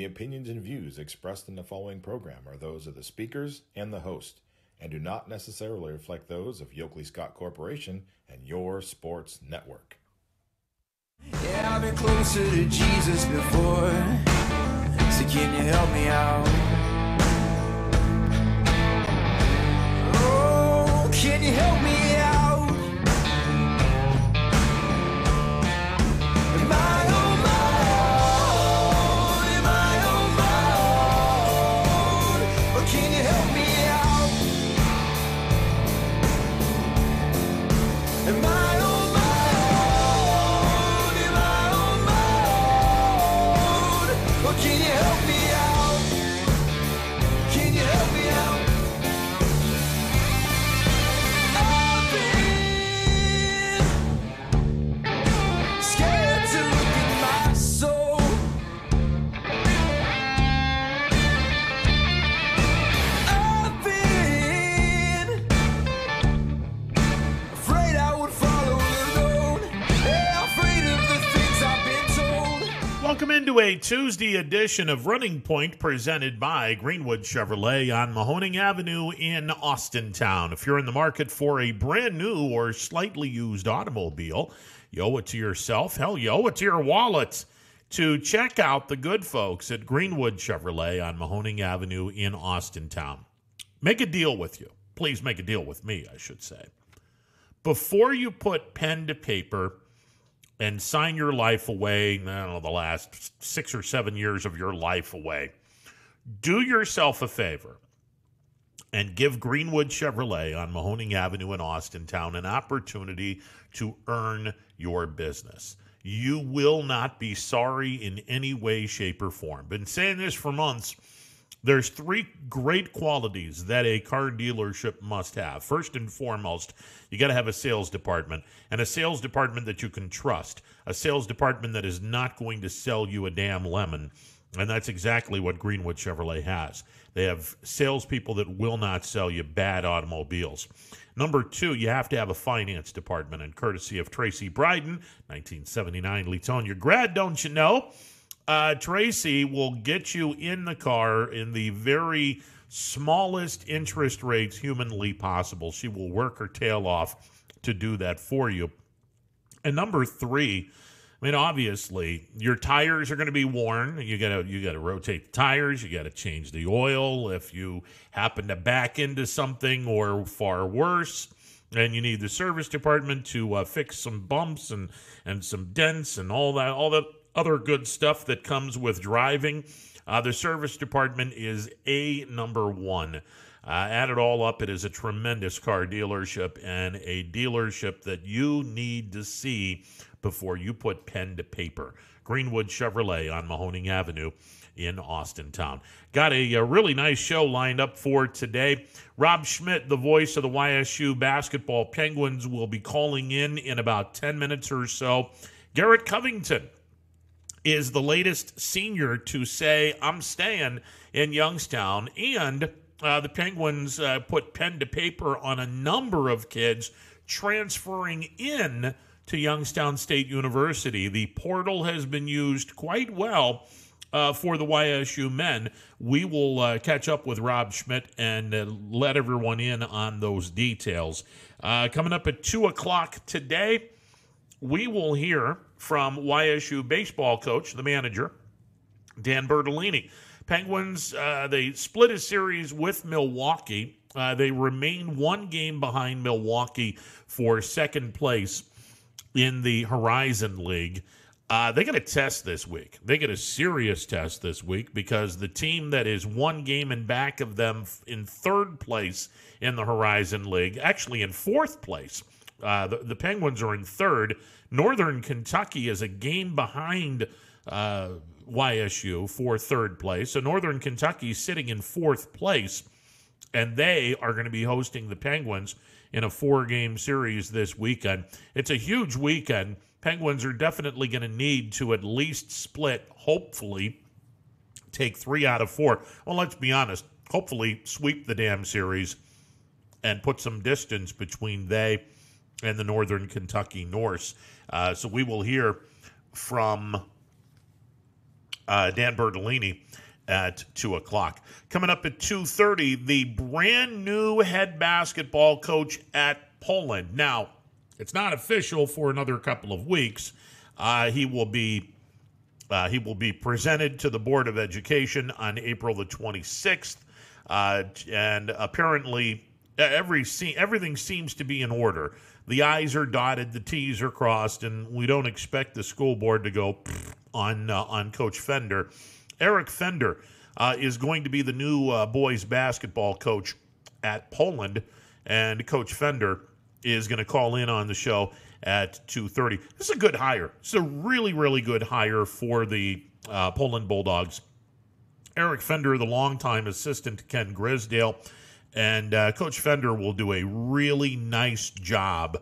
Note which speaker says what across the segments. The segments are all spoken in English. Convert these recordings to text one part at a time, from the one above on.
Speaker 1: The opinions and views expressed in the following program are those of the speakers and the host and do not necessarily reflect those of Yoakley Scott Corporation and your sports network.
Speaker 2: Yeah, I've been closer to Jesus before. So can you help me out?
Speaker 3: Welcome into a Tuesday edition of Running Point presented by Greenwood Chevrolet on Mahoning Avenue in Austintown. If you're in the market for a brand new or slightly used automobile, you owe it to yourself. Hell, you owe it to your wallet to check out the good folks at Greenwood Chevrolet on Mahoning Avenue in Austintown. Make a deal with you. Please make a deal with me, I should say. Before you put pen to paper, and sign your life away, I don't know, the last six or seven years of your life away, do yourself a favor and give Greenwood Chevrolet on Mahoning Avenue in Austintown an opportunity to earn your business. You will not be sorry in any way, shape, or form. Been saying this for months. There's three great qualities that a car dealership must have. First and foremost, you got to have a sales department and a sales department that you can trust, a sales department that is not going to sell you a damn lemon. And that's exactly what Greenwood Chevrolet has. They have salespeople that will not sell you bad automobiles. Number two, you have to have a finance department, and courtesy of Tracy Bryden, 1979 Leetonia grad, don't you know? Uh, Tracy will get you in the car in the very smallest interest rates humanly possible. She will work her tail off to do that for you. And number three, I mean, obviously, your tires are going to be worn. You gotta you gotta rotate the tires. You gotta change the oil if you happen to back into something or far worse. And you need the service department to uh, fix some bumps and and some dents and all that all that other good stuff that comes with driving. Uh, the service department is a number one. Uh, add it all up, it is a tremendous car dealership and a dealership that you need to see before you put pen to paper. Greenwood Chevrolet on Mahoning Avenue in Austintown. Got a, a really nice show lined up for today. Rob Schmidt, the voice of the YSU basketball Penguins, will be calling in in about 10 minutes or so. Garrett Covington is the latest senior to say, I'm staying in Youngstown. And uh, the Penguins uh, put pen to paper on a number of kids transferring in to Youngstown State University. The portal has been used quite well. Uh, for the YSU men, we will uh, catch up with Rob Schmidt and uh, let everyone in on those details. Uh, coming up at 2 o'clock today, we will hear from YSU baseball coach, the manager, Dan Bertolini. Penguins, uh, they split a series with Milwaukee. Uh, they remain one game behind Milwaukee for second place in the Horizon League. Uh, they get a test this week. They get a serious test this week because the team that is one game in back of them in third place in the Horizon League, actually in fourth place, uh, the, the Penguins are in third. Northern Kentucky is a game behind uh, YSU for third place. So Northern Kentucky sitting in fourth place, and they are going to be hosting the Penguins in a four game series this weekend. It's a huge weekend. Penguins are definitely going to need to at least split, hopefully, take three out of four. Well, let's be honest, hopefully, sweep the damn series and put some distance between they and the Northern Kentucky Norse. Uh, so we will hear from uh, Dan Bertolini at two o'clock. Coming up at two thirty, the brand new head basketball coach at Poland. Now, it's not official for another couple of weeks. Uh, he will be uh, he will be presented to the Board of Education on April the 26th, uh, and apparently every everything seems to be in order. The I's are dotted, the T's are crossed, and we don't expect the school board to go on uh, on Coach Fender. Eric Fender uh, is going to be the new uh, boys basketball coach at Poland, and Coach Fender is going to call in on the show at 2.30 this is a good hire. It's a really really good hire for the uh, poland bulldogs. Eric fender the longtime assistant to ken grisdale and uh, coach fender will do a really nice job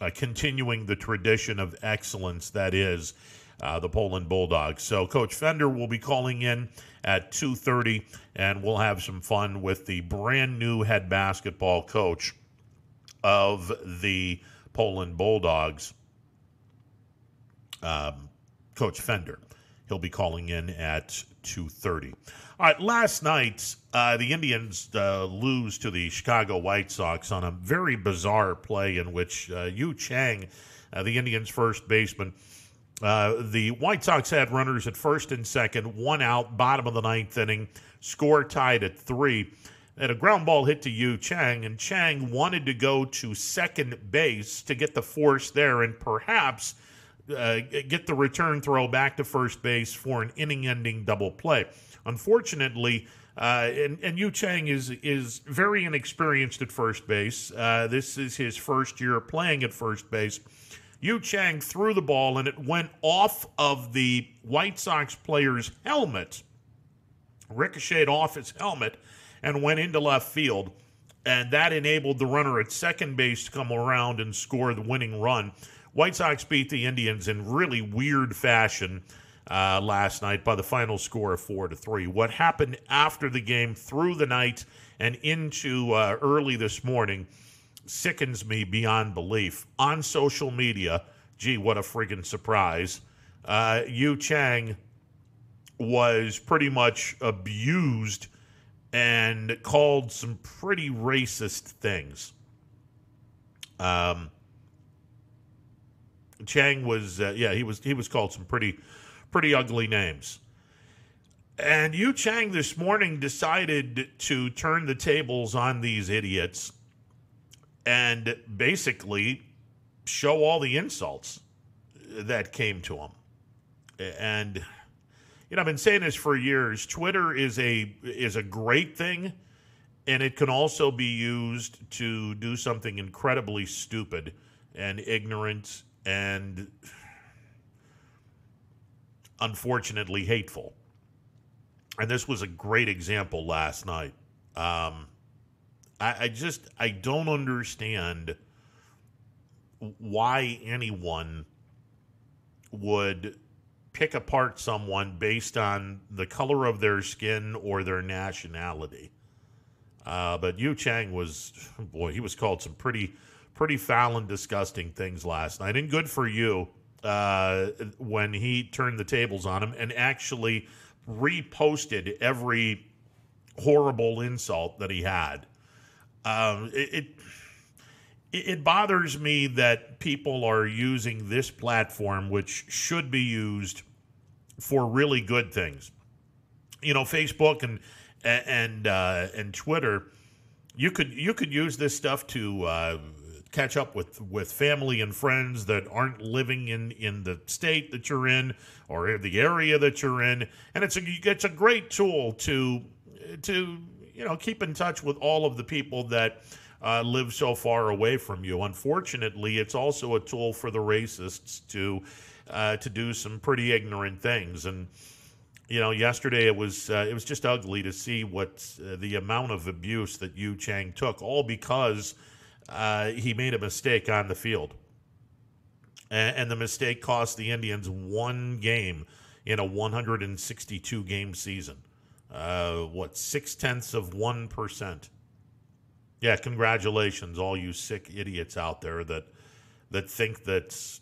Speaker 3: uh, continuing the tradition of excellence that is uh, the poland bulldogs so coach fender will be calling in at 2.30 and we'll have some fun with the brand new head basketball coach of the Poland Bulldogs, um, Coach Fender. He'll be calling in at 2.30. All right, last night, uh, the Indians uh, lose to the Chicago White Sox on a very bizarre play in which uh, Yu Chang, uh, the Indians' first baseman, uh, the White Sox had runners at first and second, one out, bottom of the ninth inning, score tied at three and a ground ball hit to Yu Chang, and Chang wanted to go to second base to get the force there and perhaps uh, get the return throw back to first base for an inning-ending double play. Unfortunately, uh, and, and Yu Chang is is very inexperienced at first base. Uh, this is his first year playing at first base. Yu Chang threw the ball and it went off of the White Sox player's helmet, ricocheted off his helmet, and went into left field. And that enabled the runner at second base to come around and score the winning run. White Sox beat the Indians in really weird fashion uh, last night by the final score of four to three. What happened after the game, through the night, and into uh, early this morning sickens me beyond belief. On social media, gee, what a friggin' surprise! Uh, Yu Chang was pretty much abused and called some pretty racist things. Um, Chang was, uh, yeah, he was he was called some pretty pretty ugly names. And Yu Chang this morning decided to turn the tables on these idiots and basically show all the insults that came to him. And you know, I've been saying this for years. Twitter is a is a great thing, and it can also be used to do something incredibly stupid and ignorant and unfortunately hateful. And this was a great example last night. Um, I, I just I don't understand why anyone would pick apart someone based on the color of their skin or their nationality. Uh, but Yu Chang was, boy, he was called some pretty, pretty foul and disgusting things last night. And good for you uh, when he turned the tables on him and actually reposted every horrible insult that he had. Um, it, it it bothers me that people are using this platform, which should be used for really good things. You know, Facebook and and uh, and Twitter, you could you could use this stuff to uh, catch up with with family and friends that aren't living in in the state that you're in or the area that you're in, and it's a it's a great tool to to you know keep in touch with all of the people that uh, live so far away from you. Unfortunately, it's also a tool for the racists to uh, to do some pretty ignorant things. And you know, yesterday it was uh, it was just ugly to see what uh, the amount of abuse that Yu Chang took, all because uh, he made a mistake on the field, and, and the mistake cost the Indians one game in a 162 game season. Uh, what six tenths of one percent? Yeah, congratulations, all you sick idiots out there that that think that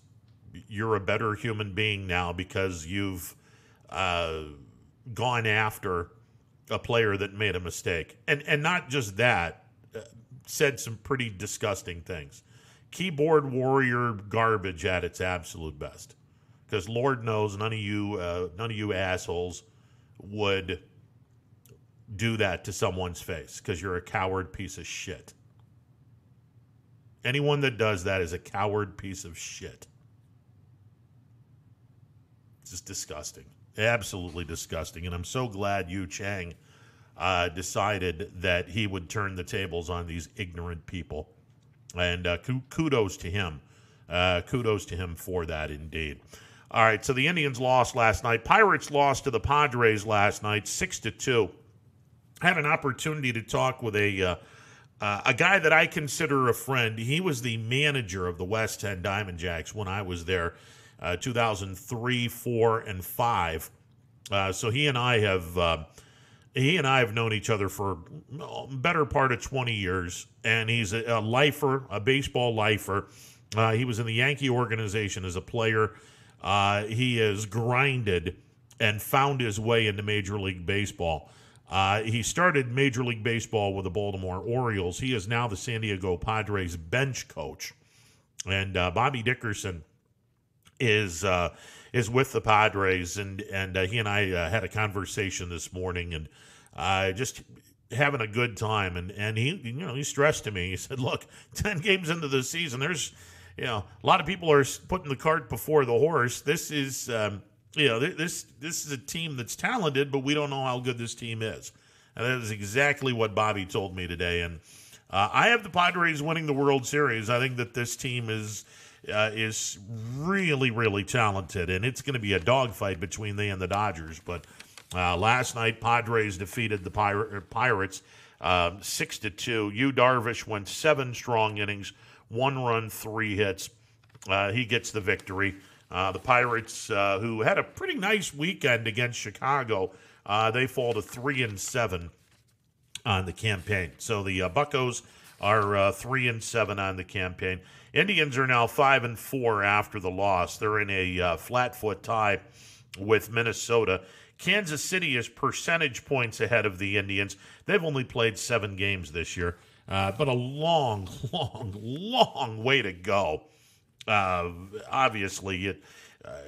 Speaker 3: you're a better human being now because you've uh, gone after a player that made a mistake, and and not just that, said some pretty disgusting things. Keyboard warrior garbage at its absolute best, because Lord knows none of you uh, none of you assholes would do that to someone's face because you're a coward piece of shit. Anyone that does that is a coward piece of shit. It's just disgusting. Absolutely disgusting. And I'm so glad Yu, Chang uh, decided that he would turn the tables on these ignorant people. And uh, kudos to him. Uh, kudos to him for that, indeed. All right, so the Indians lost last night. Pirates lost to the Padres last night, six to two. Had an opportunity to talk with a uh, uh, a guy that I consider a friend. He was the manager of the West Tenn Diamond Jaxx when I was there, uh, 2003, four, and five. So he and I have he and I have known each other for better part of 20 years, and he's a, a lifer, a baseball lifer. Uh, he was in the Yankee organization as a player. Uh, he has grinded and found his way into Major League Baseball. Uh, he started Major League Baseball with the Baltimore Orioles. He is now the San Diego Padres bench coach, and uh, Bobby Dickerson is uh, is with the Padres, and and uh, he and I uh, had a conversation this morning, and uh, just having a good time. And and he you know he stressed to me. He said, "Look, ten games into the season, there's you know a lot of people are putting the cart before the horse. This is." Um, you know, this this is a team that's talented, but we don't know how good this team is. And that is exactly what Bobby told me today. And uh, I have the Padres winning the World Series. I think that this team is uh, is really, really talented, and it's going to be a dogfight between they and the Dodgers. But uh, last night, Padres defeated the Pir- Pirates um, six to two. Yu Darvish went seven strong innings, one run, three hits. Uh, he gets the victory. Uh, the Pirates, uh, who had a pretty nice weekend against Chicago, uh, they fall to three and seven on the campaign. So the uh, Buccos are uh, three and seven on the campaign. Indians are now five and four after the loss. They're in a uh, flat foot tie with Minnesota. Kansas City is percentage points ahead of the Indians. They've only played seven games this year, but a long, long, long way to go uh, obviously, it, uh,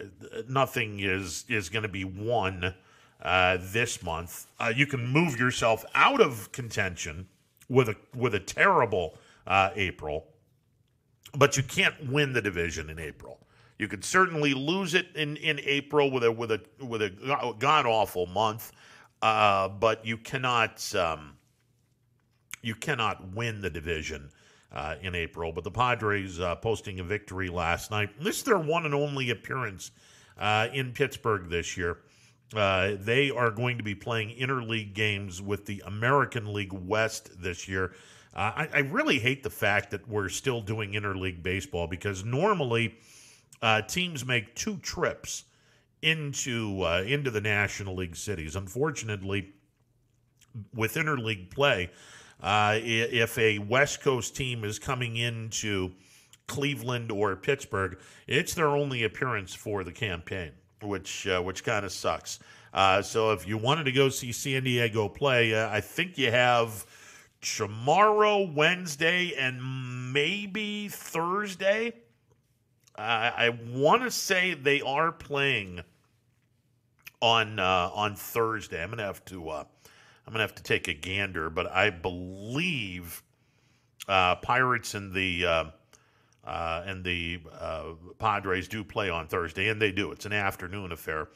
Speaker 3: nothing is is going to be won uh, this month. Uh, you can move yourself out of contention with a with a terrible uh, April, but you can't win the division in April. You could certainly lose it in, in April with a with a with a god awful month, uh, but you cannot um, you cannot win the division uh, in April. But the Padres uh, posting a victory last night. This is their one and only appearance uh, in Pittsburgh this year. Uh, they are going to be playing interleague games with the American League West this year. Uh, I, I, really hate the fact that we're still doing interleague baseball because normally uh, teams make two trips into into the National League cities. Unfortunately, with interleague play, uh, if a West Coast team is coming into Cleveland or Pittsburgh, it's their only appearance for the campaign, which uh, which kind of sucks. Uh, so if you wanted to go see San Diego play, uh, I think you have tomorrow, Wednesday, and maybe Thursday. I want to say they are playing on uh, on Thursday. I'm gonna have to uh, I'm gonna have to take a gander, but I believe uh, Pirates and the uh, uh, and the Padres do play on Thursday, and they do. It's an afternoon affair,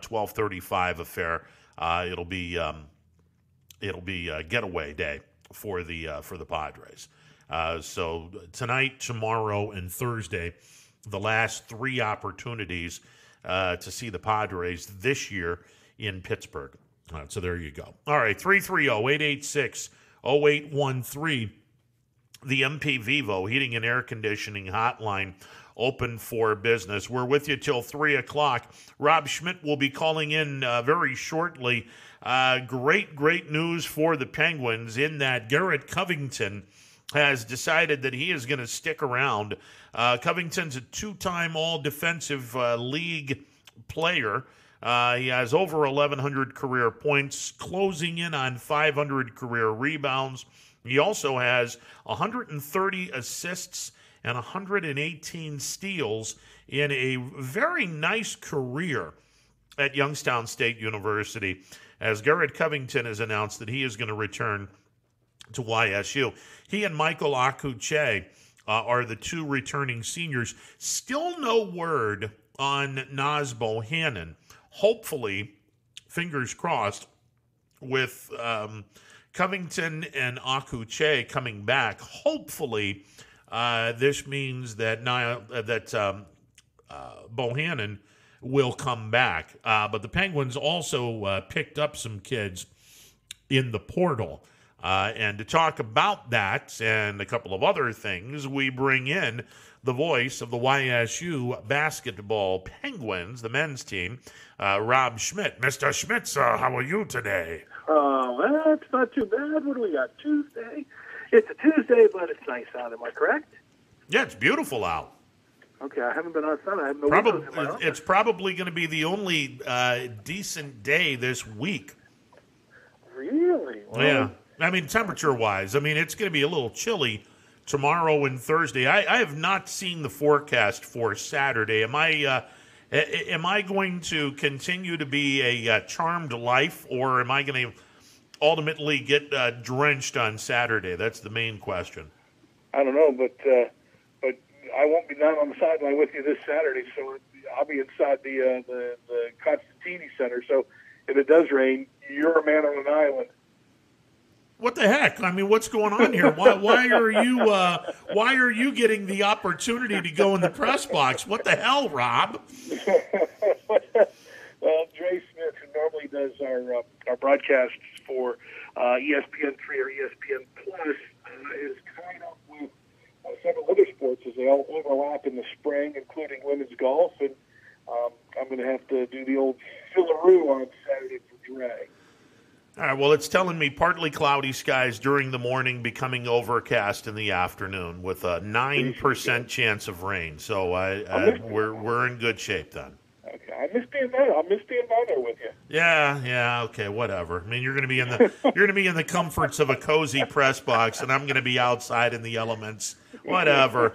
Speaker 3: twelve thirty-five affair. Uh, it'll be um, it'll be getaway day for the for the Padres. Uh, so tonight, tomorrow, and Thursday, the last three opportunities uh, to see the Padres this year in Pittsburgh. So there you go. All right, 330 886 0813. The MP Vivo Heating and Air Conditioning Hotline open for business. We're with you till 3 o'clock. Rob Schmidt will be calling in uh, very shortly. Uh, great, great news for the Penguins in that Garrett Covington has decided that he is going to stick around. Uh, Covington's a two time All Defensive uh, League player. Uh, he has over 1,100 career points, closing in on 500 career rebounds. He also has 130 assists and 118 steals in a very nice career at Youngstown State University, as Garrett Covington has announced that he is going to return to YSU. He and Michael Akuchie uh, are the two returning seniors. Still no word on Naz Bohannon. Hopefully, fingers crossed, with um, Covington and Akuchie coming back, hopefully uh, this means that Niall, uh, that um, uh, Bohannon will come back. Uh, but the Penguins also uh, picked up some kids in the portal. Uh, and to talk about that and a couple of other things, we bring in the voice of the YSU basketball Penguins, the men's team, uh, Rob Schmidt. Mr. Schmidt, how are you today?
Speaker 4: Oh, well, it's not too bad. What do we got? Tuesday? It's a Tuesday, but it's nice out. Am I correct?
Speaker 3: Yeah, it's beautiful out.
Speaker 4: Okay, I haven't been outside. I have no
Speaker 3: Probably, it's probably going to be the only uh, decent day this week.
Speaker 4: Really? Well,
Speaker 3: Yeah. I mean, temperature wise, I mean, it's going to be a little chilly tomorrow and Thursday. I, I have not seen the forecast for Saturday. Am I. Uh, a- Am I going to continue to be a uh, charmed life, or am I going to ultimately get uh, drenched on Saturday? That's the main question.
Speaker 4: I don't know, but uh, but I won't be down on the sideline with you this Saturday, so I'll be inside the uh, the the Constantini Center. So if it does rain, you're a man on an island.
Speaker 3: What the heck? I mean, what's going on here? Why, why are you uh, why are you getting the opportunity to go in the press box? What the hell, Rob?
Speaker 4: well, Dre Smith, who normally does our uh, our broadcasts for uh, ESPN three or ESPN Plus, uh, is tied up with uh, several other sports as they all overlap in the spring, including women's golf, and um, I'm going to have to do the old fillaroo on Saturday for Dre.
Speaker 3: All right. Well, it's telling me partly cloudy skies during the morning, becoming overcast in the afternoon, with a nine percent chance of rain. So uh, uh, we're we're in good shape then.
Speaker 4: Okay, I miss being there. I miss being there with you.
Speaker 3: Yeah, yeah, okay, whatever. I mean, you're going to be in the you're going to be in the comforts of a cozy press box, and I'm going to be outside in the elements. Whatever.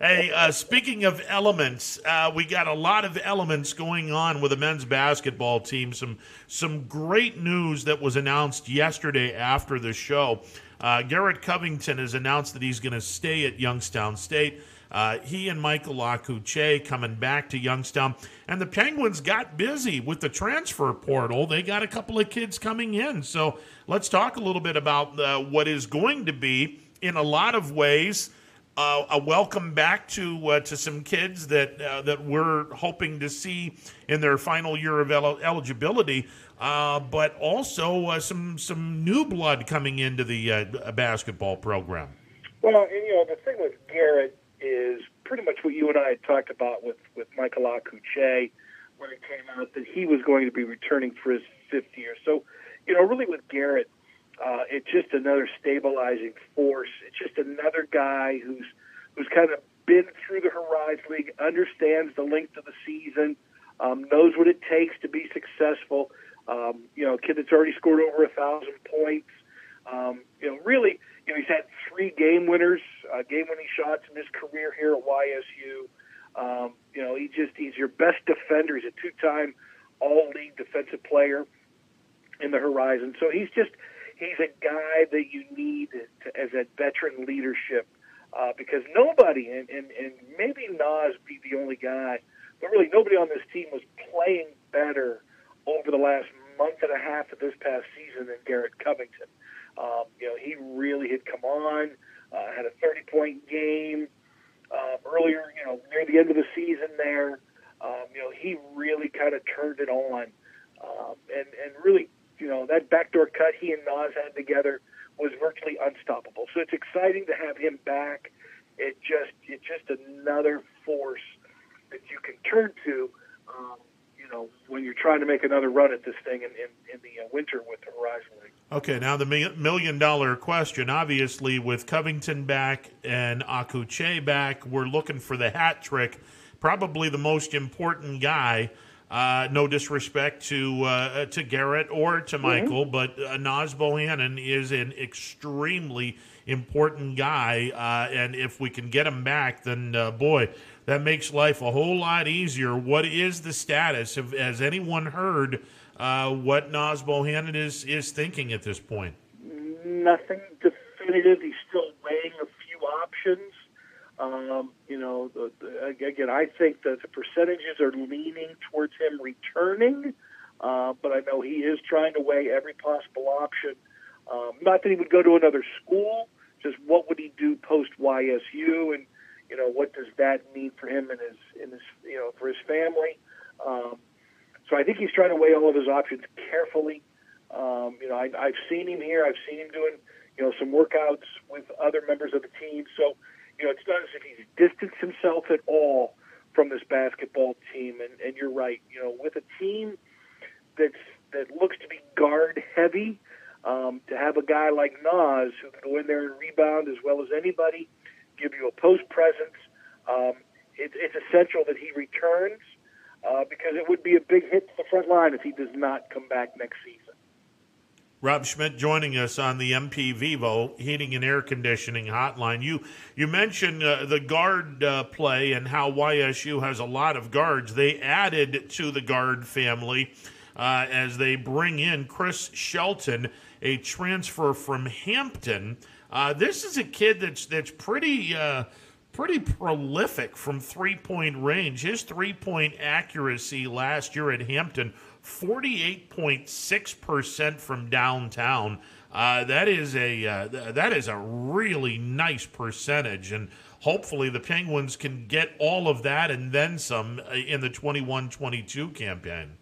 Speaker 3: Hey, uh, speaking of elements, uh, we got a lot of elements going on with the men's basketball team. Some some great news that was announced yesterday after the show. Uh, Garrett Covington has announced that he's going to stay at Youngstown State. Uh, he and Michael Akuchie coming back to Youngstown. And the Penguins got busy with the transfer portal. They got a couple of kids coming in. So let's talk a little bit about uh, what is going to be, in a lot of ways, uh, a welcome back to uh, to some kids that uh, that we're hoping to see in their final year of el- eligibility, uh, but also uh, some some new blood coming into the uh, basketball program.
Speaker 4: Well, and you know the thing with Garrett is pretty much what you and I had talked about with with Michael Akuchie when it came out that he was going to be returning for his fifth year. So, you know, really with Garrett, uh, it's just another stabilizing force. It's just another guy who's who's kind of been through the Horizon League, understands the length of the season, um, knows what it takes to be successful. Um, you know, a kid that's already scored over a thousand points. Um, you know, really, you know, he's had three game winners, uh, game-winning shots in his career here at YSU. Um, you know, he just he's your best defender. He's a two-time All-League defensive player in the Horizon. So he's just he's a guy that you need to, as a veteran leadership uh, because nobody and, and and maybe Naz be the only guy, but really nobody on this team was playing better over the last month and a half of this past season than Garrett Covington. Um, you know, he really had come on, uh, had a 30 point game uh, earlier, you know, near the end of the season there. Um, you know, he really kind of turned it on. Um, and, and really, you know, that backdoor cut he and Naz had together was virtually unstoppable. So it's exciting to have him back. It just, it's just another force that you can turn to, um, you know, when you're trying to make another run at this thing in, in, in the uh, winter with the Horizon League.
Speaker 3: Okay, now the million dollar question. Obviously, with Covington back and Akuchie back, we're looking for the hat trick. Probably the most important guy Uh, no disrespect to uh, to Garrett or to Michael, but uh, Naz Bohannon is an extremely important guy, uh, and if we can get him back, then uh, boy, that makes life a whole lot easier. What is the status? Have, has anyone heard uh, what Naz Bohannon is is thinking at this point?
Speaker 4: Nothing definitive. He's still weighing a few options. Um, you know, the, the, again, I think that the percentages are leaning towards him returning, uh, but I know he is trying to weigh every possible option. Um, not that he would go to another school, just what would he do post YSU, and you know what does that mean for him and his in his you know for his family. Um, so I think he's trying to weigh all of his options carefully. Um, you know, I, I've seen him here. I've seen him doing you know some workouts with other members of the team. So you know, it's not as if he's distanced himself at all from this basketball team. And, and you're right. You know, with a team that's that looks to be guard heavy, um, to have a guy like Naz who can go in there and rebound as well as anybody, give you a post presence. Um, it, it's essential that he returns uh, because it would be a big hit to the front line if he does not come back next season.
Speaker 3: Rob Schmidt joining us on the MP Vivo Heating and Air Conditioning Hotline. You you mentioned uh, the guard uh, play and how YSU has a lot of guards. They added to the guard family uh, as they bring in Chris Shelton, a transfer from Hampton. Uh, this is a kid that's that's pretty uh, pretty prolific from three point range. His three point accuracy last year at Hampton 48.6% from downtown. Uh, that is a uh, that is a really nice percentage, and hopefully the Penguins can get all of that and then some uh, in the 21-22 campaign.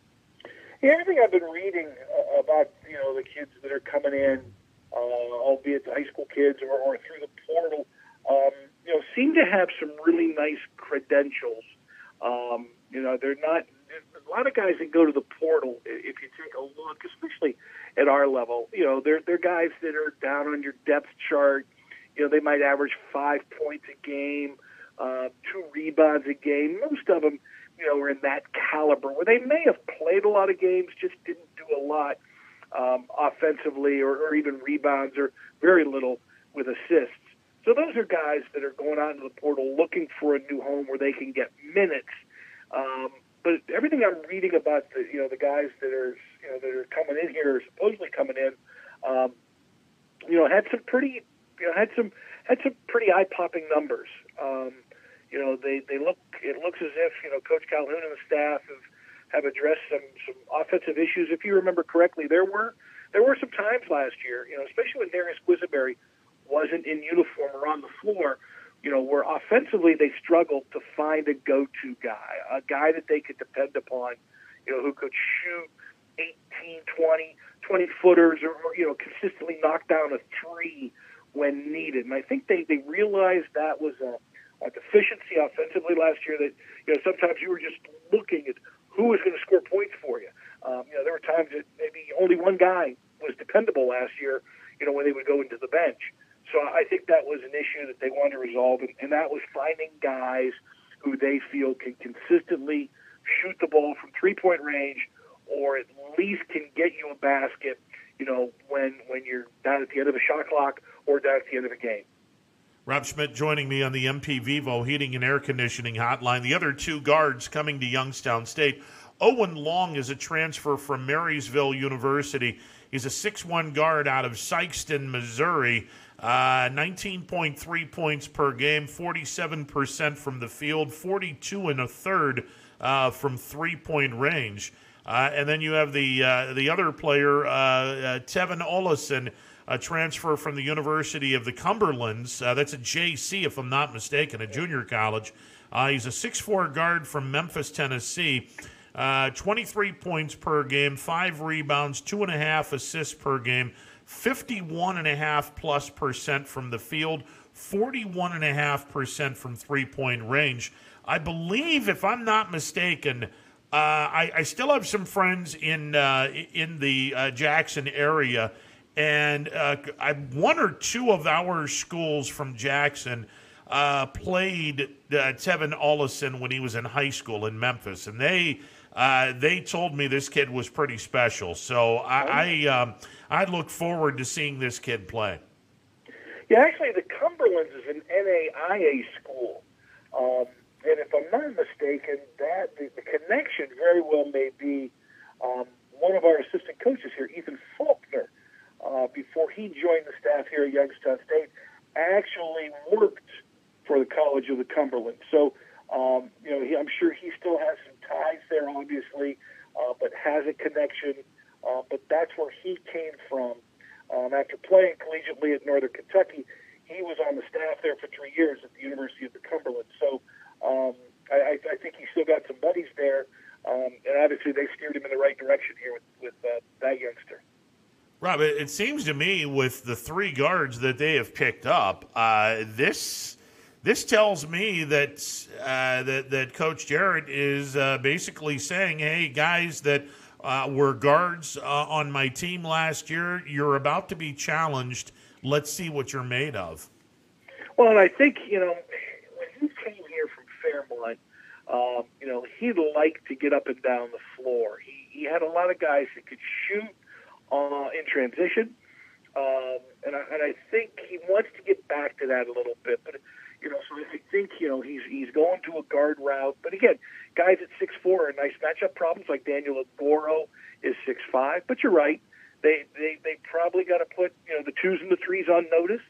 Speaker 4: Yeah, everything I've been reading uh, about you know the kids that are coming in, uh, albeit the high school kids or, or through the portal, um, you know, seem to have some really nice credentials. Um, you know, they're not a lot of guys that go to the portal, if you take a look, especially at our level, you know, they're they're guys that are down on your depth chart. You know, they might average five points a game, uh, two rebounds a game. Most of them, you know, are in that caliber where they may have played a lot of games, just didn't do a lot um, offensively or, or even rebounds or very little with assists. So those are guys that are going out into the portal looking for a new home where they can get minutes. Um, but everything I'm reading about the you know the guys that are you know that are coming in here, supposedly coming in, um, you know, had some pretty you know had some had some pretty eye popping numbers. Um, you know, they they look it looks as if you know Coach Calhoun and the staff have have addressed some some offensive issues. If you remember correctly, there were there were some times last year, you know, especially when Darius Quisenberry wasn't in uniform or on the floor you know, where offensively they struggled to find a go-to guy, a guy that they could depend upon, you know, who could shoot 18, 20, 20 footers or, or you know, consistently knock down a three when needed. And I think they, they realized that was a, a deficiency offensively last year that, you know, sometimes you were just looking at who was going to score points for you. Um, you know, there were times that maybe only one guy was dependable last year, you know, when they would go into the bench. So I think that was an issue that they wanted to resolve, and, and that was finding guys who they feel can consistently shoot the ball from three point range, or at least can get you a basket. You know, when when you're down at the end of a shot clock or down at the end of a game.
Speaker 3: Rob Schmidt joining me on the MP Vivo Heating and Air Conditioning Hotline. The other two guards coming to Youngstown State. Owen Long is a transfer from Maryville University. He's a 6'1 guard out of Sikeston, Missouri. Uh, 19.3 points per game, 47% from the field, 42 and a third uh, from three point range. Uh, and then you have the uh, the other player, uh, uh, Tevin Olison, a transfer from the University of the Cumberlands. that's a JC, if I'm not mistaken, a junior college. he's a 6'4 guard from Memphis, Tennessee. 23 points per game, five rebounds, two and a half assists per game. 51.5 plus percent from the field, 41.5 percent from three point range. I believe, if I'm not mistaken, uh, I, I, still have some friends in uh, in the uh, Jackson area, and uh, I, one or two of our schools from Jackson uh, played uh, Tevin Olison when he was in high school in Memphis, and they uh, they told me this kid was pretty special. So I I, um, I look forward to seeing this kid play.
Speaker 4: Yeah, actually, the Cumberlands is an NAIA school, um, and if I'm not mistaken, that the, the connection very well may be um, one of our assistant coaches here, Ethan Faulkner, uh, before he joined the staff here at Youngstown State, actually worked for the College of the Cumberland. So, um, you know, he, I'm sure he still has some ties there, obviously, uh, but has a connection. Uh, but that's where he came from. Um, after playing collegiately at Northern Kentucky, he was on the staff there for three years at the University of the Cumberland. So um, I, I think he's still got some buddies there, um, and obviously they steered him in the right direction here with, with uh, that youngster.
Speaker 3: Rob, it seems to me with the three guards that they have picked up, uh, this this tells me that uh, that that Coach Jerrod is uh, basically saying, "Hey, guys that uh, were guards uh, on my team last year, you're about to be challenged. Let's see what you're made of."
Speaker 4: Well, and I think you know when he came here from Fairmont, um, you know he liked to get up and down the floor. He he had a lot of guys that could shoot uh, in transition. Um, and, I, and I think he wants to get back to that a little bit. But, you know, so I think, you know, he's, he's going to a guard route. But again, guys at six four are nice matchup problems like Daniel Agoro is six five. But you're right. They, they, they probably got to put, you know, the twos and the threes on notice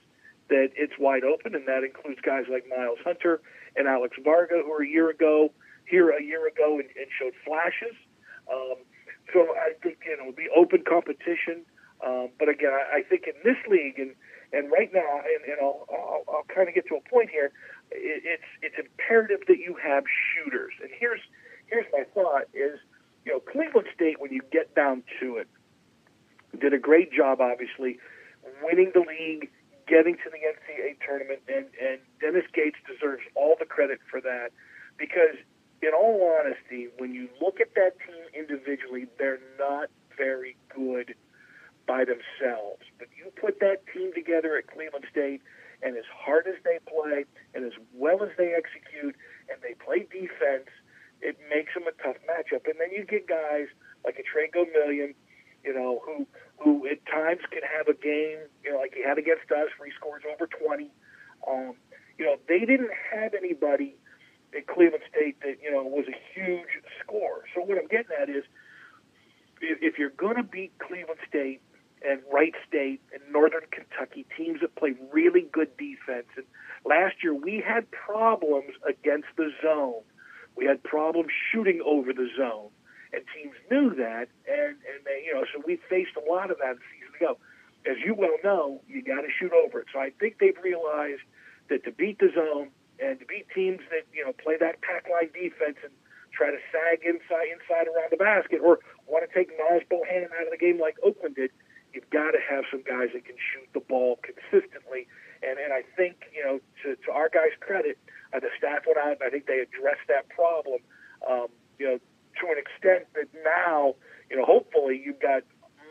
Speaker 4: that it's wide open. And that includes guys like Myles Hunter and Alex Varga, who were a year ago, here a year ago and, and showed flashes. Um, so I think you know the open competition. Um, but again, I, I think in this league and and right now, and, and I'll, I'll, Kind of get to a point here. It's it's imperative that you have shooters. And here's here's my thought: is you know Cleveland State when you get down to it did a great job, obviously, winning the league, getting to the NCAA tournament, and and Dennis Gates deserves all the credit for that because in all honesty, when you look at that team individually, they're not very good by themselves. But you put that team together at Cleveland State, and as hard as they play, and as well as they execute, and they play defense, it makes them a tough matchup. And then you get guys like a Tre Gomillion, you know, who who at times can have a game, you know, like he had against us, where he scores over 20. Um, you know, they didn't have anybody at Cleveland State that you know was a huge score. So what I'm getting at is, if you're going to beat Cleveland State and Wright State and Northern Kentucky, teams that play really good defense, and last year we had problems against the zone. We had problems shooting over the zone, and teams knew that, and and they you know so we faced a lot of that a season ago. As you well know, you got to shoot over it. So I think they've realized that to beat the zone and to beat teams that you know play that pack line defense and try to sag inside inside around the basket or want to take Naz Bohannon out of the game like Oakland did, you've got to have some guys that can shoot the ball consistently. And and I think you know to, to our guys' credit, uh, the staff went out and I think they addressed that problem. Um, you know to an extent that now you know hopefully you've got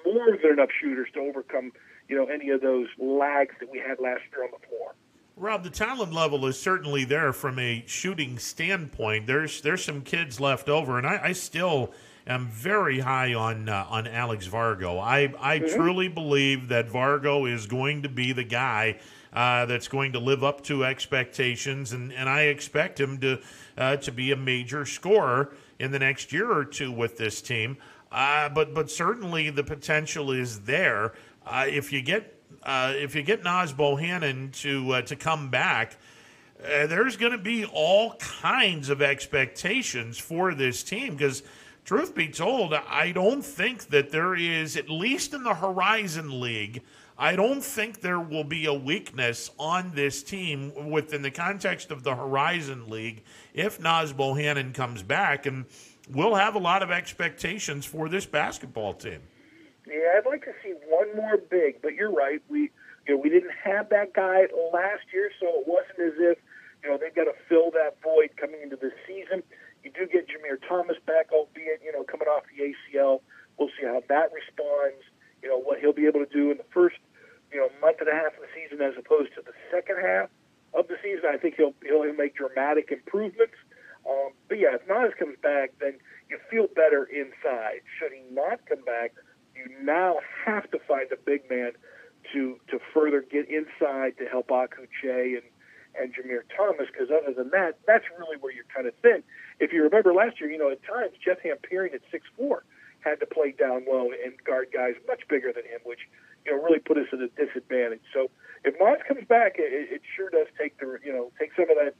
Speaker 4: more than enough shooters to overcome you know any of those lags that we had last year on the floor.
Speaker 3: Rob, the talent level is certainly there from a shooting standpoint. There's there's some kids left over, and I, I still am very high on uh, on Alex Vargo. I I mm-hmm. truly believe that Vargo is going to be the guy uh, that's going to live up to expectations, and, and I expect him to uh, to be a major scorer in the next year or two with this team. Uh, but but certainly the potential is there. Uh, if you get uh, if you get Naz Bohannon to uh, to come back, uh, there's going to be all kinds of expectations for this team because. Truth be told, I don't think that there is, at least in the Horizon League, I don't think there will be a weakness on this team within the context of the Horizon League if Naz Bohannon comes back. And we'll have a lot of expectations for this basketball team.
Speaker 4: Yeah, I'd like to see one more big, but you're right. We you know we didn't have that guy last year, so it wasn't as if you know they've got to fill that void coming into the season. You do get Jameer Thomas back, albeit you know coming off the ACL. We'll see how that responds. You know what he'll be able to do in the first you know month and a half of the season as opposed to the second half of the season. I think he'll he'll make dramatic improvements. Um, but yeah, if Naz comes back, then you feel better inside. Should he not come back, you now have to find a big man to to further get inside to help Akuchie and and Jameer Thomas, because other than that, that's really where you're kind of thin. If you remember last year, you know, at times Jeff Hampirian at six four had to play down low and guard guys much bigger than him, which you know really put us at a disadvantage. So if Naz comes back, it, it sure does take the you know take some of that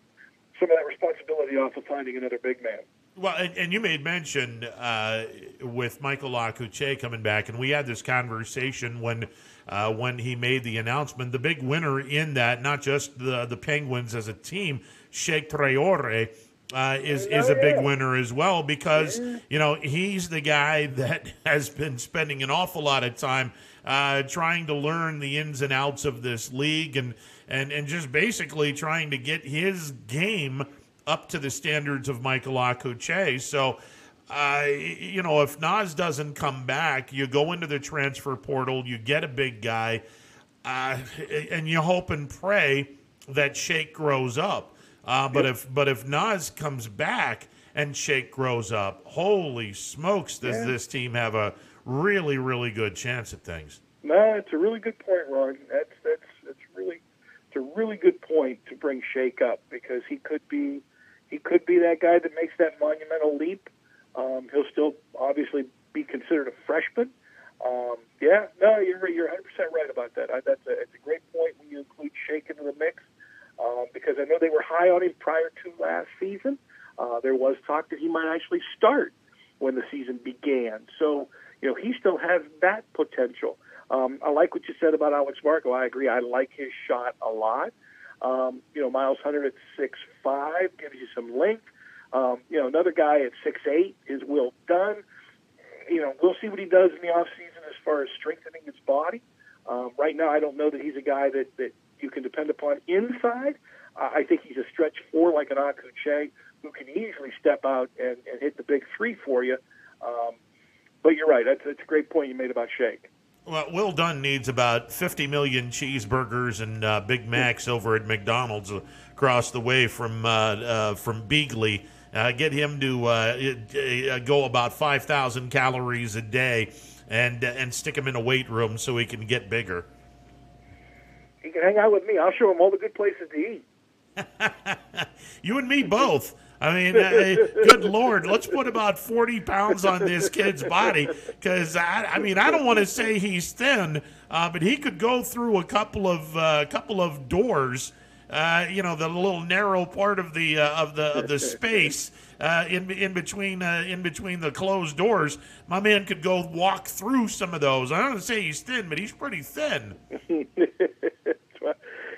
Speaker 4: some of that responsibility off of finding another big man.
Speaker 3: Well, and, and you made mention uh, with Michael Akuchie coming back, and we had this conversation when uh, when he made the announcement. The big winner in that, not just the the Penguins as a team, Sheik Traore. Uh, is is a big winner as well because you know he's the guy that has been spending an awful lot of time uh, trying to learn the ins and outs of this league and and and just basically trying to get his game up to the standards of Michael Akuchie. So, uh, you know, if Naz doesn't come back, you go into the transfer portal, you get a big guy, uh, and you hope and pray that Shake grows up. Uh, but if but if Naz comes back and Shake grows up, holy smokes, does
Speaker 4: Yeah.
Speaker 3: this team have a really really good chance at things?
Speaker 4: No, it's a really good point, Ron. That's that's that's really it's a really good point to bring Shake up because he could be he could be that guy that makes that monumental leap. Um, he'll still obviously be considered a freshman. Um, yeah, no, you're you're 100 percent right about that. I, that's a it's a great point when you include Shake into the mix um, because I know they were high on him prior to last season. Uh, there was talk that he might actually start when the season began. So you know he still has that potential. Um, I like what you said about Alex Marco. I agree. I like his shot a lot. Um, you know, Myles Hunter at six five gives you some length. Um, you know, another guy at six eight is Will Dunn. You know, we'll see what he does in the off season as far as strengthening his body. Um, right now, I don't know that he's a guy that, that you can depend upon inside. I think he's a stretch four like an Akuchie who can easily step out and, and hit the big three for you. Um, but you're right. That's, that's a great point you made about Shake.
Speaker 3: Well, Will Dunn needs about 50 million cheeseburgers and uh, Big Macs over at McDonald's across the way from uh, uh, from Beeghly. Uh, get him to uh, uh, go about 5,000 calories a day and uh, and stick him in a weight room so he can get bigger.
Speaker 4: He can hang out with me. I'll show him all the good places to eat.
Speaker 3: You and me both. I mean, uh, good lord, let's put about 40 pounds on this kid's body because I, I mean, I don't want to say he's thin, uh, but he could go through a couple of uh, couple of doors. Uh, you know, the little narrow part of the uh, of the of the space uh, in in between in between the closed doors. My man could go walk through some of those. I don't want to say he's thin, but he's pretty thin.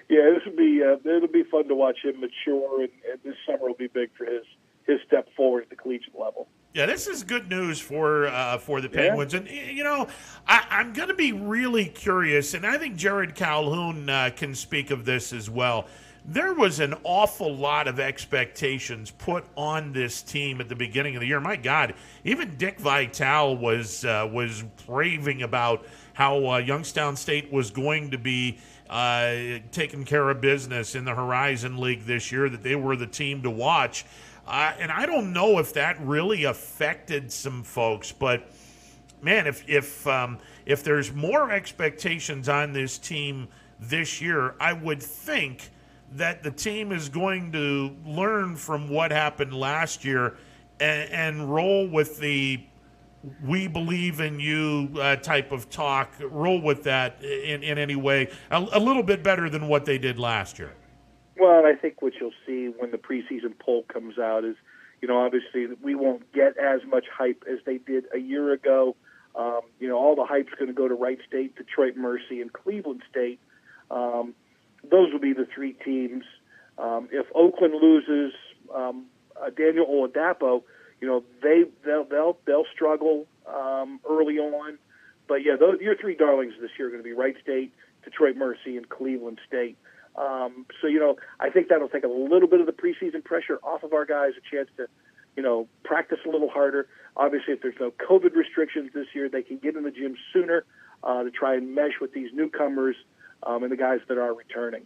Speaker 4: yeah, this will be uh, it'll be fun to watch him mature, and, and this summer will be big for his his step forward at the collegiate level.
Speaker 3: Yeah, this is good news for uh, for the Penguins, and you know I, I'm going to be really curious, and I think Jerrod Calhoun uh, can speak of this as well. There was an awful lot of expectations put on this team at the beginning of the year. My God, even Dick Vitale was uh, was raving about how uh, Youngstown State was going to be uh, taking care of business in the Horizon League this year. That they were the team to watch. Uh, and I don't know if that really affected some folks, but man, if if um, if there's more expectations on this team this year, I would think that the team is going to learn from what happened last year and, and roll with the "we believe in you" uh, type of talk. Roll with that in in any way, a, a little bit better than what they did last year.
Speaker 4: Well, I think what you'll see when the preseason poll comes out is, you know, obviously we won't get as much hype as they did a year ago. Um, you know, all the hype's going to go to Wright State, Detroit Mercy, and Cleveland State. Um, those will be the three teams. Um, if Oakland loses um, uh, Daniel Oladapo, you know they they'll they'll, they'll struggle um, early on. But yeah, those, your three darlings this year are going to be Wright State, Detroit Mercy, and Cleveland State. Um, so you know, I think that'll take a little bit of the preseason pressure off of our guys, a chance to, you know, practice a little harder. Obviously, if there's no COVID restrictions this year, they can get in the gym sooner uh, to try and mesh with these newcomers um, and the guys that are returning.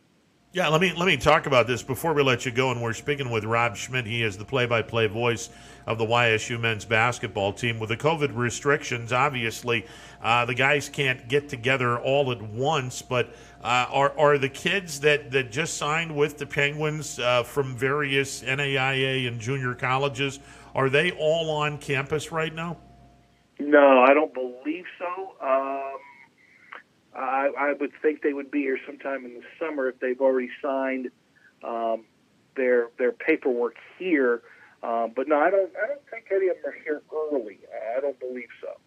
Speaker 3: Yeah, let me let me talk about this before we let you go. And we're speaking with Rob Schmidt. He is the play-by-play voice of the YSU men's basketball team. With the COVID restrictions, obviously, uh, the guys can't get together all at once. But uh, are are the kids that that just signed with the Penguins uh, from various NAIA and junior colleges? Are they all on campus right now?
Speaker 4: No, I don't believe so. Um, I, I would think they would be here sometime in the summer if they've already signed um, their their paperwork here. Um, but no, I don't. I don't think any of them are here early. I don't believe so.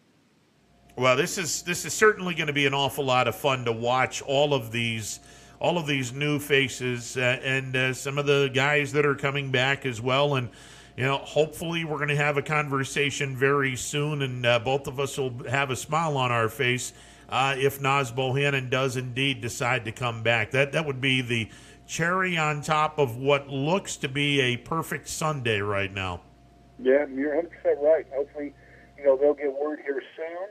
Speaker 3: Well, this is this is certainly going to be an awful lot of fun to watch all of these all of these new faces uh, and uh, some of the guys that are coming back as well and you know hopefully we're going to have a conversation very soon and uh, both of us will have a smile on our face uh, if Naz Bohannon does indeed decide to come back. That that would be the cherry on top of what looks to be a perfect sundae right now.
Speaker 4: Yeah, you're 100 percent right. Hopefully, you know they'll get word here soon.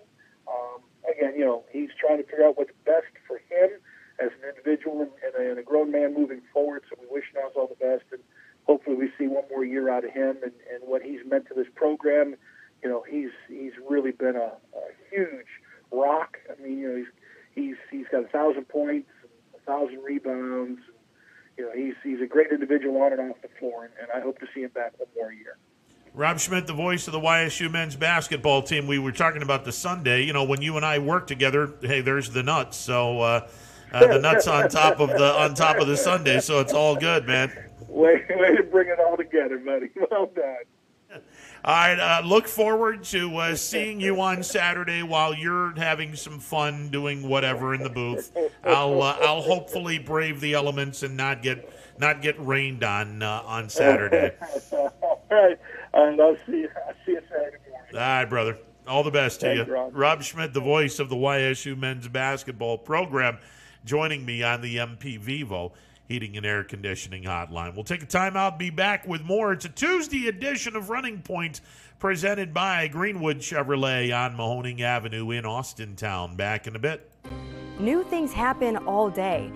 Speaker 4: Um, again, you know he's trying to figure out what's best for him as an individual and, and, a, and a grown man moving forward. So we wish Naz all the best, and hopefully we see one more year out of him and, and what he's meant to this program. You know, he's he's really been a, a huge rock. I mean, you know, he's he's he's got a thousand points, a thousand rebounds. You know, he's he's a great individual on and off the floor, and, and I hope to see him back one more year.
Speaker 3: Rob Schmidt, the voice of the YSU men's basketball team. We were talking about the sundae. You know, when you and I work together, hey, there's the nuts. So uh, uh, the nuts on top of the on top of the sundae. So it's all good, man.
Speaker 4: Way, way to bring it all together, buddy. Well done.
Speaker 3: All right. Uh, look forward to uh, seeing you on Saturday while you're having some fun doing whatever in the booth. I'll uh, I'll hopefully brave the elements and not get not get rained on uh, on Saturday.
Speaker 4: all right, and I'll see you. I'll see you Saturday morning.
Speaker 3: All right, brother. All the best to you.
Speaker 4: Rob.
Speaker 3: Rob Schmidt, the voice of the YSU men's basketball program, joining me on the MP Vivo Heating and Air Conditioning Hotline. We'll take a timeout, be back with more. It's a Tuesday edition of Running Point presented by Greenwood Chevrolet on Mahoning Avenue in Austintown. Back in a bit.
Speaker 5: New things happen all day.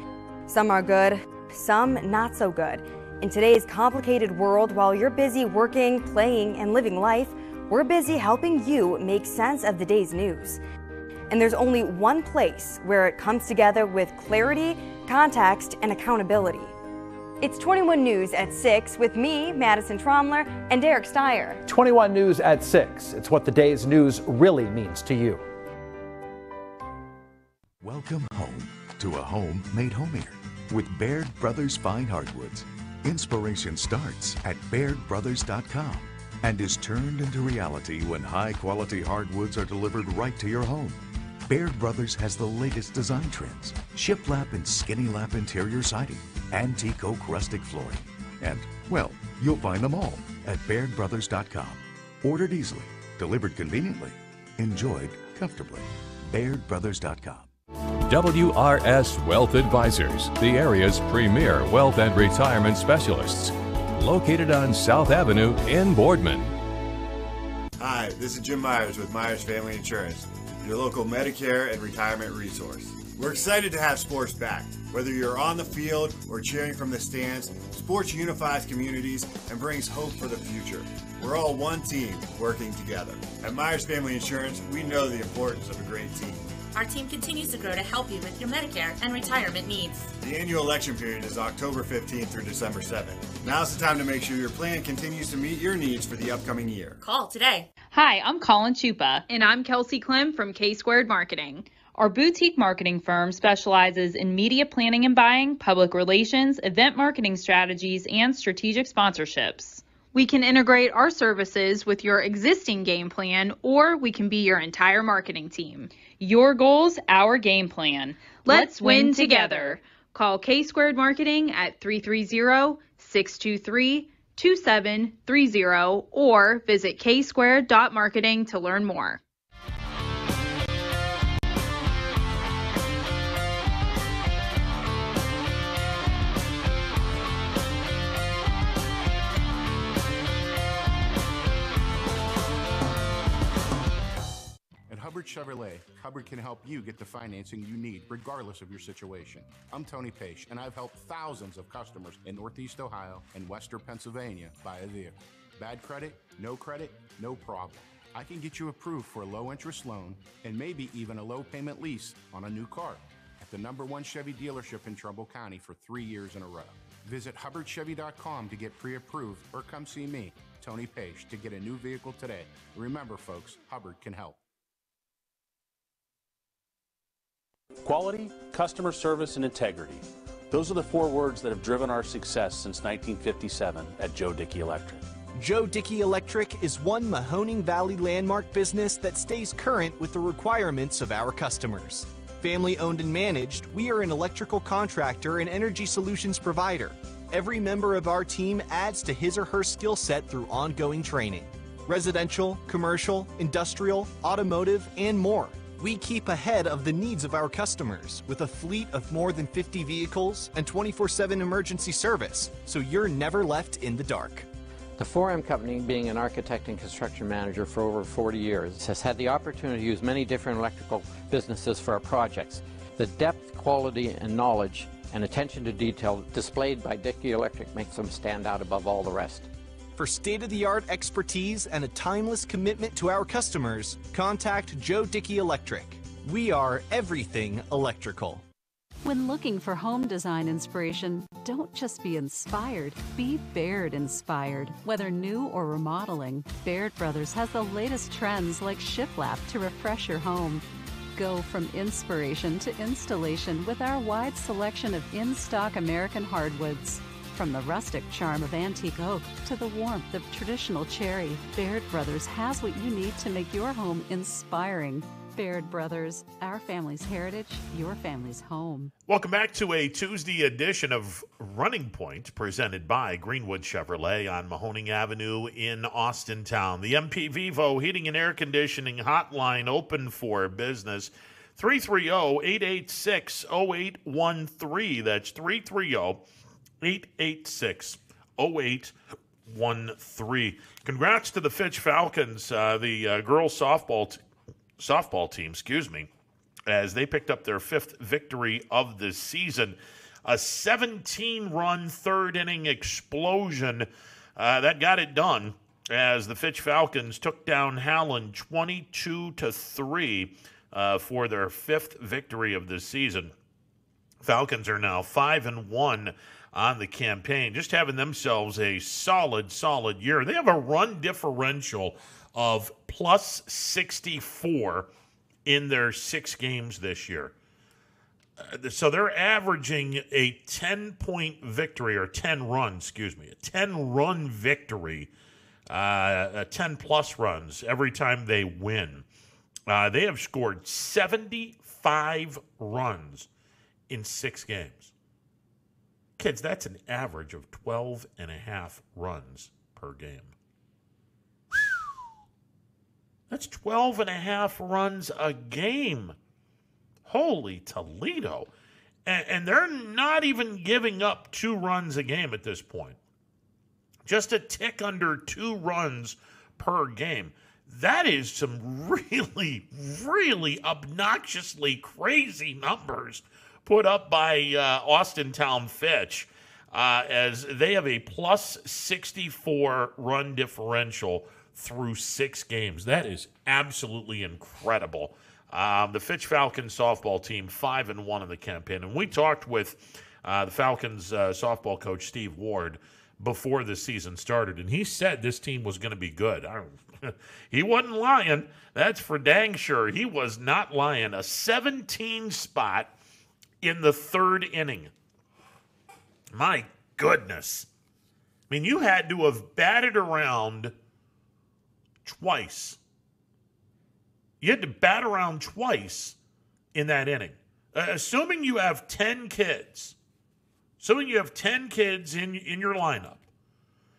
Speaker 5: Some are good, some not so good. In today's complicated world, while you're busy working, playing, and living life, we're busy helping you make sense of the day's news. And there's only one place where it comes together with clarity, context, and accountability. It's 21 News at 6 with me, Madison Tromler, and Derek Steyer.
Speaker 6: 21 News at 6. It's what the day's news really means to you.
Speaker 7: Welcome home to a home made homier with Baird Brothers Fine Hardwoods. Inspiration starts at BairdBrothers.com and is turned into reality when high quality hardwoods are delivered right to your home. Baird Brothers has the latest design trends shiplap and skinny lap interior siding, antique oak rustic flooring, and, well, you'll find them all at BairdBrothers.com. Ordered easily, delivered conveniently, enjoyed comfortably. BairdBrothers.com.
Speaker 8: WRS Wealth Advisors, the area's premier wealth and retirement specialists. Located on South Avenue in Boardman.
Speaker 9: Hi, this is Jim Myers with Myers Family Insurance, your local Medicare and retirement resource. We're excited to have sports back. Whether you're on the field or cheering from the stands, sports unifies communities and brings hope for the future. We're all one team working together. At Myers Family Insurance, we know the importance of a great team.
Speaker 10: Our team continues to grow to help you with your Medicare and retirement needs.
Speaker 9: The annual election period is October 15th through December 7th. Now's the time to make sure your plan continues to meet your needs for the upcoming year.
Speaker 10: Call today.
Speaker 11: Hi, I'm Colin Chupa. And I'm Kelsey Klim from K Squared Marketing. Our boutique marketing firm specializes in media planning and buying, public relations, event marketing strategies, and strategic sponsorships. We can integrate our services with your existing game plan, or we can be your entire marketing team. Your goals, our game plan. Let's win together. Call K Squared Marketing at 330 623 2730 or visit ksquared.marketing to learn more.
Speaker 12: Chevrolet, Hubbard can help you get the financing you need, regardless of your situation. I'm Tony Page, and I've helped thousands of customers in Northeast Ohio and Western Pennsylvania buy a vehicle. Bad credit, no credit, no problem. I can get you approved for a low interest loan and maybe even a low payment lease on a new car at the number one Chevy dealership in Trumbull County for three years in a row. Visit HubbardChevy.com to get pre approved or come see me, Tony Page, to get a new vehicle today. Remember, folks, Hubbard can help.
Speaker 8: Quality, customer service, and integrity. Those are the four words that have driven our success since 1957 at Joe Dickey Electric.
Speaker 13: Joe Dickey Electric is one Mahoning Valley landmark business that stays current with the requirements of our customers. Family owned and managed, we are an electrical contractor and energy solutions provider. Every member of our team adds to his or her skill set through ongoing training. Residential, commercial, industrial, automotive, and more. We keep ahead of the needs of our customers with a fleet of more than 50 vehicles and 24 7 emergency service, so you're never left in the dark.
Speaker 14: The 4M Company, being an architect and construction manager for over 40 years, has had the opportunity to use many different electrical businesses for our projects. The depth, quality, and knowledge and attention to detail displayed by Dickey Electric makes them stand out above all the rest.
Speaker 13: For state of the art expertise and a timeless commitment to our customers, contact Joe Dickey Electric. We are everything electrical.
Speaker 15: When looking for home design inspiration, don't just be inspired, be Baird inspired. Whether new or remodeling, Baird Brothers has the latest trends like shiplap to refresh your home. Go from inspiration to installation with our wide selection of in stock American hardwoods. From the rustic charm of antique oak to the warmth of traditional cherry, Baird Brothers has what you need to make your home inspiring. Baird Brothers, our family's heritage, your family's home.
Speaker 3: Welcome back to a Tuesday edition of Running Point presented by Greenwood Chevrolet on Mahoning Avenue in Austintown. The MP Vivo Heating and Air Conditioning Hotline open for business. 330 886 0813. That's 330 886 0813. Congrats to the Fitch Falcons, uh, the uh, girls softball, t- softball team, excuse me, as they picked up their fifth victory of the season. A 17 run third inning explosion uh, that got it done as the Fitch Falcons took down Howland 22 to 3 uh, for their fifth victory of the season. Falcons are now 5 and 1 on the campaign, just having themselves a solid, solid year. They have a run differential of plus 64 in their six games this year. Uh, so they're averaging a 10 point victory, or 10 run, excuse me, a 10 run victory, uh, 10 plus runs every time they win. Uh, they have scored 75 runs in six games. Kids, that's an average of 12 and a half runs per game. That's 12 and a half runs a game. Holy Toledo. And, and, they're not even giving up two runs a game at this point. Just a tick under two runs per game. That is some really, really obnoxiously crazy numbers put up by uh, Austintown Fitch uh, as they have a plus 64 run differential through six games. That is absolutely incredible. Um, the Fitch Falcons softball team, five and one in the campaign. And we talked with uh, the Falcons uh, softball coach, Steve Ward, before the season started. And he said this team was going to be good. he wasn't lying. That's for dang sure. He was not lying. A 17 spot in the third inning. My goodness. I mean, you had to have batted around twice. You had to bat around twice in that inning. Uh, assuming you have 10 kids, assuming you have 10 kids in, in your lineup,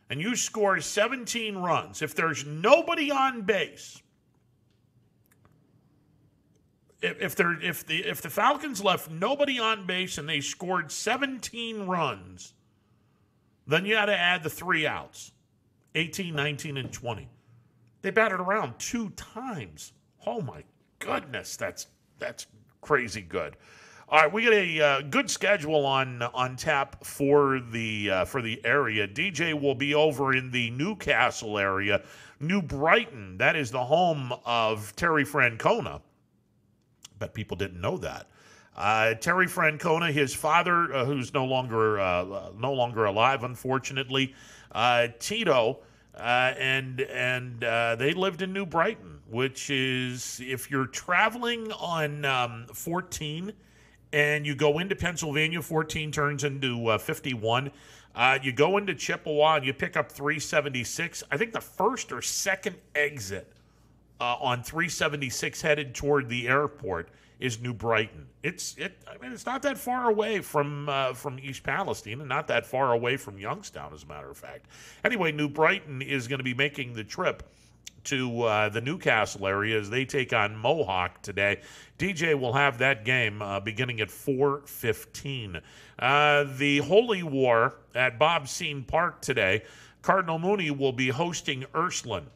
Speaker 3: and you score 17 runs, if there's nobody on base, if, if, if, the, if the Falcons left nobody on base and they scored 17 runs, then you had to add the three outs 18, 19, and 20. They batted around two times. Oh my goodness, that's that's crazy good. All right, we got a uh, good schedule on on tap for the uh, for the area. DJ will be over in the Newcastle area, New Brighton. That is the home of Terry Francona. Bet people didn't know that. Uh, Terry Francona, his father, uh, who's no longer uh, no longer alive, unfortunately, uh, Tito, and and they lived in New Brighton, which is if you're traveling on um, 14 and you go into Pennsylvania, 14 turns into uh, 51. Uh, you go into Chippewa and you pick up 376. I think the first or second exit uh, on 376 headed toward the airport is New Brighton. It's it. I mean, it's not that far away from uh, from East Palestine, and not that far away from Youngstown, as a matter of fact. Anyway, New Brighton is going to be making the trip to uh, the Newcastle area as they take on Mohawk today. DJ will have that game uh, beginning at 4:15. Uh, the Holy War at Bob Cene Park today. Cardinal Mooney will be hosting Ursuline.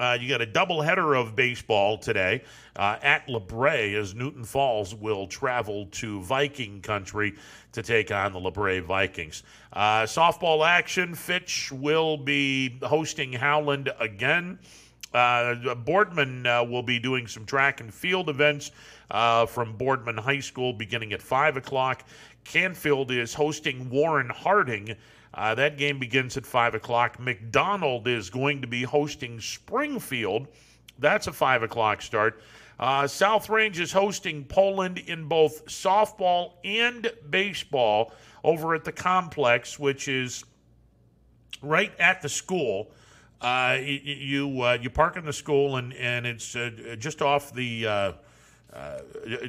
Speaker 3: Uh, you got a doubleheader of baseball today uh, at LaBrae as Newton Falls will travel to Viking country to take on the LaBrae Vikings. Uh, softball action, Fitch will be hosting Howland again. Uh, Boardman uh, will be doing some track and field events uh, from Boardman High School beginning at 5 o'clock. Canfield is hosting Warren Harding uh, that game begins at 5 o'clock. McDonald is going to be hosting Springfield. That's a 5 o'clock start. Uh, South Range is hosting Poland in both softball and baseball over at the complex, which is right at the school. Uh, you you, uh, you, park in the school, and, and it's uh, just off the, uh,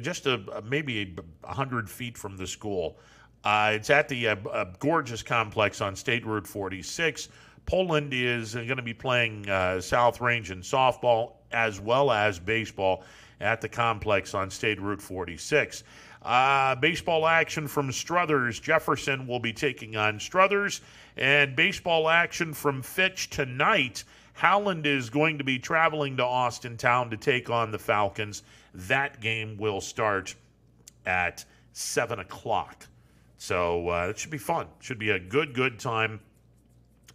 Speaker 3: just a, maybe a hundred feet from the school. Uh, it's at the uh, uh, gorgeous complex on State Route 46. Poland is going to be playing uh, South Range in softball as well as baseball at the complex on State Route 46. Uh, baseball action from Struthers. Jefferson will be taking on Struthers. And baseball action from Fitch tonight. Howland is going to be traveling to Austintown to take on the Falcons. That game will start at 7 o'clock. So uh, it should be fun. Should be a good, good time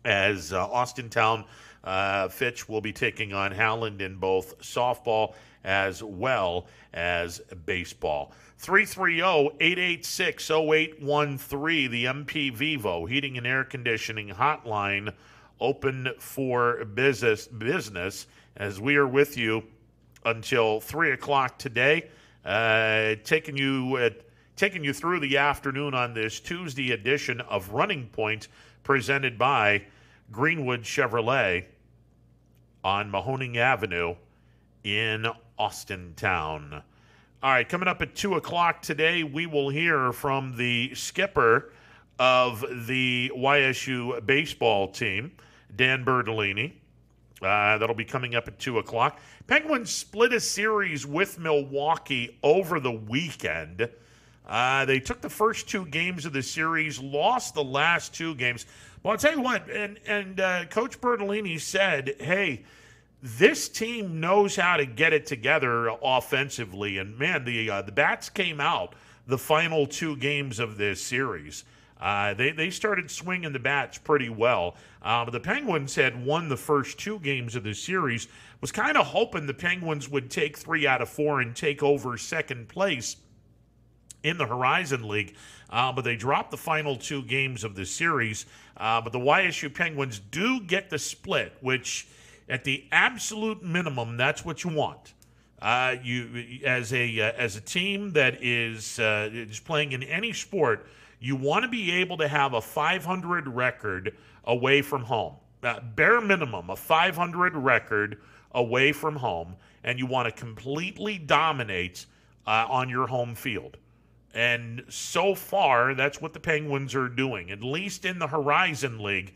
Speaker 3: as uh, Austintown uh, Fitch will be taking on Howland in both softball as well as baseball. 330-886-0813, the MP Vivo Heating and Air Conditioning Hotline, open for business. Business as we are with you until three o'clock today, uh, taking you at taking you through the afternoon on this Tuesday edition of Running Point presented by Greenwood Chevrolet on Mahoning Avenue in Austintown. All right, coming up at 2 o'clock today, we will hear from the skipper of the YSU baseball team, Dan Bertolini. Uh, that'll be coming up at 2 o'clock. Penguins split a series with Milwaukee over the weekend. Uh, they took the first two games of the series, lost the last two games. Well, I'll tell you what, and, and uh, Coach Bertolini said, hey, this team knows how to get it together offensively. And man, the uh, the bats came out the final two games of this series. Uh, they they started swinging the bats pretty well. Uh, but the Penguins had won the first two games of the series. Was kind of hoping the Penguins would take three out of four and take over second place in the Horizon League. Uh, but they dropped the final two games of the series. Uh, but the YSU Penguins do get the split, which at the absolute minimum, that's what you want. Uh, you as a uh, as a team that is uh, is playing in any sport, you want to be able to have a 500 record away from home. Uh, bare minimum, a 500 record away from home, and you want to completely dominate on your home field. And so far, that's what the Penguins are doing, at least in the Horizon League.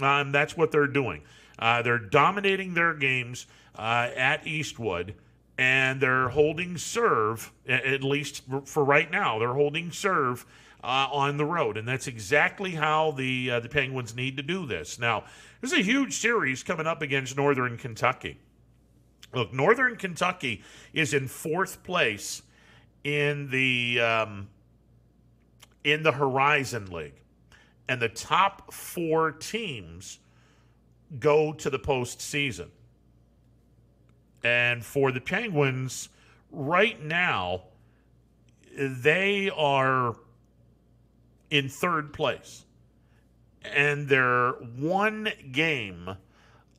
Speaker 3: Um, that's what they're doing. Uh, they're dominating their games uh, at Eastwood, and they're holding serve, at least for right now, they're holding serve uh, on the road. And that's exactly how the, uh, the Penguins need to do this. Now, there's a huge series coming up against Northern Kentucky. Look, Northern Kentucky is in fourth place in the um, in the Horizon League, and the top four teams go to the postseason. And for the Penguins, right now, they are in third place, and they're one game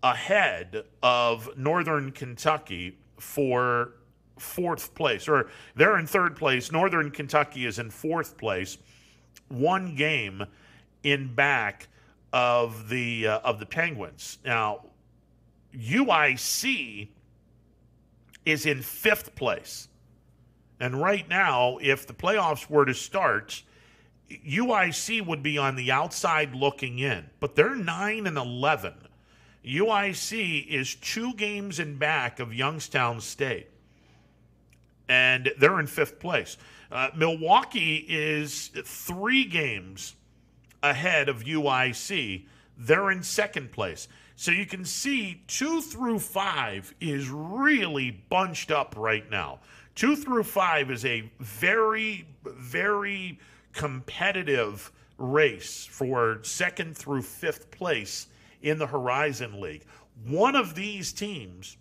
Speaker 3: ahead of Northern Kentucky for fourth place, or they're in third place. Northern Kentucky is in fourth place, one game in back of the uh, of the Penguins. Now, UIC is in fifth place, and right now, if the playoffs were to start. UIC would be on the outside looking in, but they're 9 and 11. UIC is two games in back of Youngstown State, and they're in fifth place. Uh, Milwaukee is three games ahead of UIC. They're in second place. So you can see two through five is really bunched up right now. Two through five is a very, very competitive race for second through fifth place in the Horizon League. One of these teams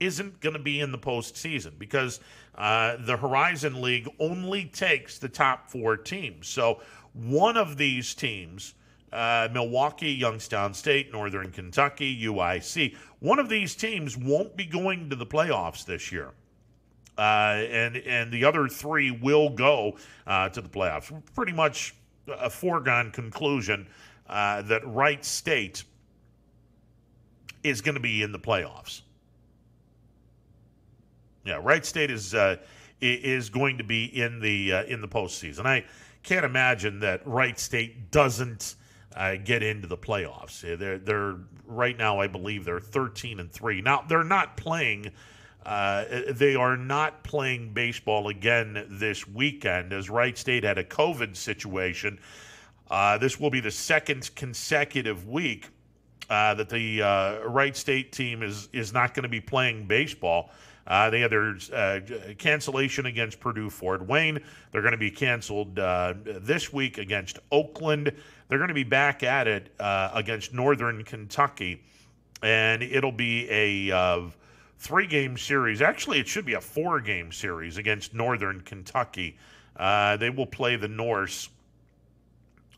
Speaker 3: isn't going to be in the postseason because uh, the Horizon League only takes the top four teams. So one of these teams, uh, Milwaukee, Youngstown State, Northern Kentucky, UIC, one of these teams won't be going to the playoffs this year. Uh, and and the other three will go uh, to the playoffs. Pretty much a foregone conclusion uh, that Wright State is going to be in the playoffs. Yeah, Wright State is uh, is going to be in the uh, in the postseason. I can't imagine that Wright State doesn't uh, get into the playoffs. They're they're right now, I believe they're thirteen and three. Now they're not playing. Uh, they are not playing baseball again this weekend as Wright State had a COVID situation uh, this will be the second consecutive week uh, that the uh, Wright State team is is not going to be playing baseball. Uh, they had their uh, cancellation against Purdue Fort Wayne. They're going to be canceled uh, this week against Oakland. They're going to be back at it against Northern Kentucky, and it'll be a three game series. Actually, it should be a four game series against Northern Kentucky. they will play the Norse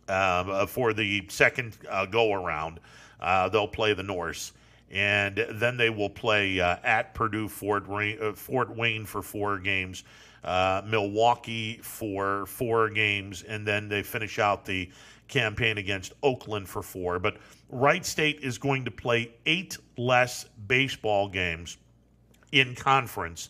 Speaker 3: um, uh, for the second uh, go around. Uh, they'll play the Norse. And then they will play uh, at Purdue Fort, uh, Fort Wayne for four games, Milwaukee for four games, and then they finish out the campaign against Oakland for four. But Wright State is going to play eight less baseball games in conference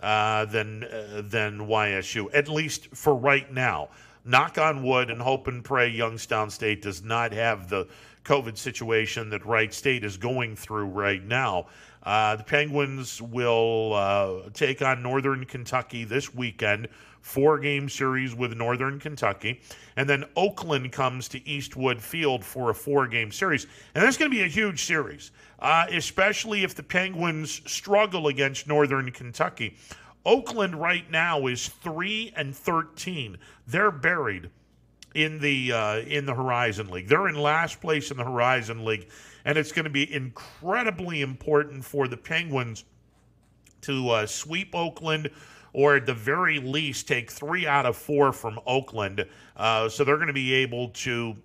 Speaker 3: uh, than uh, than YSU, at least for right now knock on wood and hope and pray Youngstown State does not have the COVID situation that Wright State is going through right now. Uh, the Penguins will uh, take on Northern Kentucky this weekend, four game series with Northern Kentucky. And then Oakland comes to Eastwood Field for a four game series. And that's going to be a huge series, uh, especially if the Penguins struggle against Northern Kentucky. Oakland right now is three and thirteen. They're buried in the uh, in the Horizon League. They're in last place in the Horizon League, and it's going to be incredibly important for the Penguins to uh, sweep Oakland, or at the very least take three out of four from Oakland. Uh, so they're going to be able to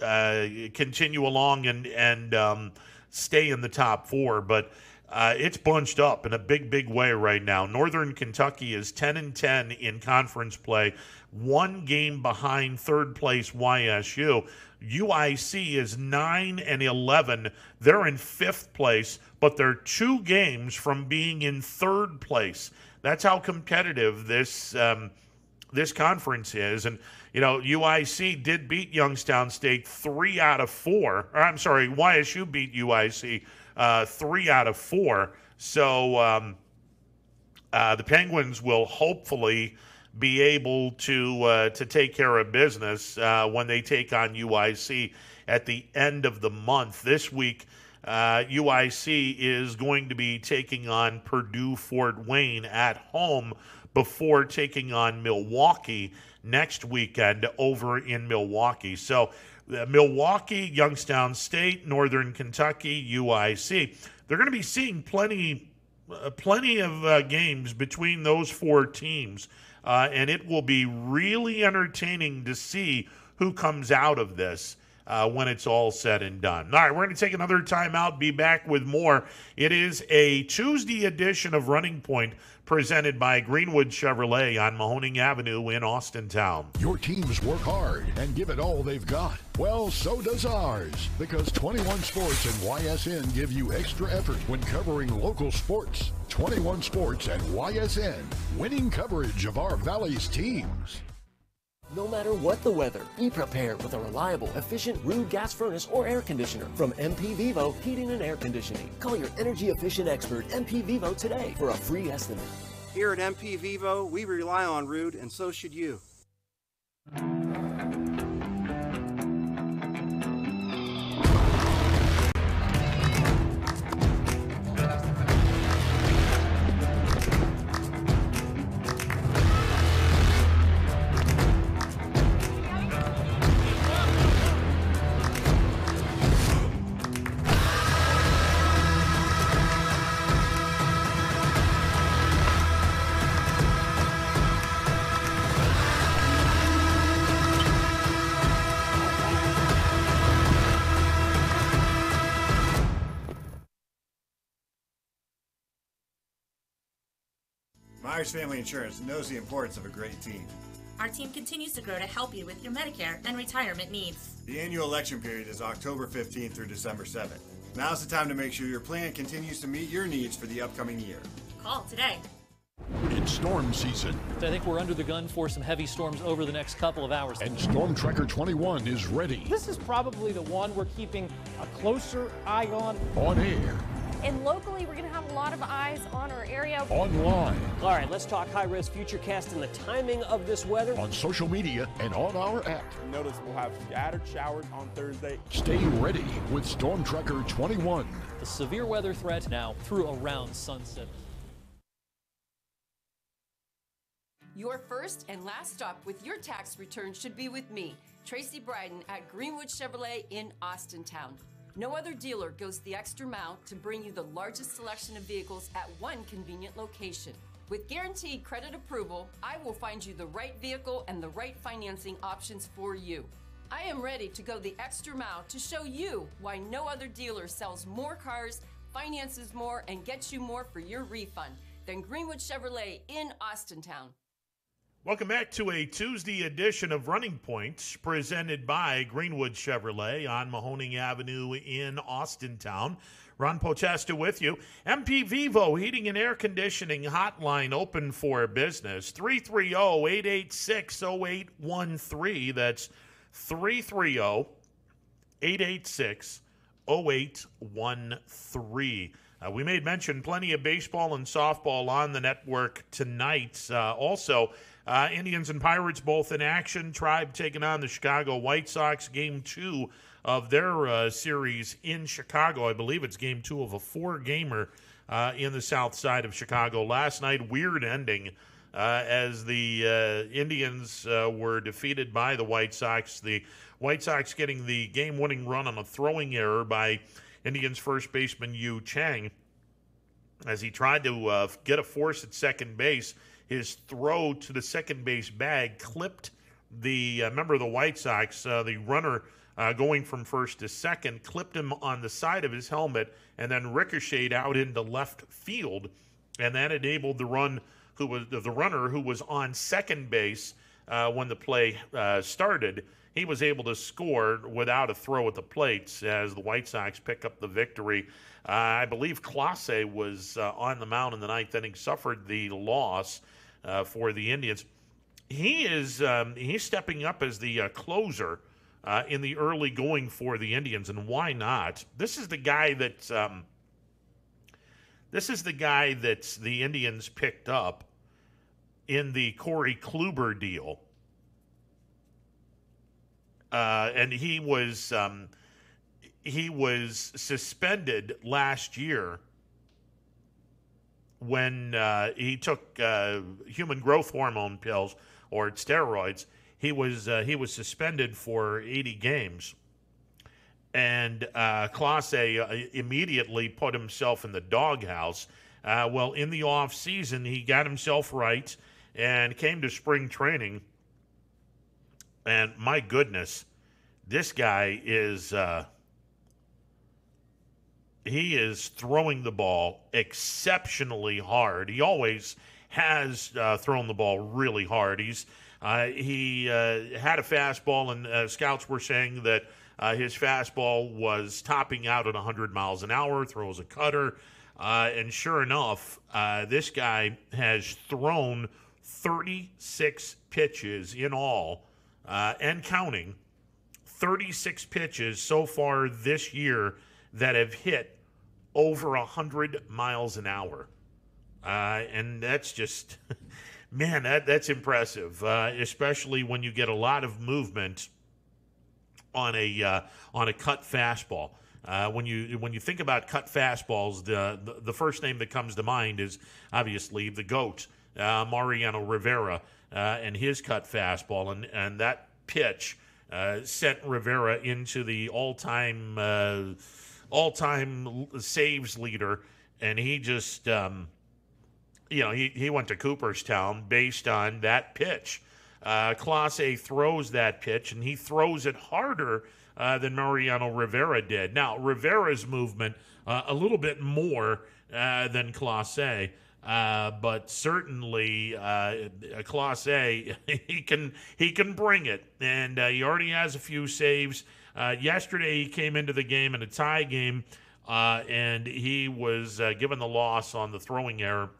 Speaker 3: uh, continue along and and um, stay in the top four, but. Uh, it's bunched up in a big, big way right now. Northern Kentucky is 10 and 10 in conference play, one game behind third place YSU. UIC is 9 and 11. They're in fifth place, but they're two games from being in third place. That's how competitive this um, this conference is. And you know, UIC did beat Youngstown State three out of four. Or, I'm sorry, YSU beat UIC uh, three out of four. So um, uh, the Penguins will hopefully be able to uh, to take care of business uh, when they take on UIC at the end of the month. This week, uh, UIC is going to be taking on Purdue Fort Wayne at home before taking on Milwaukee next weekend over in Milwaukee. So, uh, Milwaukee, Youngstown State, Northern Kentucky, UIC, they're going to be seeing plenty, uh, plenty of uh, games between those four teams, uh, and it will be really entertaining to see who comes out of this uh, when it's all said and done. All right, we're going to take another timeout, be back with more. It is a Tuesday edition of Running Point presented by Greenwood Chevrolet on Mahoning Avenue in Austintown.
Speaker 16: Your teams work hard and give it all they've got. Well, so does ours, because 21 Sports and YSN give you extra effort when covering local sports. 21 Sports and YSN, winning coverage of our Valley's teams.
Speaker 17: No matter what the weather, be prepared with a reliable, efficient Ruud gas furnace or air conditioner from MP Vivo Heating and Air Conditioning. Call your energy efficient expert MP Vivo today for a free estimate.
Speaker 18: Here at MP Vivo, we rely on Ruud and so should you.
Speaker 9: Myers Family Insurance knows the importance of a great team.
Speaker 10: Our team continues to grow to help you with your Medicare and retirement needs.
Speaker 9: The annual election period is October 15th through December 7th. Now's the time to make sure your plan continues to meet your needs for the upcoming year.
Speaker 10: Call today.
Speaker 16: It's storm season,
Speaker 19: I think we're under the gun for some heavy storms over the next couple of hours.
Speaker 16: and Storm Tracker 21 is ready.
Speaker 20: This is probably the one we're keeping a closer eye on.
Speaker 16: On air,
Speaker 21: And locally, we're going to have a lot of eyes on our area.
Speaker 16: online,
Speaker 20: All right, let's talk high risk futurecast and the timing of this weather.
Speaker 16: on social media, and on our app.
Speaker 22: Notice we'll have scattered showers on Thursday.
Speaker 16: Stay ready with Storm Tracker 21.
Speaker 19: The severe weather threat now through around sunset.
Speaker 23: Your first and last stop with your tax return should be with me, Tracy Bryden at Greenwood Chevrolet in Austintown. No other dealer goes the extra mile to bring you the largest selection of vehicles at one convenient location. With guaranteed credit approval, I will find you the right vehicle and the right financing options for you. I am ready to go the extra mile to show you why no other dealer sells more cars, finances more, and gets you more for your refund than Greenwood Chevrolet in Austintown.
Speaker 3: Welcome back to a Tuesday edition of Running Points presented by Greenwood Chevrolet on Mahoning Avenue in Austintown. Ron Potesta with you. MP Vivo Heating and Air Conditioning Hotline open for business. 330 886 0813. That's 330 886 0813. Uh, we made mention plenty of baseball and softball on the network tonight. Uh, also, uh, Indians and Pirates both in action. Tribe taking on the Chicago White Sox. Game two of their uh, series in Chicago. I believe it's game two of a four gamer uh, in the south side of Chicago. Last night, weird ending. Uh, as the uh, Indians uh, were defeated by the White Sox. The White Sox getting the game winning run on a throwing error by Indians first baseman Yu Chang. As he tried to get a force at second base, his throw to the second base bag clipped the uh, member of the White Sox, uh, the runner uh, going from first to second, clipped him on the side of his helmet and then ricocheted out into left field. And that enabled the run who was the runner who was on second base uh, when the play uh, started. He was able to score without a throw at the plates as the White Sox pick up the victory. Uh, I believe Clase was on the mound in the ninth inning, suffered the loss uh, for the Indians. He is um, he's stepping up as the uh, closer uh, in the early going for the Indians, and why not? This is the guy that um, this is the guy that the Indians picked up in the Corey Kluber deal. Uh, and he was um, he was suspended last year when uh, he took uh, human growth hormone pills or steroids. He was uh, he was suspended for 80 games, and uh, Clase uh, immediately put himself in the doghouse. Uh, well, in the off season, he got himself right and came to spring training. And my goodness, this guy is uh, he is throwing the ball exceptionally hard. He always has uh, thrown the ball really hard. He's uh, he uh, had a fastball, and uh, scouts were saying that uh, his fastball was topping out at 100 miles an hour. Throws a cutter, uh, and sure enough, this guy has thrown 36 pitches in all and counting. 36 pitches so far this year that have hit over 100 miles an hour. Uh, and that's just, man, that, that's impressive, uh, especially when you get a lot of movement on a, uh, on a cut fastball. Uh, when you when you think about cut fastballs, the, the, the first name that comes to mind is obviously the goat, uh, Mariano Rivera, uh, and his cut fastball, and and that pitch sent Rivera into the all time all time saves leader, and he just, um, you know, he, he went to Cooperstown based on that pitch. Uh, Clase A throws that pitch, and he throws it harder uh, than Mariano Rivera did. Now, Rivera's movement uh, a little bit more uh, than Clase. Uh, but certainly, uh, Clase A he can he can bring it, and uh, he already has a few saves. Uh, yesterday, he came into the game in a tie game, uh, and he was uh, given the loss on the throwing error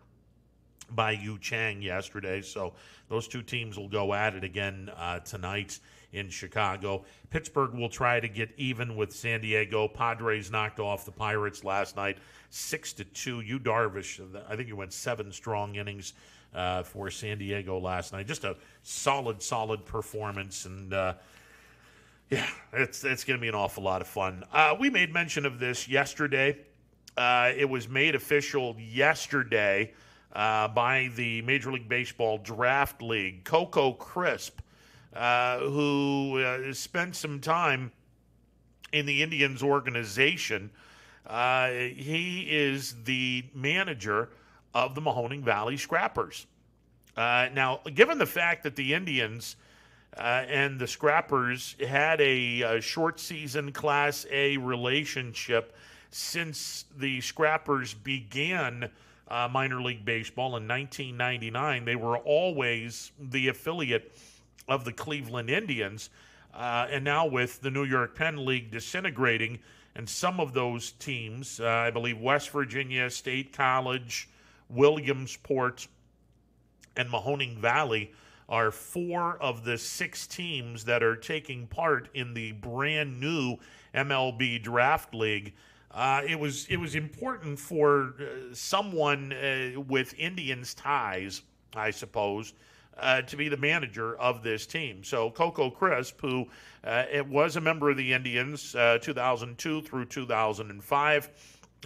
Speaker 3: by Yu Chang yesterday. So those two teams will go at it again uh, tonight in Chicago. Pittsburgh will try to get even with San Diego. Padres knocked off the Pirates last night, six to two. Yu Darvish, I think he went seven strong innings. Uh, for San Diego last night, just a solid, solid performance, and uh, yeah, it's it's going to be an awful lot of fun. Uh, we made mention of this yesterday. Uh, it was made official yesterday uh, by the Major League Baseball Draft League. Coco Crisp, uh, who uh, spent some time in the Indians organization, uh, he is the manager of the Mahoning Valley Scrappers. now, given the fact that the Indians uh, and the Scrappers had a, a, short season Class A relationship since the Scrappers began uh, minor league baseball in 1999. They were always the affiliate of the Cleveland Indians. Uh, and now, with the New York Penn League disintegrating, and some of those teams, uh, I believe West Virginia State College, Williamsport, and Mahoning Valley are four of the six teams that are taking part in the brand new MLB Draft League. Uh, it was it was important for uh, someone uh, with Indians ties, I suppose, uh, to be the manager of this team. So Coco Crisp, who uh, it was a member of the Indians uh, 2002 through 2005,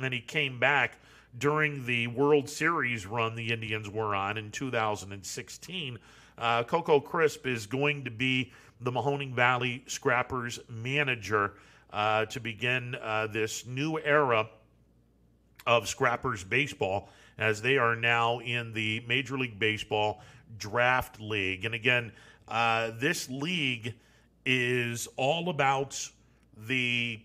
Speaker 3: and he came back during the World Series run the Indians were on in 2016 uh, Coco Crisp is going to be the Mahoning Valley Scrappers manager uh, to begin uh, this new era of Scrappers baseball as they are now in the Major League Baseball Draft League. And again, uh, this league is all about the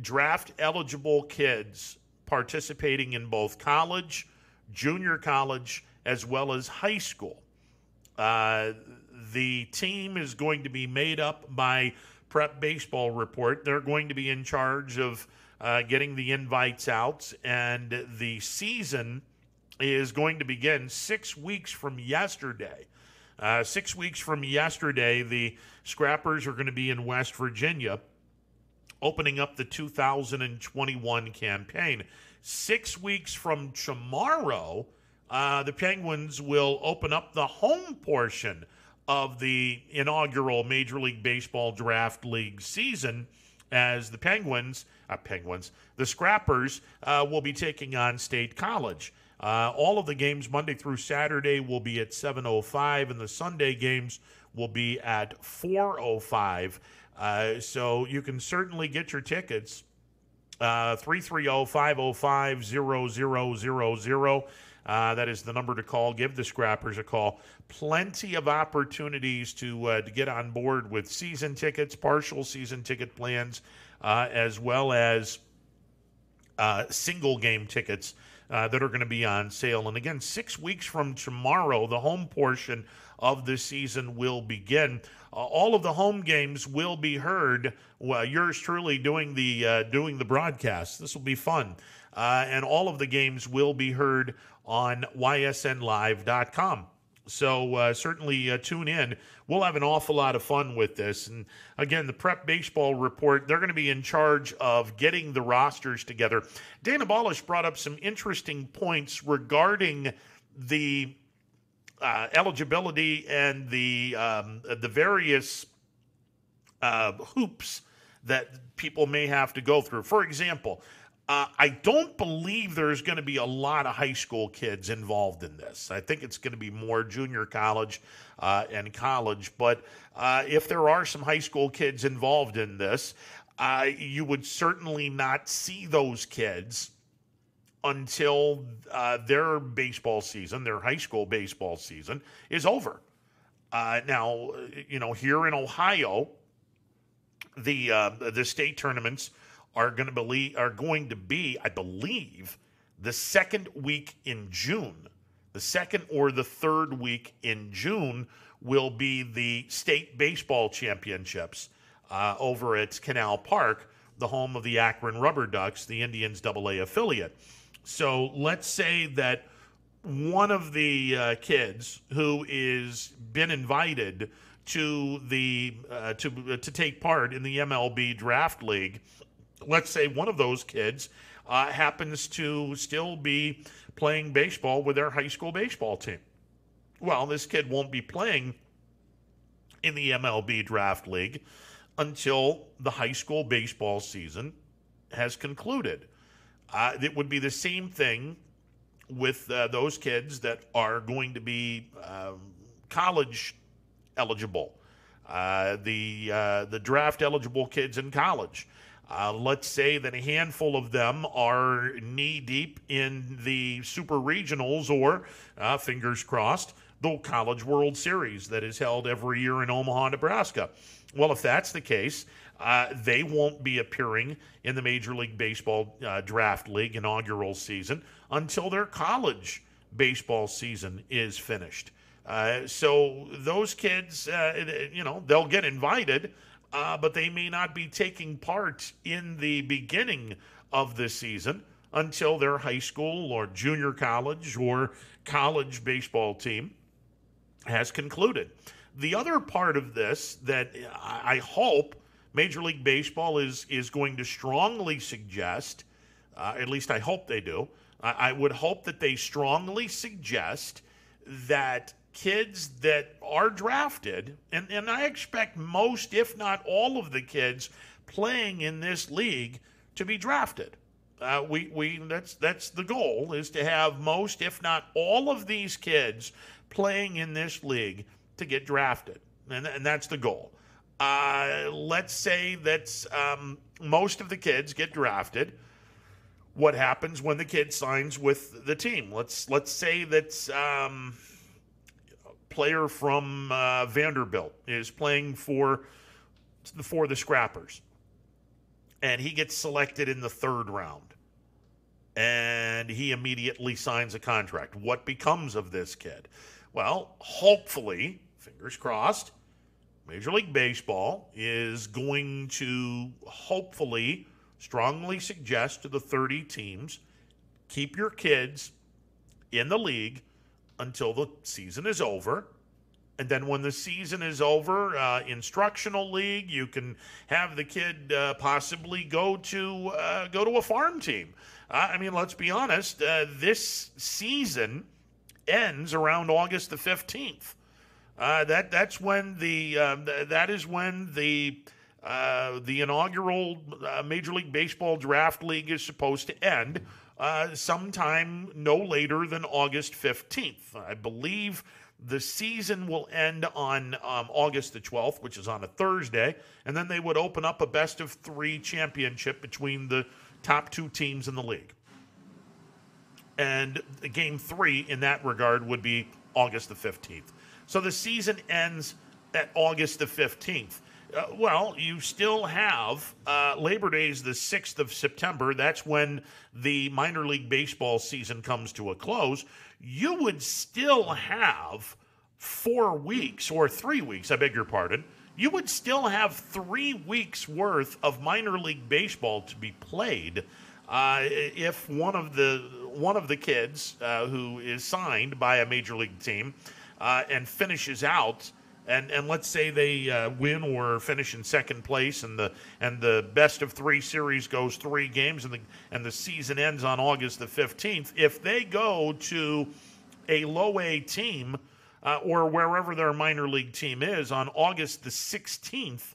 Speaker 3: draft eligible kids participating in both college, junior college, as well as high school. Uh, the team is going to be made up by Prep Baseball Report. They're going to be in charge of uh, getting the invites out, and the season is going to begin six weeks from yesterday. Uh, six weeks from yesterday, the Scrappers are going to be in West Virginia, opening up the 2021 campaign. Six weeks from tomorrow, uh, the Penguins will open up the home portion of the inaugural Major League Baseball Draft League season as the Penguins, uh, Penguins, the Scrappers uh, will be taking on State College. Uh, all of the games Monday through Saturday will be at 7:05, and the Sunday games will be at 4:05. Uh, so you can certainly get your tickets. Uh, 330-505-0000. Uh, that is the number to call. Give the Scrappers a call. Plenty of opportunities to uh, to get on board with season tickets, partial season ticket plans, uh, as well as uh, single game tickets uh, that are going to be on sale. And again, six weeks from tomorrow, the home portion of the season will begin. Uh, all of the home games will be heard. Well, yours truly doing the uh, doing the broadcast. This will be fun, uh, and all of the games will be heard on ysnlive.com. So uh, certainly uh, tune in. We'll have an awful lot of fun with this. And again, the Prep Baseball Report, they're going to be in charge of getting the rosters together. Dana Balash brought up some interesting points regarding the uh, eligibility and the um, the various uh, hoops that people may have to go through. For example, uh, I don't believe there's going to be a lot of high school kids involved in this. I think it's going to be more junior college uh, and college. But uh, if there are some high school kids involved in this, uh, you would certainly not see those kids until uh, their baseball season, their high school baseball season, is over. Uh, now, you know, here in Ohio, the the state tournaments are going to believe are going to be, I believe, the second week in June. The second or the third week in June will be the state baseball championships uh, over at Canal Park, the home of the Akron Rubber Ducks, the Indians AA affiliate. So let's say that one of the uh, kids who is been invited to the uh, to to take part in the MLB draft league let's say one of those kids uh, happens to still be playing baseball with their high school baseball team. Well, this kid won't be playing in the MLB draft league until the high school baseball season has concluded. Uh, it would be the same thing with uh, those kids that are going to be um, college eligible. Uh, the uh, the draft eligible kids in college uh, let's say that a handful of them are knee deep in the super regionals or, uh, fingers crossed, the College World Series that is held every year in Omaha, Nebraska. Well, if that's the case, uh, they won't be appearing in the Major League Baseball uh, Draft League inaugural season until their college baseball season is finished. Uh, so those kids, uh, you know, they'll get invited uh, but they may not be taking part in the beginning of the season until their high school or junior college or college baseball team has concluded. The other part of this that I hope Major League Baseball is is going to strongly suggest, uh, at least I hope they do. I, I would hope that they strongly suggest that kids that are drafted, and, and I expect most, if not all of the kids playing in this league to be drafted. Uh, we, we that's that's the goal is to have most, if not all of these kids playing in this league to get drafted, and, and that's the goal. Uh, let's say that um, most of the kids get drafted. What happens when the kid signs with the team? Let's let's say that um, player from uh, Vanderbilt is playing for the for the Scrappers, and he gets selected in the third round, and he immediately signs a contract. What becomes of this kid? Well, hopefully, fingers crossed, Major League Baseball is going to hopefully strongly suggest to the 30 teams keep your kids in the league until the season is over. And then when the season is over, uh, instructional league, you can have the kid uh, possibly go to uh, go to a farm team. I mean, let's be honest. Uh, this season ends around August the fifteenth. Uh, that that's when the th- that is when the uh, the inaugural Major League Baseball Draft League is supposed to end uh, sometime no later than August 15th. I believe the season will end on um, August the 12th, which is on a Thursday, and then they would open up a best of three championship between the top two teams in the league. And game three in that regard would be August the 15th. So the season ends at August the 15th. Uh, well, you still have uh, Labor Day is the 6th of September. That's when the minor league baseball season comes to a close. You would still have four weeks or three weeks, I beg your pardon. You would still have three weeks worth of minor league baseball to be played uh, if one of the one of the kids uh, who is signed by a major league team uh, and finishes out and and let's say they uh, win or finish in second place, and the and the best of three series goes three games, and the and the season ends on August the fifteenth. If they go to a low A team uh, or wherever their minor league team is on August the sixteenth,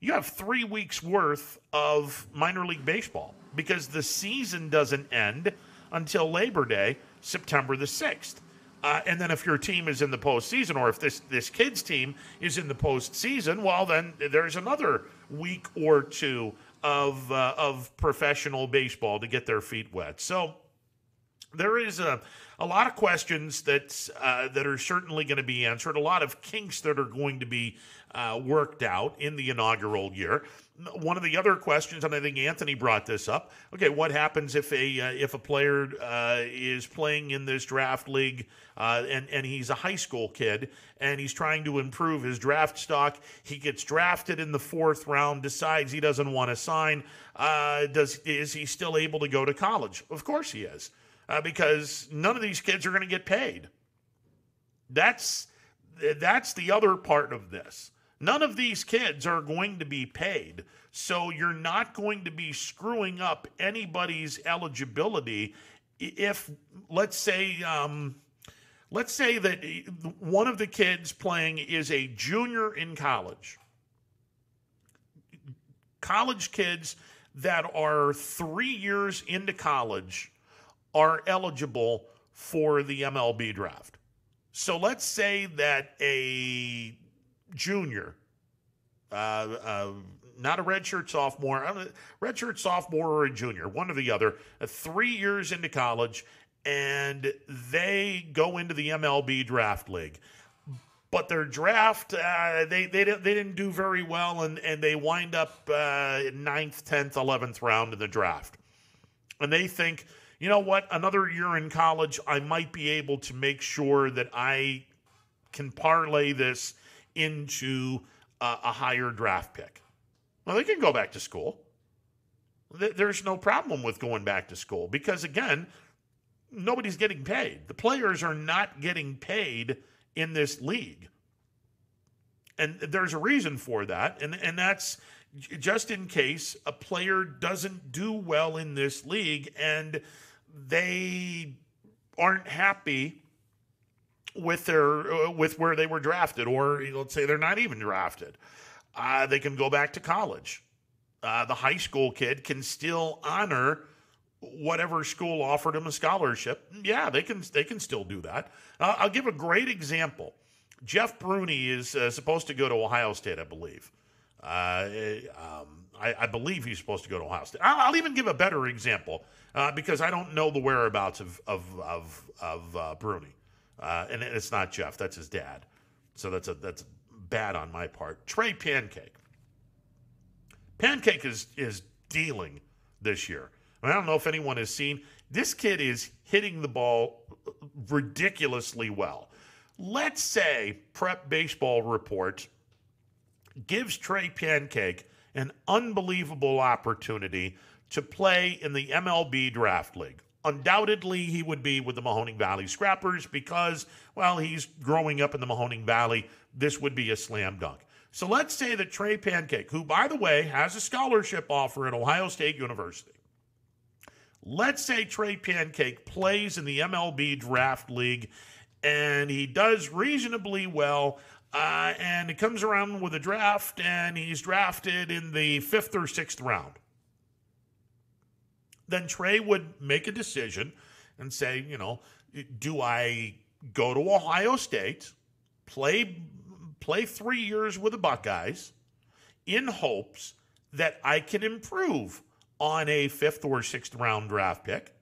Speaker 3: you have three weeks worth of minor league baseball because the season doesn't end until Labor Day, September the sixth. Uh, and then if your team is in the postseason, or if this this kid's team is in the postseason, well, then there's another week or two of uh, of professional baseball to get their feet wet. So there is a a lot of questions that uh, that are certainly going to be answered. A lot of kinks that are going to be uh, worked out in the inaugural year one of the other questions, and I think Anthony brought this up. Okay, what happens if a uh, if a player uh, is playing in this draft league uh, and and he's a high school kid and he's trying to improve his draft stock? He gets drafted in the fourth round, decides he doesn't want to sign. Uh, does is he still able to go to college? Of course he is, uh, because none of these kids are going to get paid. That's that's the other part of this. None of these kids are going to be paid. So you're not going to be screwing up anybody's eligibility if, let's say, um, let's say that one of the kids playing is a junior in college. College kids that are three years into college are eligible for the MLB draft. So let's say that a junior, uh, uh, not a redshirt sophomore, a redshirt sophomore or a junior, one or the other, uh, three years into college, and they go into the MLB draft league. But their draft, uh, they, they, they didn't do very well, and, and they wind up uh, ninth, 10th, 11th round in the draft. And they think, you know what, another year in college, I might be able to make sure that I can parlay this into a higher draft pick. Well, they can go back to school. There's no problem with going back to school because, again, nobody's getting paid. The players are not getting paid in this league. And there's a reason for that. And, and that's just in case a player doesn't do well in this league and they aren't happy with their uh, with where they were drafted, or let's say they're not even drafted. Uh, they can go back to college. Uh, the high school kid can still honor whatever school offered him a scholarship. Yeah, they can they can still do that. Uh, I'll give a great example. Jeff Bruni is uh, supposed to go to Ohio State, I believe. Uh, um, I, I, believe he's supposed to go to Ohio State. I'll, I'll even give a better example because I don't know the whereabouts of of of, of Bruni. Uh, and it's not Jeff, that's his dad. So that's a that's bad on my part. Trey Pancake. Pancake is is dealing this year. I don't know if anyone has seen. This kid is hitting the ball ridiculously well. Let's say Prep Baseball Report gives Trey Pancake an unbelievable opportunity to play in the MLB Draft League. Undoubtedly, he would be with the Mahoning Valley Scrappers because, well, he's growing up in the Mahoning Valley. This would be a slam dunk. So let's say that Trey Pancake, who, by the way, has a scholarship offer at Ohio State University, let's say Trey Pancake plays in the MLB Draft League and he does reasonably well uh, and it comes around with a draft, and he's drafted in the fifth or sixth round. Then Trey would make a decision and say, you know, do I go to Ohio State, play play three years with the Buckeyes, in hopes that I can improve on a fifth or sixth round draft pick?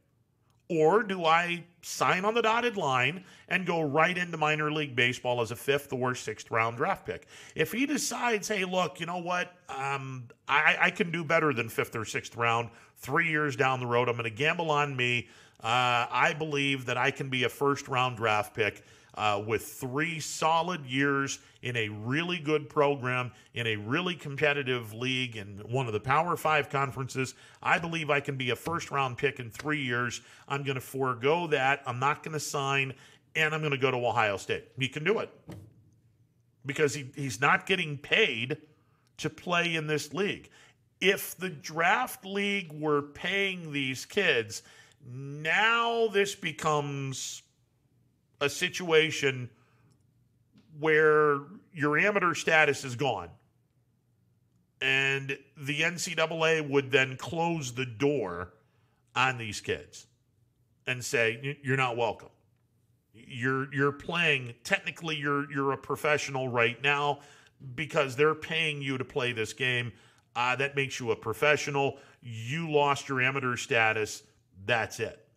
Speaker 3: Or do I sign on the dotted line and go right into minor league baseball as a fifth or sixth round draft pick? If he decides, hey, look, you know what, um, I, I, can do better than fifth or sixth round three years down the road, I'm going to gamble on me. Uh, I believe that I can be a first round draft pick uh, with three solid years in a really good program, in a really competitive league, in one of the Power Five conferences. I believe I can be a first round pick in three years. I'm going to forego that. I'm not going to sign, and I'm going to go to Ohio State. He can do it because he, he's not getting paid to play in this league. If the draft league were paying these kids, now this becomes a situation where your amateur status is gone. And the NCAA would then close the door on these kids and say, you're not welcome. You're you're playing technically you're you're a professional right now because they're paying you to play this game. Uh, that makes you a professional. You lost your amateur status. That's it.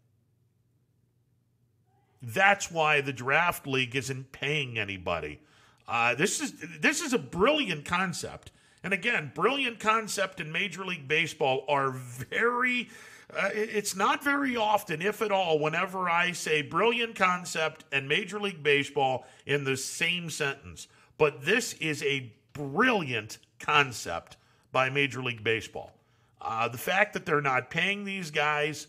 Speaker 3: That's why the draft league isn't paying anybody. Uh, this is this is a brilliant concept, and again, brilliant concept in Major League Baseball are very. Uh, it's not very often, if at all, whenever I say brilliant concept and Major League Baseball in the same sentence. But this is a brilliant concept by Major League Baseball. Uh, the fact that they're not paying these guys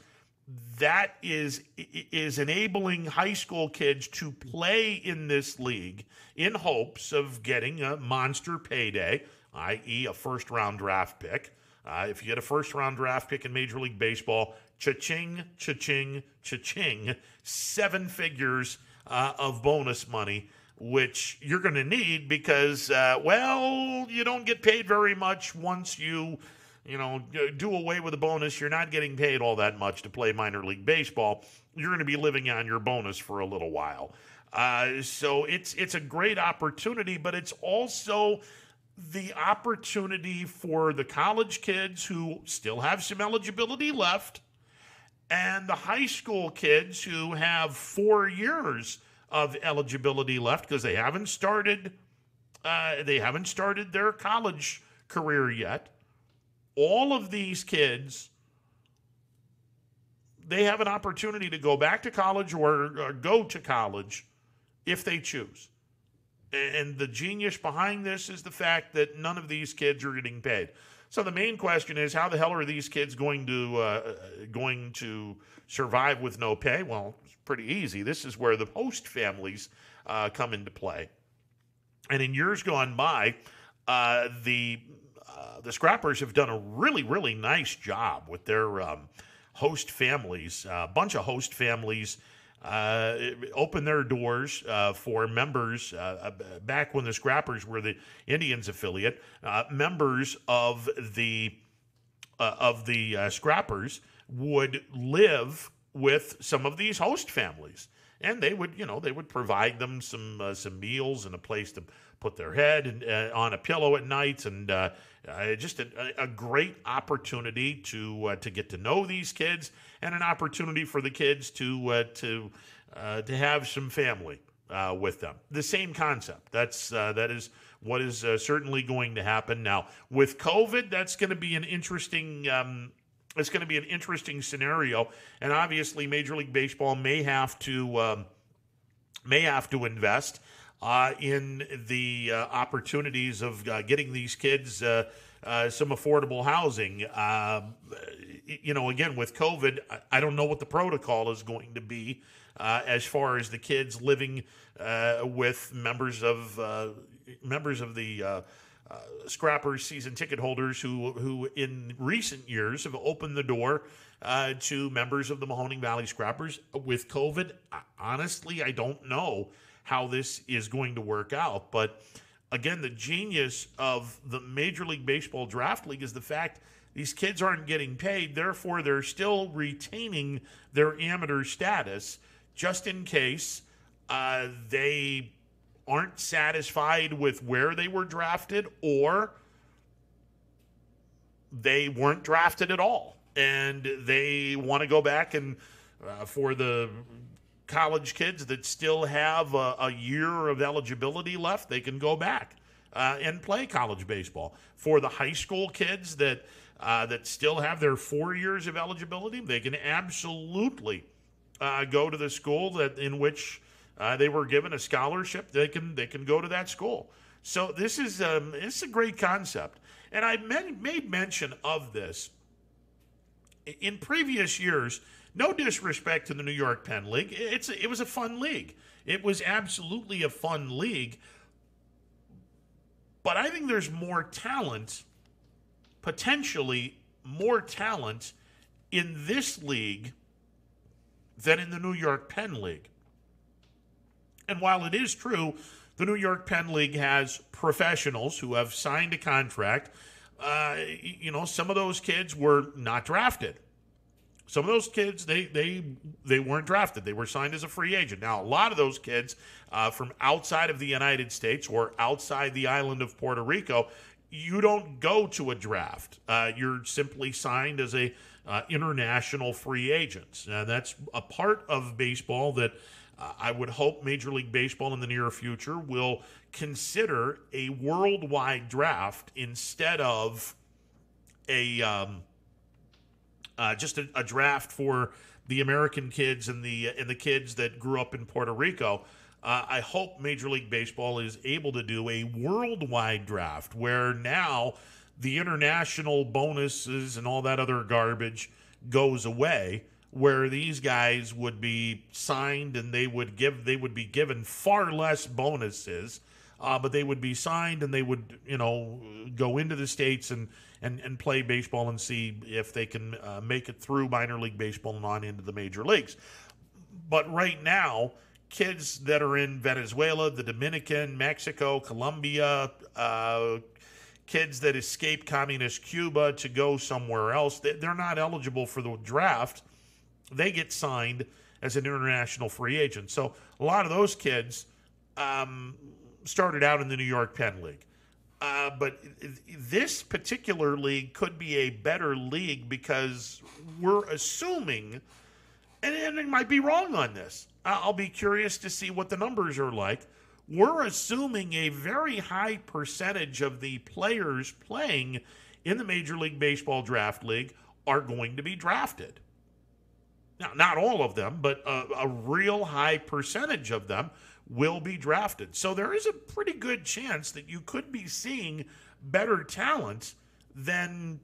Speaker 3: that is is enabling high school kids to play in this league in hopes of getting a monster payday, i.e., a first round draft pick. Uh, if you get a first round draft pick in Major League Baseball, cha-ching, cha-ching, cha-ching, seven figures uh, of bonus money, which you're going to need because, uh, well, you don't get paid very much once you you know, do away with the bonus. You're not getting paid all that much to play minor league baseball. You're going to be living on your bonus for a little while. Uh, so it's it's a great opportunity, but it's also the opportunity for the college kids who still have some eligibility left, and the high school kids who have four years of eligibility left because they haven't started uh, they haven't started their college career yet all of these kids they have an opportunity to go back to college or, or, go to college if they choose. And the genius behind this is the fact that none of these kids are getting paid. So the main question is, how the hell are these kids going to uh, going to survive with no pay? Well, it's pretty easy. This is where the host families uh, come into play. And in years gone by, uh, the the Scrappers have done a really, really nice job with their um, host families. A bunch of host families uh, open their doors uh, for members uh, uh, back when the Scrappers were the Indians affiliate. Uh, members of the uh, of the Scrappers would live with some of these host families, and they would, you know, they would provide them some some meals and a place to put their head on a pillow at night and uh, just a, a, great opportunity to uh, to get to know these kids, and an opportunity for the kids to uh, to uh, to have some family uh, with them. The same concept. That's uh, that is what is certainly going to happen now with COVID. That's going to be an interesting. Um, it's going to be an interesting scenario, and obviously, Major League Baseball may have to um, may have to invest uh, in the uh, opportunities of uh, getting these kids uh, uh, some affordable housing. Um, you know, again, with COVID, I don't know what the protocol is going to be as far as the kids living with members of members of the. Uh, scrappers, season ticket holders who, who in recent years have opened the door uh, to members of the Mahoning Valley Scrappers. With COVID, honestly, I don't know how this is going to work out. But again, the genius of the Major League Baseball Draft League is the fact these kids aren't getting paid, therefore, they're still retaining their amateur status just in case uh, they aren't satisfied with where they were drafted or they weren't drafted at all and they want to go back and uh, for the college kids that still have a, a, year of eligibility left they can go back uh, and play college baseball. For the high school kids that uh, that still have their four years of eligibility they can absolutely uh, go to the school that in which uh, they were given a scholarship. They can they can go to that school. So this is um, this is a great concept. And I made mention of this. In previous years. No disrespect to the New York Penn League. It's it was a fun league. It was absolutely a fun league. But I think there's more talent, potentially more talent in this league than in the New York Penn League. And while it is true the New York Penn League has professionals who have signed a contract. Uh, you know, some of those kids were not drafted. Some of those kids, they they they weren't drafted. They were signed as a free agent. Now, a lot of those kids uh, from outside of the United States or outside the island of Puerto Rico, you don't go to a draft. Uh, you're simply signed as a uh, international free agent. And that's a part of baseball that uh, I would hope Major League Baseball in the near future will consider a worldwide draft instead of a um, uh, just a, a, draft for the American kids and the and the kids that grew up in Puerto Rico. Uh, I hope Major League Baseball is able to do a worldwide draft where now the international bonuses and all that other garbage goes away where these guys would be signed and they would give they would be given far less bonuses uh, but they would be signed and they would you know go into the states and and, and play baseball and see if they can uh, make it through minor league baseball and on into the major leagues but right now kids that are in venezuela the dominican mexico colombia uh, kids that escape communist cuba to go somewhere else they're not eligible for the draft they get signed as an international free agent. So a lot of those kids um, started out in the New York Penn League. Uh, but this particular league could be a better league because we're assuming, and, and I might be wrong on this. I'll be curious to see what the numbers are like. We're assuming a very high percentage of the players playing in the Major League Baseball Draft League are going to be drafted. Now, not all of them, but a, a real high percentage of them will be drafted. So there is a pretty good chance that you could be seeing better talent than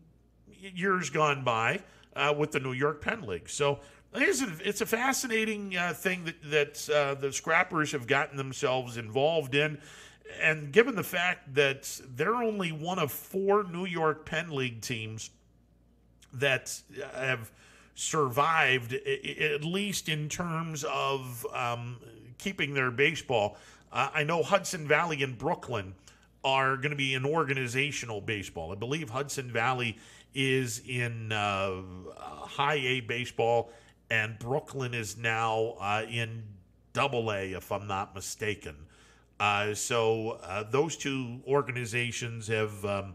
Speaker 3: years gone by uh, with the New York Penn League. So it's a, it's a fascinating uh, thing that, that uh, the Scrappers have gotten themselves involved in. And given the fact that they're only one of four New York Penn League teams that have – survived, at least in terms of um, keeping their baseball. Uh, I know Hudson Valley and Brooklyn are going to be in organizational baseball. I believe Hudson Valley is in uh, high A baseball, and Brooklyn is now uh, in double A, if I'm not mistaken. Uh, so uh, those two organizations have um,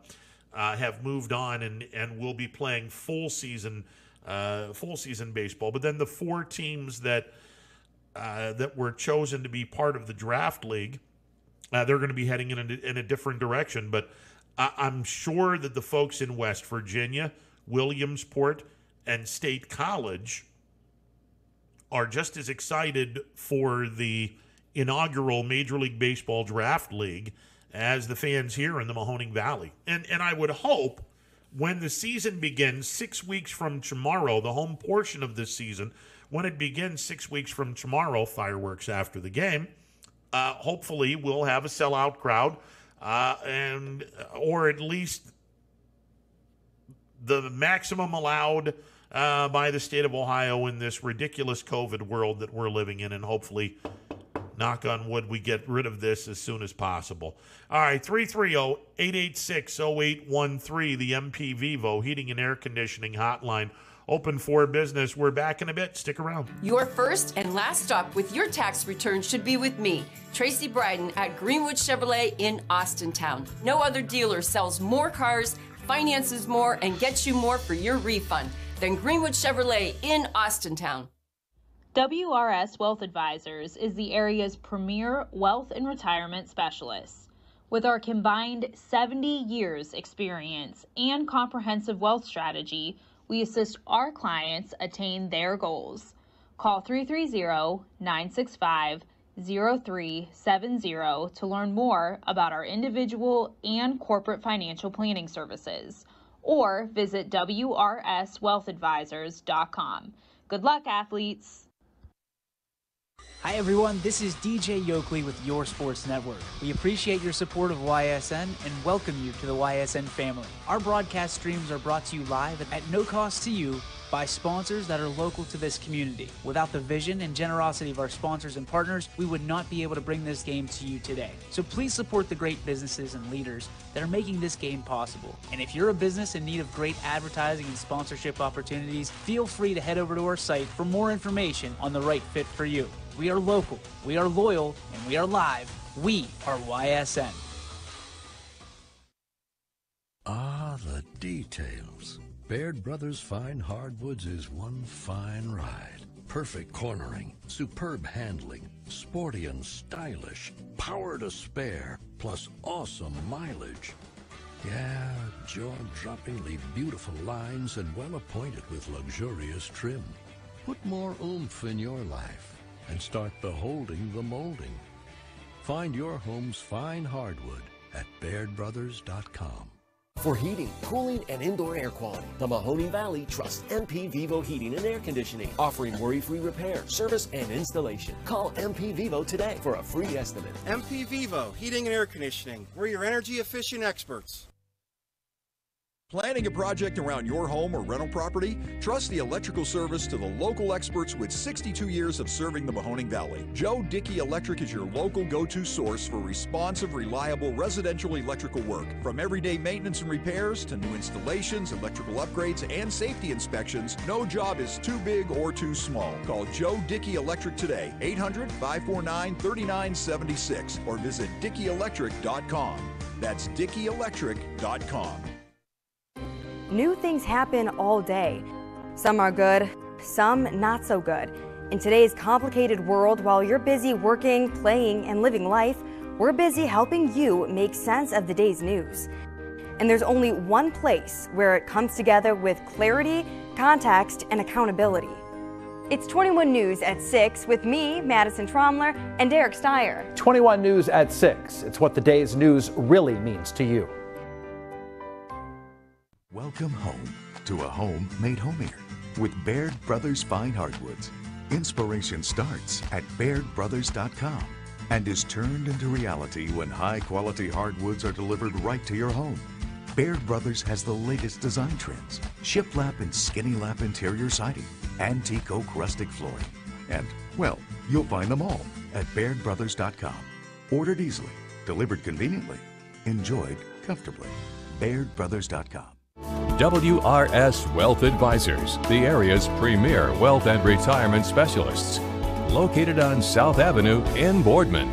Speaker 3: uh, have moved on and, and will be playing full season uh, full season baseball. But then the four teams that uh, that were chosen to be part of the draft league, uh, they're going to be heading in a, in a different direction. But I, I'm sure that the folks in West Virginia, Williamsport, and State College are just as excited for the inaugural Major League Baseball Draft League as the fans here in the Mahoning Valley. And and I would hope when the season begins six weeks from tomorrow, the home portion of this season, when it begins six weeks from tomorrow, fireworks after the game, uh, hopefully we'll have a sellout crowd, uh, and or at least the maximum allowed uh, by the state of Ohio in this ridiculous COVID world that we're living in, and hopefully knock on wood, we get rid of this as soon as possible. All right, 330 886 0813, the MP Vivo Heating and Air Conditioning Hotline. Open for business. We're back in a bit. Stick around.
Speaker 23: Your first and last stop with your tax return should be with me, Tracy Bryden at Greenwood Chevrolet in Austintown. No other dealer sells more cars, finances more, and gets you more for your refund than Greenwood Chevrolet in Austintown.
Speaker 11: WRS Wealth Advisors is the area's premier wealth and retirement specialist. With our combined 70 years experience and comprehensive wealth strategy, we assist our clients attain their goals. Call 330-965-0370 to learn more about our individual and corporate financial planning services or visit wrswealthadvisors.com. Good luck, athletes!
Speaker 24: Hi everyone, this is DJ Yokley with Your Sports Network. We appreciate your support of YSN and welcome you to the YSN family. Our broadcast streams are brought to you live at no cost to you by sponsors that are local to this community. Without the vision and generosity of our sponsors and partners, we would not be able to bring this game to you today. So please support the great businesses and leaders that are making this game possible. And if you're a business in need of great advertising and sponsorship opportunities, feel free to head over to our site for more information on the right fit for you. We are local, we are loyal, and we are live. We are YSN.
Speaker 25: Ah, the details. Baird Brothers Fine Hardwoods is one fine ride. Perfect cornering, superb handling, sporty and stylish, power to spare, plus awesome mileage. Yeah, jaw-droppingly beautiful lines and well appointed with luxurious trim. Put more oomph in your life and start beholding the molding. Find your home's fine hardwood at BairdBrothers.com.
Speaker 17: For heating, cooling, and indoor air quality, the Mahoning Valley trusts MP Vivo Heating and Air Conditioning, offering worry-free repair, service, and installation. Call MP Vivo today for a free estimate.
Speaker 26: MP Vivo Heating and Air Conditioning. We're your energy efficient experts.
Speaker 27: Planning a project around your home or rental property? Trust the electrical service to the local experts with 62 years of serving the Mahoning Valley. Joe Dickey Electric is your local go-to source for responsive, reliable residential electrical work. From everyday maintenance and repairs to new installations, electrical upgrades, and safety inspections, no job is too big or too small. Call Joe Dickey Electric today, 800-549-3976 or visit dickeyelectric.com. That's dickeyelectric.com.
Speaker 28: New things happen all day. Some are good, some not so good. In today's complicated world, while you're busy working, playing, and living life, we're busy helping you make sense of the day's news. And there's only one place where it comes together with clarity, context, and accountability. It's 21 News at 6 with me, Madison Tromler, and Derek Steyer.
Speaker 6: 21 News at 6. It's what the day's news really means to you.
Speaker 7: Welcome home to a home made homier with Baird Brothers Fine Hardwoods. Inspiration starts at BairdBrothers.com and is turned into reality when high quality hardwoods are delivered right to your home. Baird Brothers has the latest design trends shiplap and skinny lap interior siding, antique oak rustic flooring, and, well, you'll find them all at BairdBrothers.com. Ordered easily, delivered conveniently, enjoyed comfortably. BairdBrothers.com.
Speaker 8: WRS Wealth Advisors, the area's premier wealth and retirement specialists. Located on South Avenue in Boardman.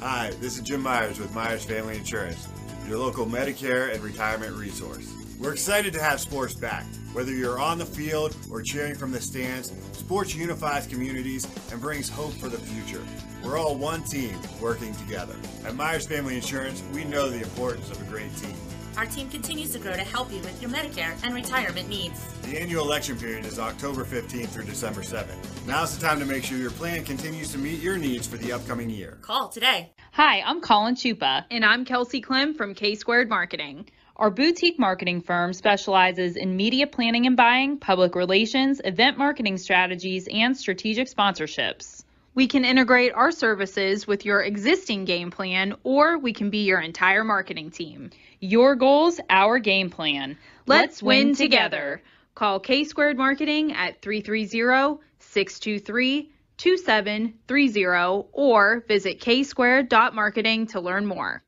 Speaker 9: Hi, this is Jim Myers with Myers Family Insurance, your local Medicare and retirement resource. We're excited to have sports back. Whether you're on the field or cheering from the stands, sports unifies communities and brings hope for the future. We're all one team working together. At Myers Family Insurance, we know the importance of a great team.
Speaker 10: Our team continues to grow to help you with your Medicare and retirement needs.
Speaker 9: The annual election period is October 15th through December 7th. Now's the time to make sure your plan continues to meet your needs for the upcoming year.
Speaker 10: Call today.
Speaker 11: Hi, I'm Colin Chupa. And I'm Kelsey Clem from K Squared Marketing. Our boutique marketing firm specializes in media planning and buying, public relations, event marketing strategies, and strategic sponsorships. We can integrate our services with your existing game plan, or we can be your entire marketing team. Your goals, our game plan. Let's, win, together. Call K Squared Marketing at 330 623 2730 or visit ksquared.marketing to learn more.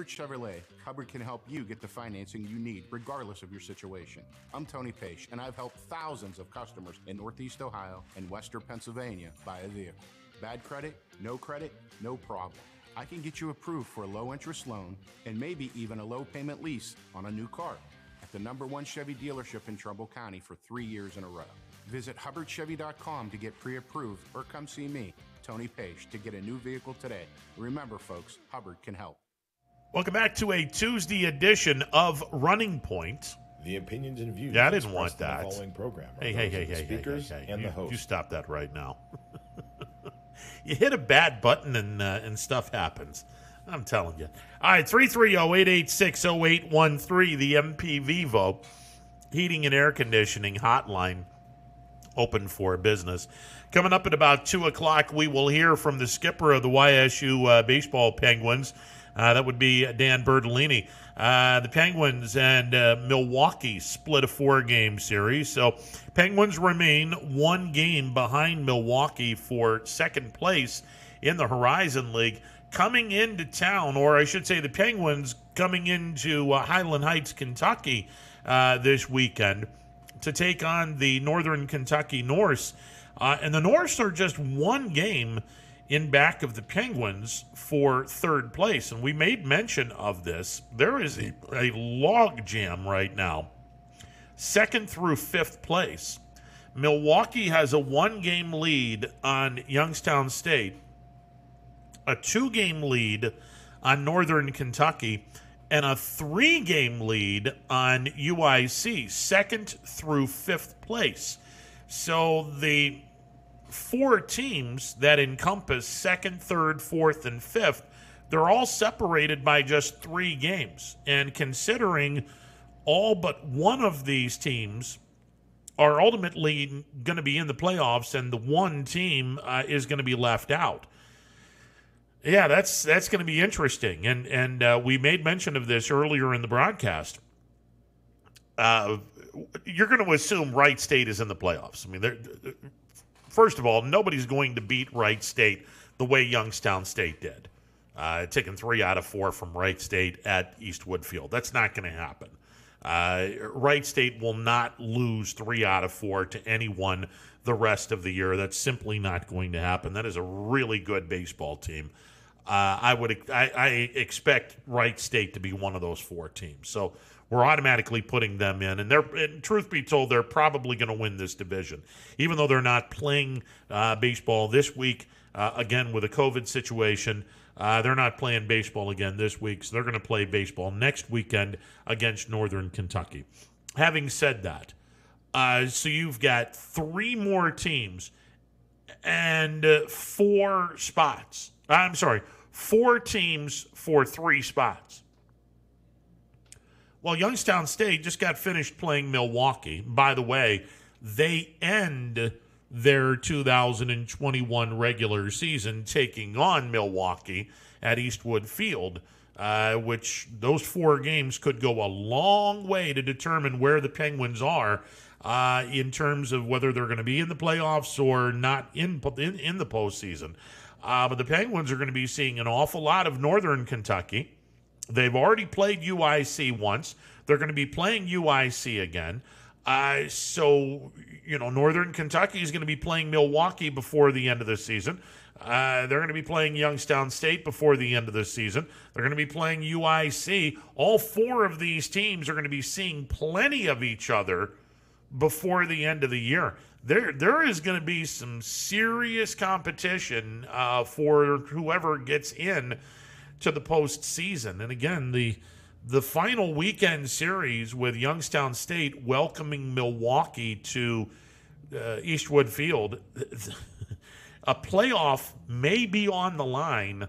Speaker 12: Hubbard Chevrolet, Hubbard can help you get the financing you need regardless of your situation. I'm Tony Page, and I've helped thousands of customers in Northeast Ohio and Western Pennsylvania buy a vehicle. Bad credit, no credit, no problem. I can get you approved for a low interest loan and maybe even a low payment lease on a new car at the number one Chevy dealership in Trumbull County for three years in a row. Visit HubbardChevy.com to get pre approved or come see me, Tony Page, to get a new vehicle today. Remember, folks, Hubbard can help.
Speaker 3: Welcome back to a Tuesday edition of Running Point.
Speaker 29: The opinions and views.
Speaker 3: Yeah, I didn't want that.
Speaker 29: The following program.
Speaker 3: Hey, hey, hey, hey, hey,
Speaker 29: speakers
Speaker 3: hey, hey.
Speaker 29: and
Speaker 3: you,
Speaker 29: the host.
Speaker 3: You stop that right now. you hit a bad button and uh, and stuff happens. I'm telling you. All right, 330-886-0813, the MP Vivo heating and air conditioning hotline open for business. Coming up at about 2 o'clock, we will hear from the skipper of the YSU uh, baseball Penguins. Uh, that would be Dan Bertolini. Uh, the Penguins and uh, Milwaukee split a four game series. So, Penguins remain one game behind Milwaukee for second place in the Horizon League. Coming into town, or I should say, the Penguins coming into uh, Highland Heights, Kentucky uh, this weekend to take on the Northern Kentucky Norse. Uh, and the Norse are just one game in back of the Penguins for third place. And we made mention of this. There is a, a log jam right now, second through fifth place. Milwaukee has a one game lead on Youngstown State, a two game lead on Northern Kentucky, and a three game lead on UIC, second through fifth place. So the four teams that encompass second, third, fourth, and fifth, they're all separated by just three games. And considering all but one of these teams are ultimately going to be in the playoffs, and the one team uh, is going to be left out. Yeah, that's that's going to be interesting, and and uh, we made mention of this earlier in the broadcast. Uh, you're going to assume Wright State is in the playoffs. I mean, first of all, nobody's going to beat Wright State the way Youngstown State did, uh, taking three out of four from Wright State at Eastwood Field. That's not going to happen. Uh, Wright State will not lose three out of four to anyone the rest of the year. That's simply not going to happen. That is a really good baseball team. Uh, I would I, I expect Wright State to be one of those four teams. So we're automatically putting them in, and they're and truth be told, they're probably going to win this division, even though they're not playing uh, baseball this week. Uh, again, with a COVID situation, uh, they're not playing baseball again this week, so they're going to play baseball next weekend against Northern Kentucky. Having said that, uh, so you've got three more teams and uh, four spots. I'm sorry, four teams for three spots. Well, Youngstown State just got finished playing Milwaukee. By the way, they end their 2021 regular season taking on Milwaukee at Eastwood Field, uh, which those four games could go a long way to determine where the Penguins are uh, in terms of whether they're going to be in the playoffs or not in in, in the postseason. Uh, but the Penguins are going to be seeing an awful lot of Northern Kentucky. They've already played UIC once. They're going to be playing UIC again. Uh, so, you know, Northern Kentucky is going to be playing Milwaukee before the end of the season. Uh, they're going to be playing Youngstown State before the end of the season. They're going to be playing UIC. All four of these teams are going to be seeing plenty of each other before the end of the year. There, there is going to be some serious competition uh, for whoever gets in to the postseason. And again, the the final weekend series with Youngstown State welcoming Milwaukee to uh, Eastwood Field, a playoff may be on the line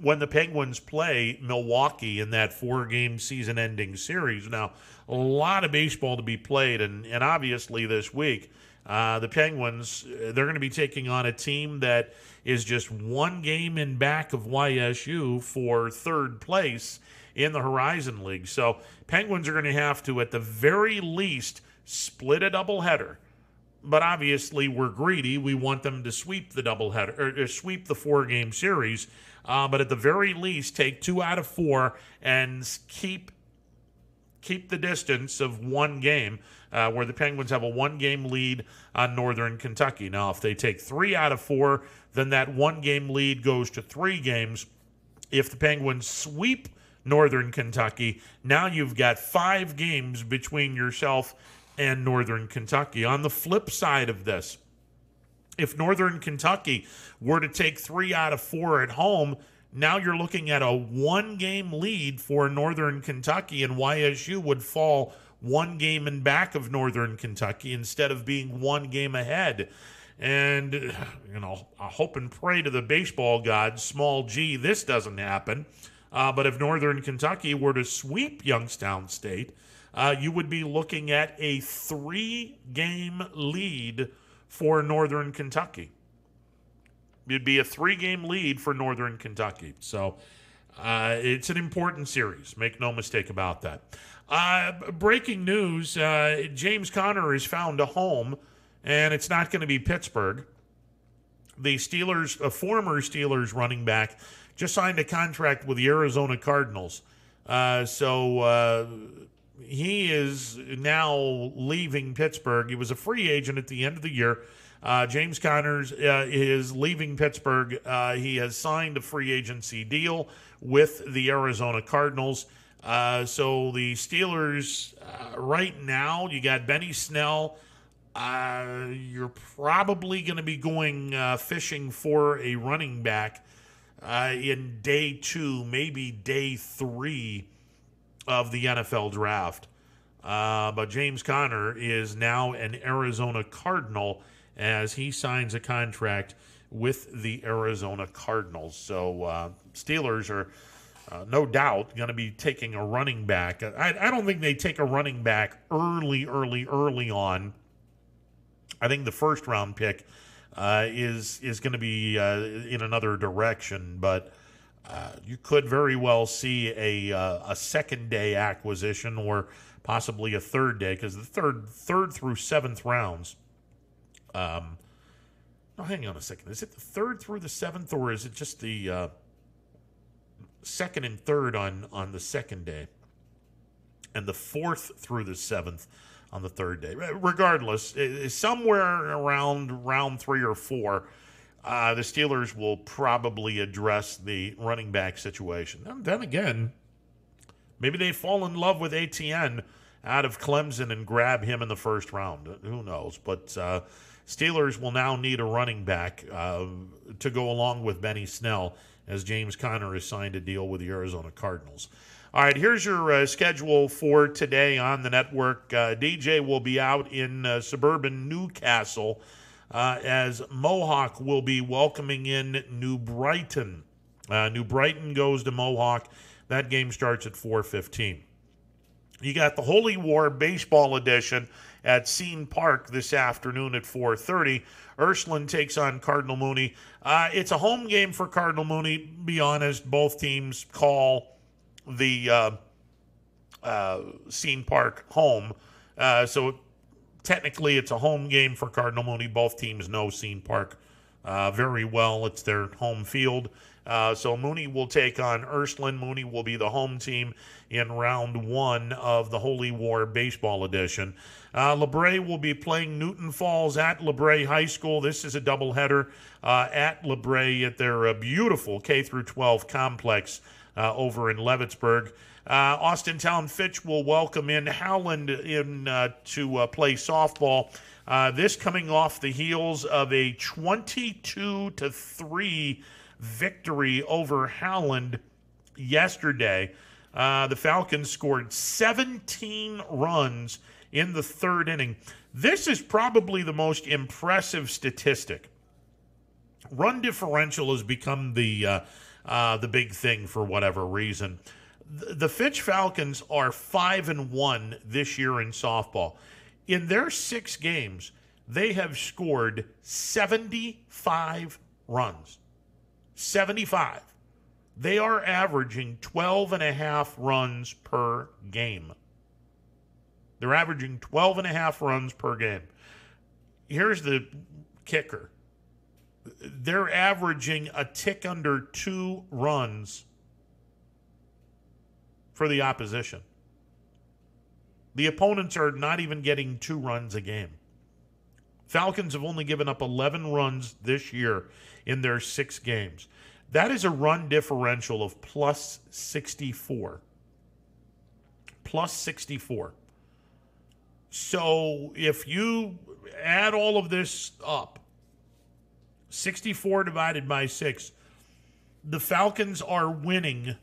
Speaker 3: when the Penguins play Milwaukee in that four game season ending series. Now, a lot of baseball to be played, and, and obviously this week, Uh, the Penguins, uh, they're going to be taking on a team that is just one game in back of YSU for third place in the Horizon League. So Penguins are going to have to, at the very least, split a doubleheader. But obviously, we're greedy. We want them to sweep the doubleheader or, or sweep the four-game series. Uh, but at the very least, take two out of four and keep keep the distance of one game, uh, where the Penguins have a one game lead on Northern Kentucky. Now, if they take three out of four, then that one game lead goes to three games. If the Penguins sweep Northern Kentucky, now you've got five games between yourself and Northern Kentucky. On the flip side of this, if Northern Kentucky were to take three out of four at home, now you're looking at a one game lead for Northern Kentucky, and YSU would fall one game in back of Northern Kentucky instead of being one game ahead. And, you know, I hope and pray to the baseball gods, small g, this doesn't happen. Uh, but if Northern Kentucky were to sweep Youngstown State, uh, you would be looking at a three game lead for Northern Kentucky. It'd be a three game lead for Northern Kentucky. So uh, it's an important series. Make no mistake about that. Uh, breaking news uh, James Conner has found a home, and it's not going to be Pittsburgh. The Steelers, a former Steelers running back, just signed a contract with the Arizona Cardinals. Uh, so uh, he is now leaving Pittsburgh. He was a free agent at the end of the year. Uh, James Connors uh, is leaving Pittsburgh. He has signed a free agency deal with the Arizona Cardinals. Uh, so the Steelers, uh, right now, you got Benny Snell. Uh, you're probably going to be going fishing for a running back in day two, maybe day three of the NFL draft. but James Conner is now an Arizona Cardinal as he signs a contract with the Arizona Cardinals. So uh, Steelers are uh, no doubt going to be taking a running back. I, I, don't think they take a running back early, early, early on. I think the first round pick uh, is is going to be uh, in another direction, but. Uh, you could very well see a uh, a second day acquisition or possibly a third day because the third third through seventh rounds um, oh, hang on a second. Is it the third through the seventh, or is it just the uh, second and third on on the second day, and the fourth through the seventh on the third day? Regardless, somewhere around round three or four. Uh, the Steelers will probably address the running back situation. And then again, maybe they fall in love with Etienne out of Clemson and grab him in the first round. Who knows? But uh, Steelers will now need a running back uh, to go along with Benny Snell as James Conner has signed a deal with the Arizona Cardinals. All right, here's your uh, schedule for today on the network. Uh, DJ will be out in uh, suburban New Castle uh, as Mohawk will be welcoming in New Brighton. Uh, New Brighton goes to Mohawk. That game starts at 4:15. You got the Holy War Baseball Edition at Cene Park this afternoon at 4:30. Ursuline takes on Cardinal Mooney. Uh, it's a home game for Cardinal Mooney. Be honest, both teams call the uh, uh, Cene Park home, uh, so technically it's a home game for Cardinal Mooney. Both teams know Cene Park uh, very well. It's their home field. Uh, so Mooney will take on Ursuline. Mooney will be the home team in round one of the Holy War Baseball Edition. Uh, LaBrae will be playing Newton Falls at LaBrae High School. This is a doubleheader uh, at LaBrae at their uh, beautiful K through 12 complex uh, over in Leavittsburg. Uh, Austintown Fitch will welcome in Howland in uh, to play softball. this coming off the heels of a 22 to three victory over Howland yesterday. the Falcons scored 17 runs in the third inning. This is probably the most impressive statistic. Run differential has become the uh, uh, the big thing for whatever reason. The, the Fitch Falcons are five and one this year in softball. In their six games, they have scored 75 runs. 75. They are averaging 12 and a half runs per game. They're averaging 12 and a half runs per game. Here's the kicker they're averaging a tick under two runs for the opposition. The opponents are not even getting two runs a game. Falcons have only given up 11 runs this year in their six games. That is a run differential of plus 64. Plus 64. So if you add all of this up, 64 divided by 6, the Falcons are winning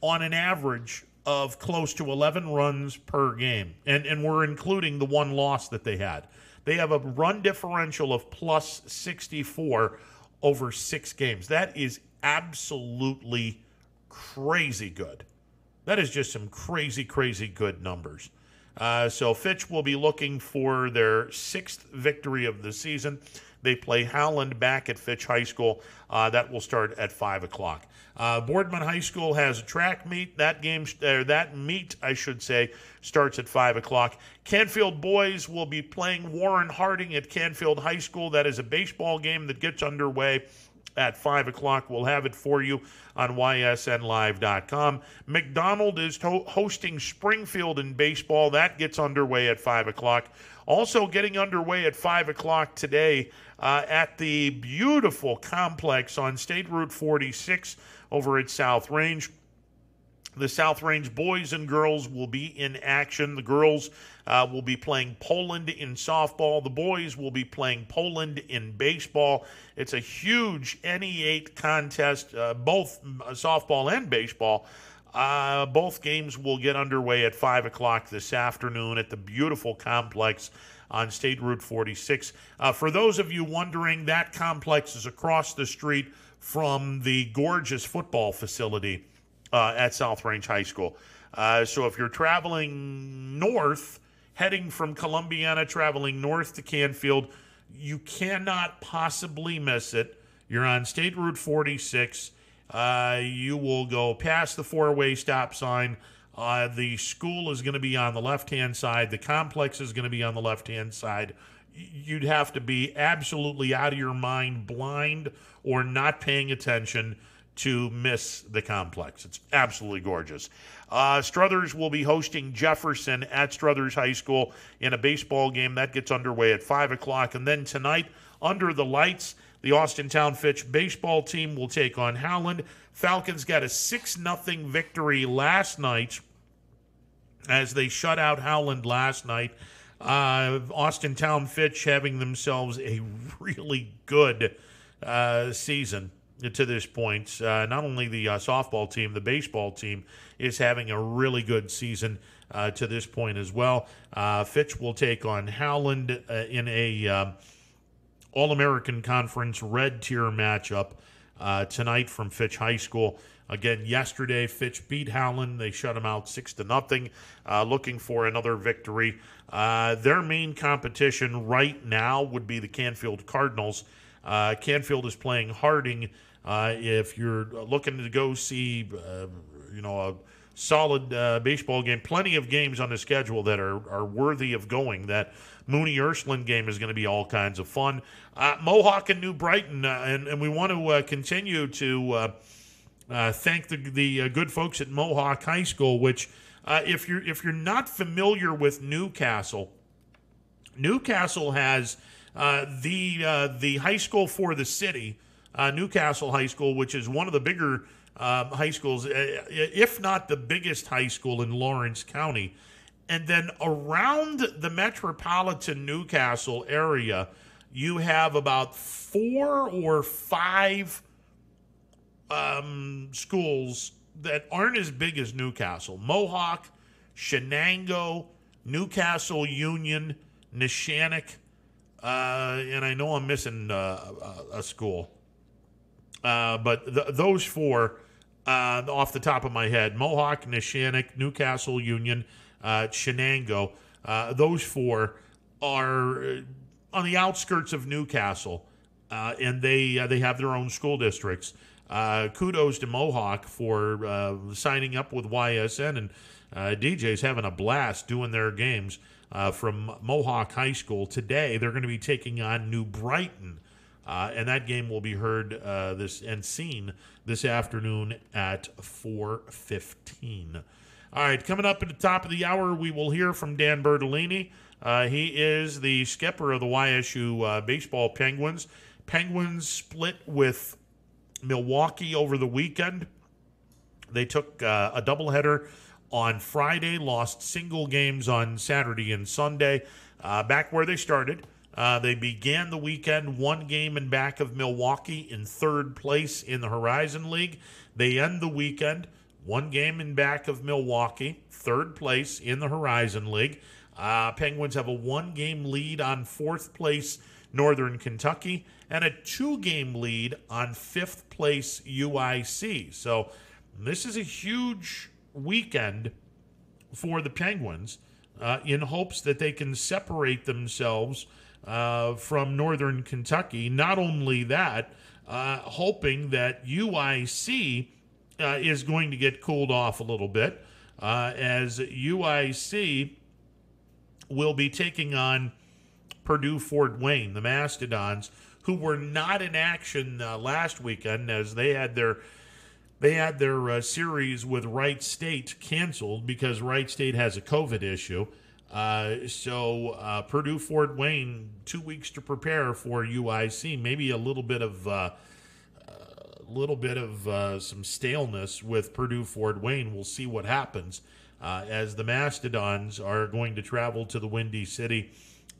Speaker 3: on an average of close to 11 runs per game. And, and we're including the one loss that they had. They have a run differential of plus 64 over six games. That is absolutely crazy good. That is just some crazy, crazy good numbers. Uh, so Fitch will be looking for their sixth victory of the season. They play Howland back at Fitch High School. Uh, that will start at five o'clock. Uh, Boardman High School has a track meet. That game, uh, that meet, I should say, starts at five o'clock. Canfield boys will be playing Warren Harding at Canfield High School. That is a baseball game that gets underway at 5 o'clock. We'll have it for you on ysnlive.com. McDonald is to- hosting Springfield in baseball. That gets underway at 5 o'clock. Also, getting underway at 5 o'clock today uh, at the beautiful complex on State Route 46 over at South Range. The South Range boys and girls will be in action. The girls uh, will be playing Poland in softball. The boys will be playing Poland in baseball. It's a huge NE8 contest, uh, both softball and baseball. Uh, both games will get underway at 5 o'clock this afternoon at the beautiful complex on State Route 46. Uh, for those of you wondering, that complex is across the street from the gorgeous football facility uh, at South Range High School. Uh, so if you're traveling north, heading from Columbiana, traveling north to Canfield, you cannot possibly miss it. You're on State Route 46. Uh, you will go past the four way stop sign. Uh, the school is going to be on the left hand side. The complex is going to be on the left hand side. You'd have to be absolutely out of your mind, blind, or not paying attention to miss the complex. It's absolutely gorgeous. Uh, Struthers will be hosting Jefferson at Struthers High School in a baseball game that gets underway at 5 o'clock. And then tonight, under the lights, the Austintown Fitch baseball team will take on Howland. Falcons got a 6 0 victory last night as they shut out Howland last night. Uh, Austintown Fitch having themselves a really good uh, season to this point. Uh, not only the uh, softball team, the baseball team is having a really good season uh, to this point as well. Uh, Fitch will take on Howland in a All American Conference red tier matchup tonight from Fitch High School. Again, yesterday Fitch beat Howland. They shut them out six to nothing. looking for another victory. Their main competition right now would be the Canfield Cardinals. Uh, Canfield is playing Harding. Uh, if you're looking to go see, uh, you know, a solid uh, baseball game, plenty of games on the schedule that are, are worthy of going. That Mooney Ursuline game is going to be all kinds of fun. Uh, Mohawk and New Brighton, uh, and, and we want to continue to thank the, the good folks at Mohawk High School, which if you're if you're not familiar with New Castle, Newcastle has uh, the uh, the high school for the city, uh, New Castle High School, which is one of the bigger um, high schools, if not the biggest high school in Lawrence County. And then around the metropolitan New Castle area, you have about four or five um, schools that aren't as big as New Castle Mohawk, Shenango, New Castle Union, Neshannock, uh, and I know I'm missing uh, a school. Uh, but th- those four, uh, off the top of my head Mohawk, Neshannock, New Castle Union, uh, Shenango, uh, those four are on the outskirts of New Castle, and they they have their own school districts. Uh, kudos to Mohawk for uh, signing up with YSN, and uh, DJ's having a blast doing their games from Mohawk High School today. They're going to be taking on New Brighton. Uh, and that game will be heard uh, this and seen this afternoon at 4:15. All right, coming up at the top of the hour, we will hear from Dan Bertolini. Uh, he is the skipper of the YSU uh, baseball Penguins. Penguins split with Milwaukee over the weekend. They took uh, a doubleheader on Friday, lost single games on Saturday and Sunday. Uh, back where they started. Uh, they began the weekend one game in back of Milwaukee in third place in the Horizon League. They end the weekend one game in back of Milwaukee, third place in the Horizon League. Uh, Penguins have a one game lead on fourth place Northern Kentucky and a two game lead on fifth place UIC. So this is a huge weekend for the Penguins uh, in hopes that they can separate themselves uh, from Northern Kentucky. Not only that, uh, hoping that UIC uh, is going to get cooled off a little bit uh, as UIC will be taking on Purdue Fort Wayne, the Mastodons, who were not in action uh, last weekend as they had their they had their uh, series with Wright State canceled because Wright State has a COVID issue. Uh, so uh, Purdue Fort Wayne, two weeks to prepare for UIC. Maybe a little bit of a uh, little bit of uh, some staleness with Purdue Fort Wayne. We'll see what happens as the Mastodons are going to travel to the Windy City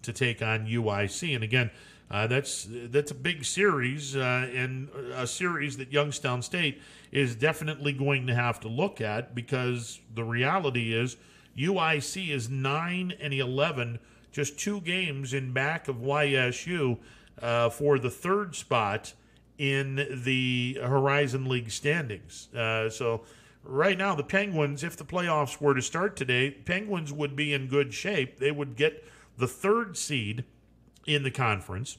Speaker 3: to take on UIC. And again, that's that's a big series and a series that Youngstown State is definitely going to have to look at because the reality is UIC is 9 and 11, just two games in back of YSU uh, for the third spot in the Horizon League standings. Uh, so right now, the Penguins, if the playoffs were to start today, Penguins would be in good shape. They would get the third seed in the conference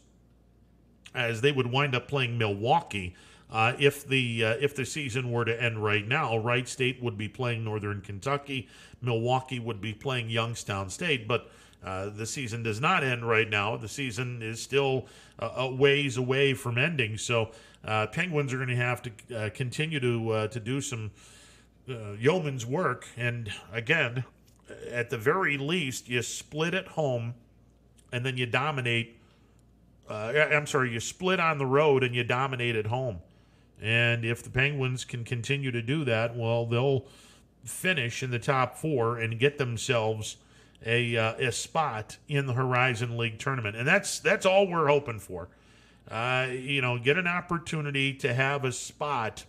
Speaker 3: as they would wind up playing Milwaukee. Uh, if the uh, if the season were to end right now, Wright State would be playing Northern Kentucky. Milwaukee would be playing Youngstown State, but uh, the season does not end right now. The season is still uh, a ways away from ending. So uh, Penguins are going to have to uh, continue to to do some yeoman's work. And again, at the very least, you split at home, and then you dominate. I'm sorry, you split on the road and you dominate at home. And if the Penguins can continue to do that, well, they'll finish in the top four and get themselves a uh, a spot in the Horizon League tournament, and that's that's all we're hoping for. Uh, you know, get an opportunity to have a spot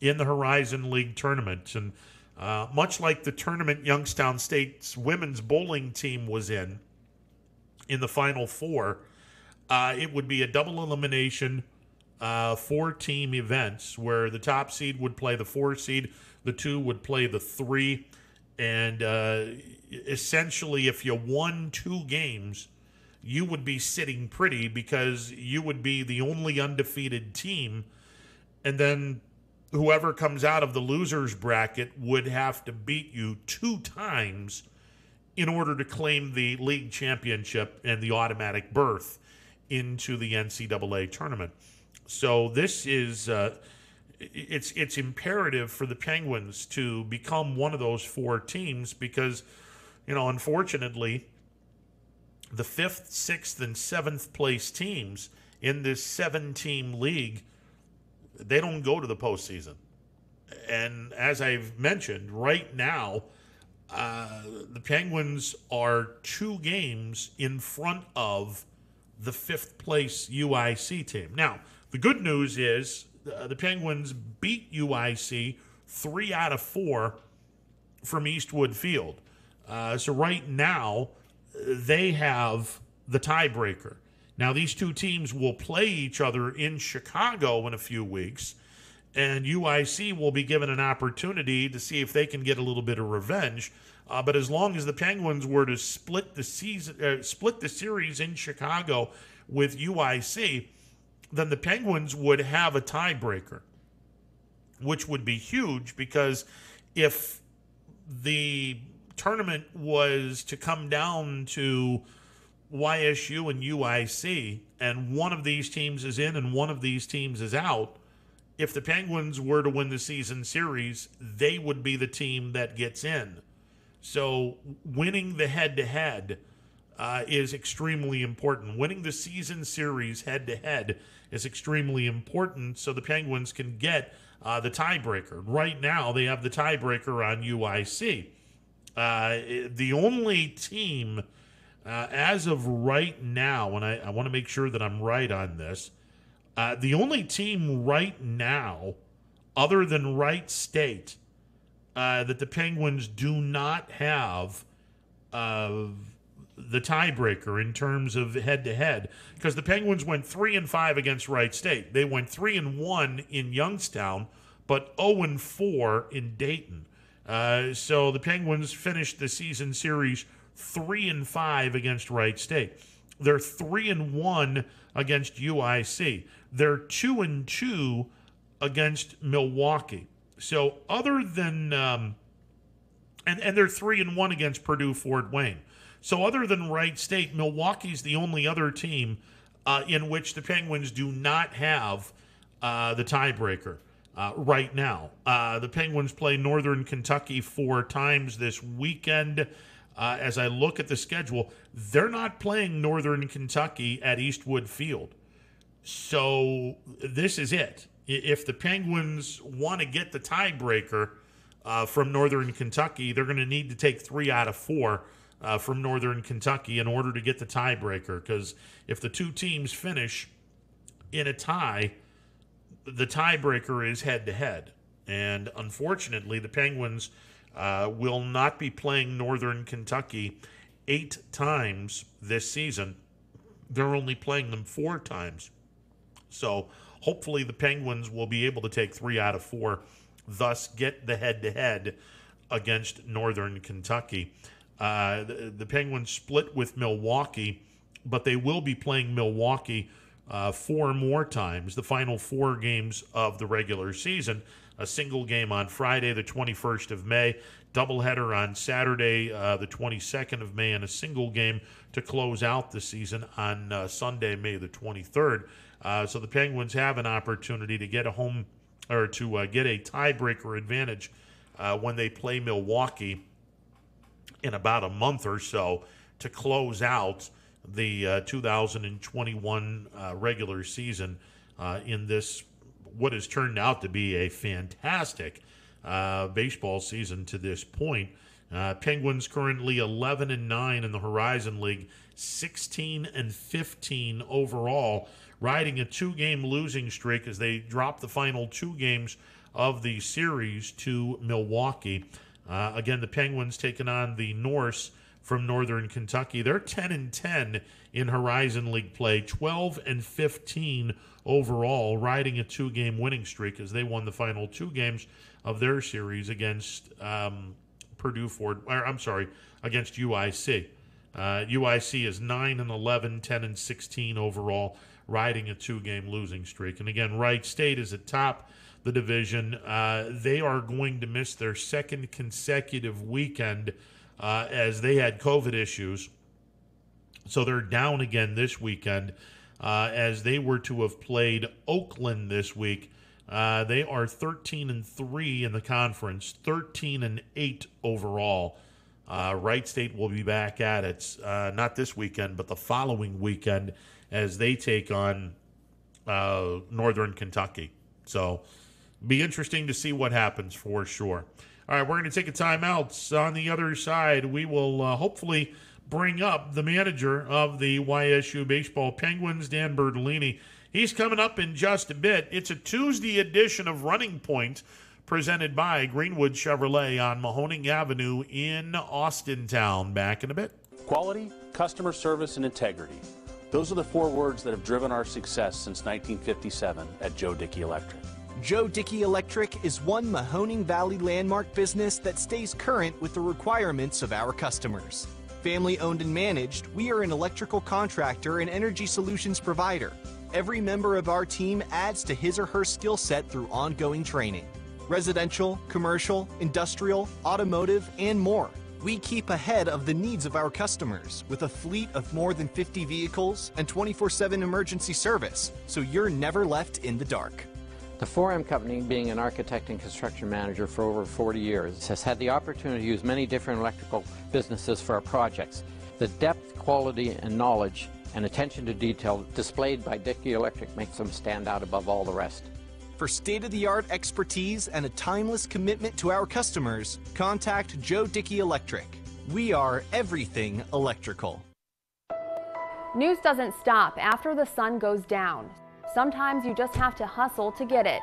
Speaker 3: in the Horizon League tournament, and uh, much like the tournament Youngstown State's women's bowling team was in in the Final Four, uh, it would be a double elimination. Uh, four team events where the top seed would play the four seed, the two would play the three. And uh, essentially, if you won two games, you would be sitting pretty because you would be the only undefeated team. And then whoever comes out of the losers bracket would have to beat you two times in order to claim the league championship and the automatic berth into the NCAA tournament. So this is uh, it's it's imperative for the Penguins to become one of those four teams because, you know, unfortunately, the fifth, sixth, and seventh place teams in this seven-team league, they don't go to the postseason. And as I've mentioned, right now, uh, the Penguins are two games in front of the fifth place UIC team. Now, the good news is uh, the Penguins beat UIC three out of four from Eastwood Field. Uh, so right now, they have the tiebreaker. Now, these two teams will play each other in Chicago in a few weeks. and UIC will be given an opportunity to see if they can get a little bit of revenge. Uh, but as long as the Penguins were to split the season, uh, split the series in Chicago with UIC, then the Penguins would have a tiebreaker, which would be huge because if the tournament was to come down to YSU and UIC, and one of these teams is in and one of these teams is out, if the Penguins were to win the season series, they would be the team that gets in. So winning the head to head is extremely important. Winning the season series head to head is extremely important so the Penguins can get uh, the tiebreaker. Right now, they have the tiebreaker on UIC. Uh, the only team, uh, as of right now, and I, I want to make sure that I'm right on this, uh, the only team right now, other than Wright State, uh, that the Penguins do not have uh, the tiebreaker in terms of head to head, because the Penguins went three and five against Wright State. They went three and one in Youngstown, but zero and four in Dayton. Uh, so the Penguins finished the season series three and five against Wright State. They're three and one against UIC. They're two and two against Milwaukee. So other than um, and and they're three and one against Purdue Fort Wayne. So other than Wright State, Milwaukee's the only other team uh, in which the Penguins do not have uh, the tiebreaker. Uh, right now. Uh, the Penguins play Northern Kentucky four times this weekend. Uh, as I look at the schedule, they're not playing Northern Kentucky at Eastwood Field. So this is it. If the Penguins want to get the tiebreaker uh, from Northern Kentucky, they're going to need to take three out of four uh, from Northern Kentucky in order to get the tiebreaker. Because if the two teams finish in a tie, the tiebreaker is head to head. And unfortunately, the Penguins uh, will not be playing Northern Kentucky eight times this season. They're only playing them four times. So hopefully, the Penguins will be able to take three out of four, thus, get the head to head against Northern Kentucky. Uh, the, the Penguins split with Milwaukee, but they will be playing Milwaukee uh, four more times, the final four games of the regular season. A single game on Friday, the 21st of May, doubleheader on Saturday, uh, the 22nd of May, and a single game to close out the season on uh, Sunday, May the 23rd. Uh, so the Penguins have an opportunity to get a home or to uh, get a tiebreaker advantage uh, when they play Milwaukee in about a month or so to close out the uh, 2021 uh, regular season in this what has turned out to be a fantastic uh, baseball season to this point. Uh, Penguins currently 11 and 9 in the Horizon League, 16 and 15 overall, riding a two-game losing streak as they drop the final two games of the series to Milwaukee. Uh, again, the Penguins taking on the Norse from Northern Kentucky. They're 10 and 10 in Horizon League play, 12 and 15 overall, riding a two game winning streak as they won the final two games of their series against um, Purdue Ford. Or, I'm sorry, against UIC. Uh, UIC is 9 and 11, 10 and 16 overall, riding a two game losing streak. And again, Wright State is at top the division. Uh, they are going to miss their second consecutive weekend uh, as they had COVID issues. So they're down again this weekend uh, as they were to have played Oakland this week. Uh, they are 13 and 3 in the conference, 13 and 8 overall. Uh, Wright State will be back at it, uh, not this weekend, but the following weekend as they take on uh, Northern Kentucky. So, be interesting to see what happens for sure. All right, we're going to take a timeout. On the other side, we will uh, hopefully bring up the manager of the YSU Baseball Penguins, Dan Bertolini. He's coming up in just a bit. It's a Tuesday edition of Running Point presented by Greenwood Chevrolet on Mahoning Avenue in Austintown. Back in a bit.
Speaker 30: Quality, customer service, and integrity. Those are the four words that have driven our success since 1957 at Joe Dickey Electric.
Speaker 13: Joe Dickey Electric is one Mahoning Valley landmark business that stays current with the requirements of our customers. Family owned and managed, we are an electrical contractor and energy solutions provider. Every member of our team adds to his or her skill set through ongoing training. Residential, commercial, industrial, automotive, and more. We keep ahead of the needs of our customers with a fleet of more than 50 vehicles and 24 7 emergency service, so you're never left in the dark.
Speaker 31: The 4M Company, being an architect and construction manager for over 40 years, has had the opportunity to use many different electrical businesses for our projects. The depth, quality, and knowledge and attention to detail displayed by Dickey Electric makes them stand out above all the rest.
Speaker 13: For state of the art expertise and a timeless commitment to our customers, contact Joe Dickey Electric. We are everything electrical.
Speaker 32: News doesn't stop after the sun goes down. Sometimes you just have to hustle to get it.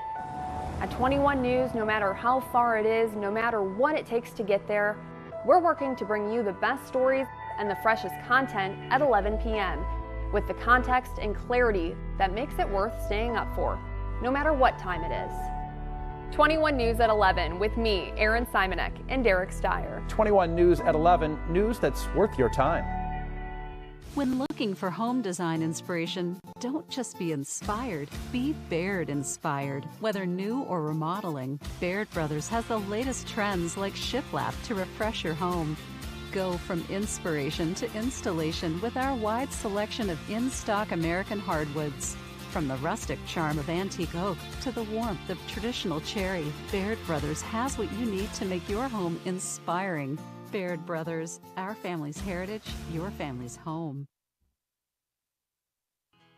Speaker 32: At 21 News, no matter how far it is, no matter what it takes to get there, we're working to bring you the best stories and the freshest content at 11 p.m. with the context and clarity that makes it worth staying up for, no matter what time it is. 21 News at 11 with me, Aaron Simonek, and Derek Steyer.
Speaker 6: 21 News at 11, news that's worth your time.
Speaker 15: When looking for home design inspiration, don't just be inspired, be Baird inspired. Whether new or remodeling, Baird Brothers has the latest trends like shiplap to refresh your home. Go from inspiration to installation with our wide selection of in stock American hardwoods. From the rustic charm of antique oak to the warmth of traditional cherry, Baird Brothers has what you need to make your home inspiring. Baird Brothers, our family's heritage, your family's home.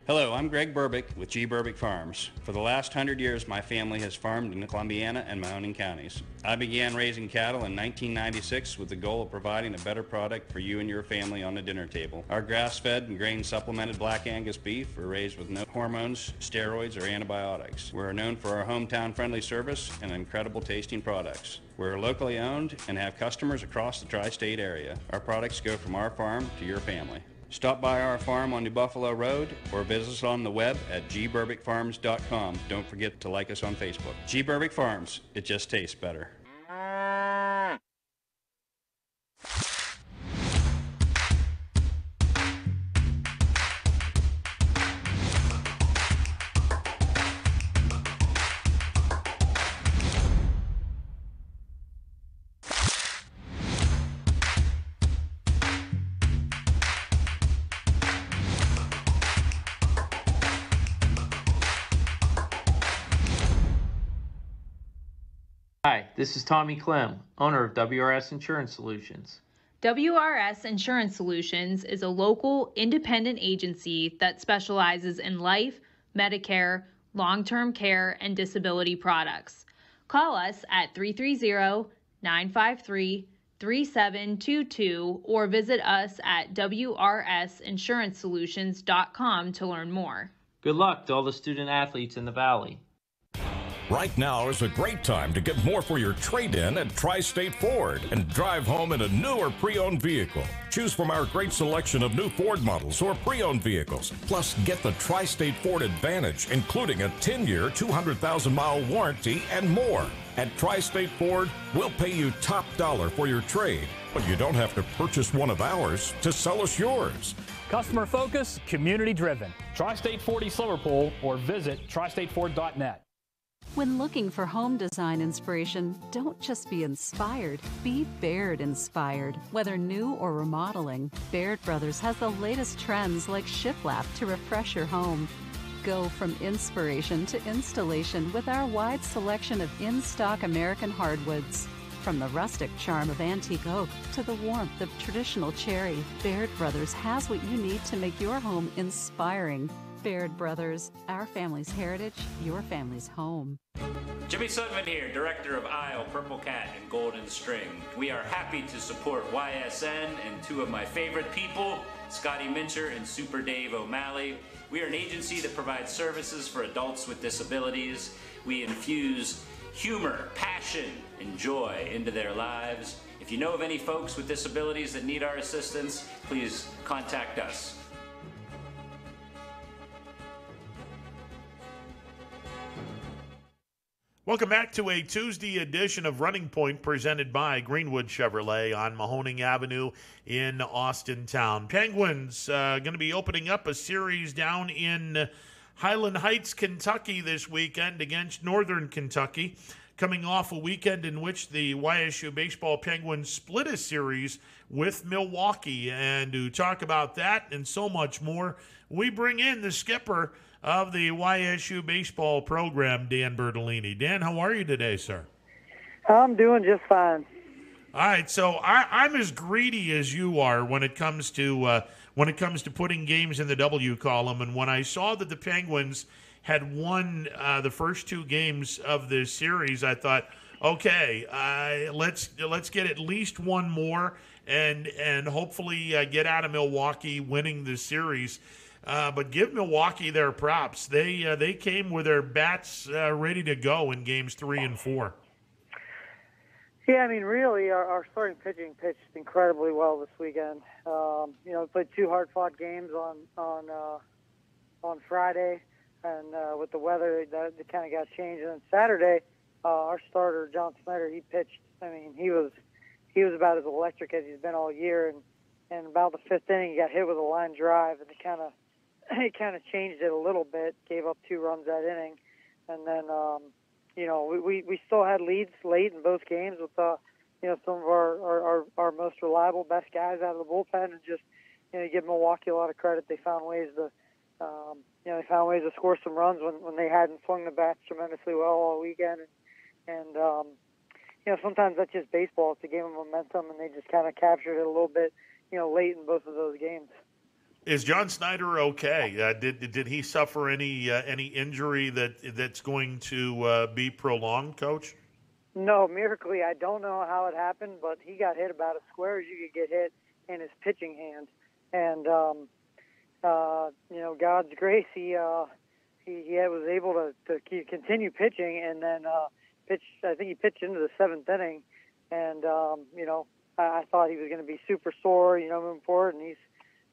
Speaker 33: Hello, I'm Greg Burbick with G. Burbick Farms. For the last hundred years, my family has farmed in Columbiana and Mahoning counties. I began raising cattle in 1996 with the goal of providing a better product for you and your family on the dinner table. Our grass-fed and grain-supplemented black Angus beef are raised with no hormones, steroids, or antibiotics. We're known for our hometown-friendly service and incredible tasting products. We're locally owned and have customers across the tri-state area. Our products go from our farm to your family. Stop by our farm on New Buffalo Road or visit us on the web at gburbickfarms.com. Don't forget to like us on Facebook. G. Burbick Farms, it just tastes better.
Speaker 34: This is Tommy Clem, owner of WRS Insurance Solutions.
Speaker 11: WRS Insurance Solutions is a local independent agency that specializes in life, Medicare, long term care, and disability products. Call us at 330 953 3722 or visit us at WRSInsuranceSolutions.com to learn more.
Speaker 34: Good luck to all the student athletes in the Valley.
Speaker 35: Right now is a great time to get more for your trade in at Tri State Ford and drive home in a new or pre owned vehicle. Choose from our great selection of new Ford models or pre owned vehicles. Plus, get the Tri State Ford Advantage, including a 10 year, 200,000 mile warranty and more. At Tri State Ford, we'll pay you top dollar for your trade, but you don't have to purchase one of ours to sell us yours.
Speaker 6: Customer focus, community driven. Tri State Ford East Liverpool or visit tristateford.net.
Speaker 15: When looking for home design inspiration, don't just be inspired, be Baird inspired. Whether new or remodeling, Baird Brothers has the latest trends like shiplap to refresh your home. Go from inspiration to installation with our wide selection of in stock American hardwoods. From the rustic charm of antique oak to the warmth of traditional cherry, Baird Brothers has what you need to make your home inspiring. Baird Brothers, our family's heritage, your family's home.
Speaker 36: Jimmy Sudman here, director of Isle, Purple Cat, and Golden String. We are happy to support YSN and two of my favorite people, Scotty Mincher and Super Dave O'Malley. We are an agency that provides services for adults with disabilities. We infuse humor, passion, and joy into their lives. If you know of any folks with disabilities that need our assistance, please contact us.
Speaker 3: Welcome back to a Tuesday edition of Running Point presented by Greenwood Chevrolet on Mahoning Avenue in Austintown. Penguins uh, going to be opening up a series down in Highland Heights, Kentucky this weekend against Northern Kentucky, coming off a weekend in which the YSU Baseball Penguins split a series with Milwaukee. And to talk about that and so much more, we bring in the skipper of the YSU baseball program, Dan Bertolini. Dan, how are you today, sir?
Speaker 37: I'm doing just fine.
Speaker 3: All right, so I, am as greedy as you are when it comes to uh, when it comes to putting games in the W column. And when I saw that the Penguins had won uh, the first two games of this series, I thought, okay, uh, let's let's get at least one more, and and hopefully uh, get out of Milwaukee winning the series. Uh, but give Milwaukee their props. They uh, they came with their bats uh, ready to go in games three and four.
Speaker 37: Yeah, I mean, really, our, our starting pitching pitched incredibly well this weekend. Um, you know, played two hard-fought games on on uh, on Friday, and uh, with the weather, that, that kind of got changed. And then Saturday, uh, our starter John Snyder, he pitched. I mean, he was he was about as electric as he's been all year, and and about the fifth inning, he got hit with a line drive, and it kind of it kind of changed it a little bit. Gave up two runs that inning, and then um, you know we, we we still had leads late in both games with uh, you know some of our, our our our most reliable best guys out of the bullpen, and just you know give Milwaukee a lot of credit. They found ways to um, you know they found ways to score some runs when when they hadn't swung the bats tremendously well all weekend, and, and um, you know sometimes that's just baseball. It's a game of momentum, and they just kind of captured it a little bit you know late in both of those games.
Speaker 3: Is John Snyder okay? Uh, did did he suffer any uh, any injury that that's going to uh, be prolonged, Coach?
Speaker 37: No, miraculously, I don't know how it happened, but he got hit about as square as you could get hit in his pitching hand, and um, uh, you know, God's grace, he uh, he, he was able to to continue pitching, and then uh, pitch. I think he pitched into the seventh inning, and um, you know, I, I thought he was going to be super sore, you know, moving forward, and he's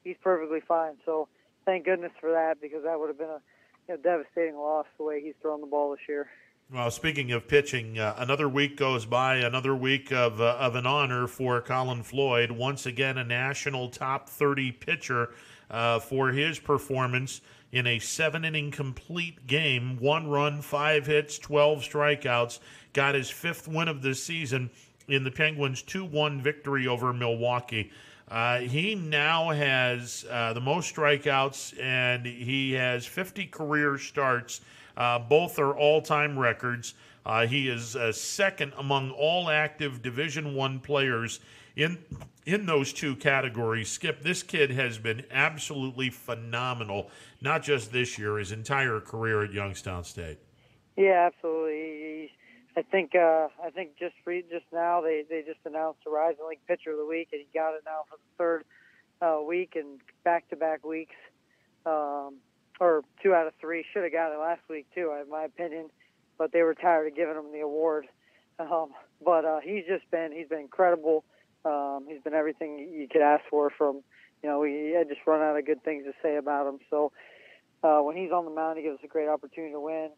Speaker 37: he's perfectly fine. So thank goodness for that because that would have been a you know, devastating loss the way he's thrown the ball this year.
Speaker 3: Well, speaking of pitching, uh, another week goes by, another week of, uh, of an honor for Colin Floyd. Once again, a national top 30 pitcher uh, for his performance in a seven inning complete game. One run, five hits, 12 strikeouts. Got his fifth win of the season in the Penguins' 2 1 victory over Milwaukee. Uh, he now has uh, the most strikeouts, and he has 50 career starts. Uh, both are all-time records. Uh, he is uh, second among all active Division One players in in those two categories. Skip, this kid has been absolutely phenomenal. Not just this year, his entire career at Youngstown State.
Speaker 37: Yeah, absolutely. I think uh, I think just for, just now they they just announced the Horizon League Pitcher of the Week, and he got it now for the third uh, week and back-to-back weeks, um, or two out of three. Should have got it last week too, in my opinion, but they were tired of giving him the award. Um, but uh, he's just been he's been incredible. Um, he's been everything you could ask for from you know we I just run out of good things to say about him. So uh, when he's on the mound, he gives us a great opportunity to win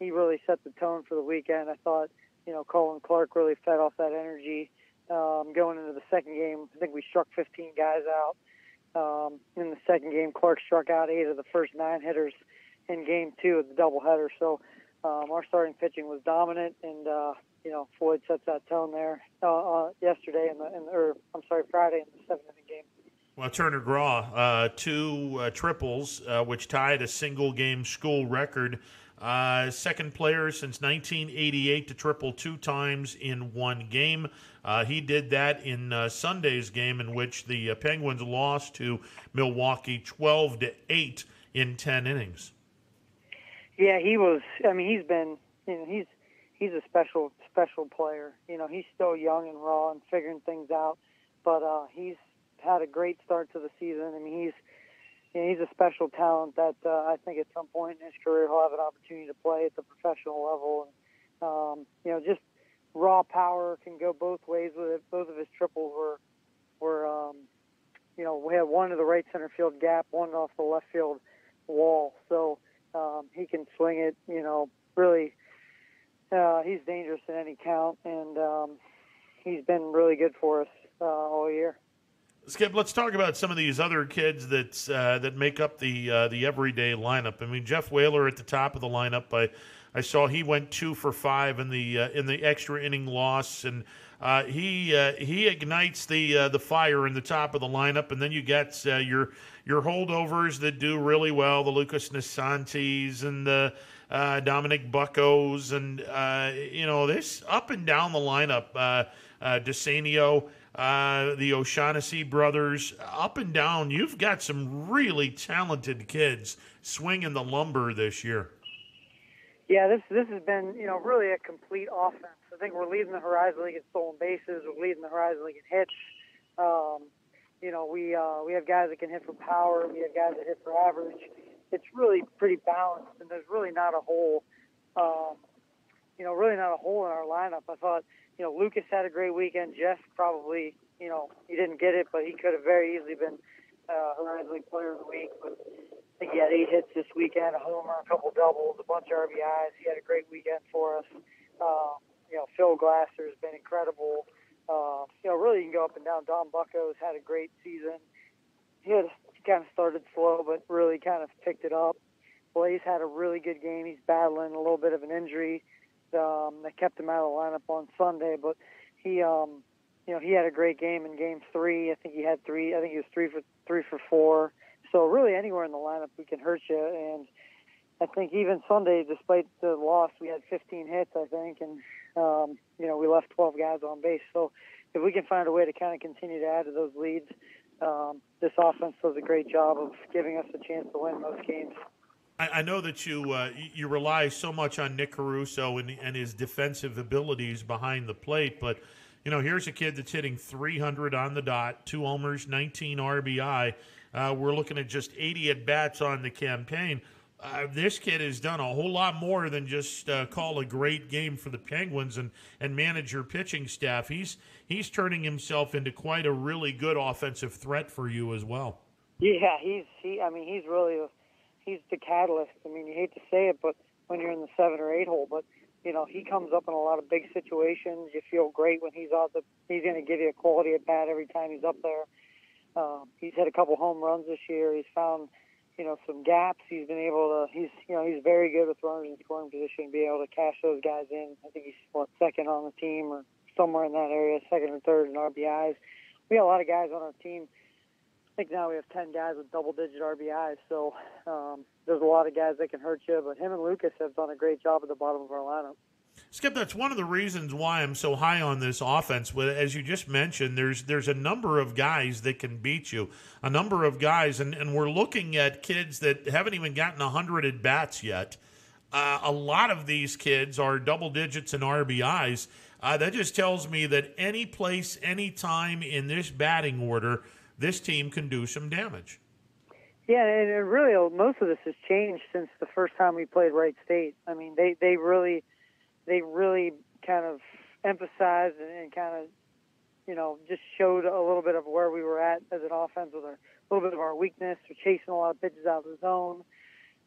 Speaker 37: he really set the tone for the weekend. I thought, you know, Colin Clark really fed off that energy um, going into the second game. I think we struck 15 guys out. Um, in the second game, Clark struck out eight of the first nine hitters in game two of the doubleheader. So um, our starting pitching was dominant, and uh, you know Floyd sets that tone there uh, uh, yesterday in the, in the, or I'm sorry, Friday in the seventh inning game.
Speaker 3: Well, Turner Graw, uh, two uh, triples, uh, which tied a single game school record uh, second player since 1988 to triple two times in one game. Uh, he did that in uh, Sunday's game, in which the uh, Penguins lost to Milwaukee 12 to eight in 10 innings.
Speaker 37: Yeah, he was. I mean, he's been. You know, he's he's a special special player. You know, he's still young and raw and figuring things out, but uh, he's had a great start to the season. I mean, he's you know, he's a special talent that uh, I think at some point in his career he'll have an opportunity to play at the professional level. And um, you know, just raw power can go both ways with it. Both of his triples were were um, you know we had one to the right center field gap, one off the left field wall. So um, he can swing it. You know, really uh, he's dangerous in any count, and um, he's been really good for us uh, all year.
Speaker 3: Skip, let's talk about some of these other kids that uh, that make up the uh, the everyday lineup. I mean, Jeff Whaler at the top of the lineup. I I saw he went two for five in the uh, in the extra inning loss, and uh, he uh, he ignites the uh, the fire in the top of the lineup. And then you get your your holdovers that do really well, the Lucas Nasantes and the Dominic Buccos, and you know this up and down the lineup. Uh, uh, the O'Shaughnessy brothers, up and down. You've got some really talented kids swinging the lumber this year.
Speaker 37: Yeah, this this has been you know really a complete offense. I think we're leading the Horizon League in stolen bases. We're leading the Horizon League in hits. Um, you know, we uh, we have guys that can hit for power. We have guys that hit for average. It's really pretty balanced, and there's really not a hole. Um, you know, really not a hole in our lineup. I thought you know, Lucas had a great weekend. Jeff probably, you know, he didn't get it, but he could have very easily been uh, Horizon League Player of the Week. But I think he had eight hits this weekend, a homer, a couple doubles, a bunch of RBIs. He had a great weekend for us. Uh, you know, Phil Glasser has been incredible. Uh, you know, really you can go up and down. Don Buccos had a great season. He had he kind of started slow, but really kind of picked it up. Blaze had a really good game. He's battling a little bit of an injury um, that kept him out of the lineup on Sunday. But he, um, you know, he had a great game in Game Three. I think he had three. I think he was three for three for four. So really, anywhere in the lineup we can hurt you. And I think even Sunday, despite the loss, we had 15 hits. I think, and um, you know, we left 12 guys on base. So if we can find a way to kind of continue to add to those leads, um, this offense does a great job of giving us a chance to win most games.
Speaker 3: I, know that you uh, you rely so much on Nick Caruso and, and his defensive abilities behind the plate, but you know here's a kid that's hitting 300 on the dot, two homers, 19 RBI. Uh, we're looking at just 80 at bats on the campaign. Uh, this kid has done a whole lot more than just uh, call a great game for the Penguins and, and manage your pitching staff. He's he's turning himself into quite a really good offensive threat for you as well.
Speaker 37: Yeah, he's he. I mean, he's really a, he's the catalyst. I mean, you hate to say it, but when you're in the seven or eight hole, but you know, he comes up in a lot of big situations. You feel great when he's out. The he's going to give you a quality at bat every time he's up there. Um, he's hit a couple home runs this year. He's found, you know, some gaps. He's been able to. He's, you know, he's very good with runners in scoring position. Be able to cash those guys in. I think he's what second on the team or somewhere in that area, second or third in RBIs. We got a lot of guys on our team think now we have 10 guys with double digit RBIs. So um, there's a lot of guys that can hurt you, but him and Lucas have done a great job at the bottom of our lineup.
Speaker 3: Skip, that's one of the reasons why I'm so high on this offense. As you just mentioned, there's there's a number of guys that can beat you, a number of guys, and, and we're looking at kids that haven't even gotten 100 at bats yet. Uh, a lot of these kids are double digits in RBIs. Uh, that just tells me that any place, any time in this batting order – this team can do some damage.
Speaker 37: Yeah, and really most of this has changed since the first time we played Wright State. I mean, they they really they really kind of emphasized and, kind of you know just showed a little bit of where we were at as an offense with a little bit of our weakness. We're chasing a lot of pitches out of the zone.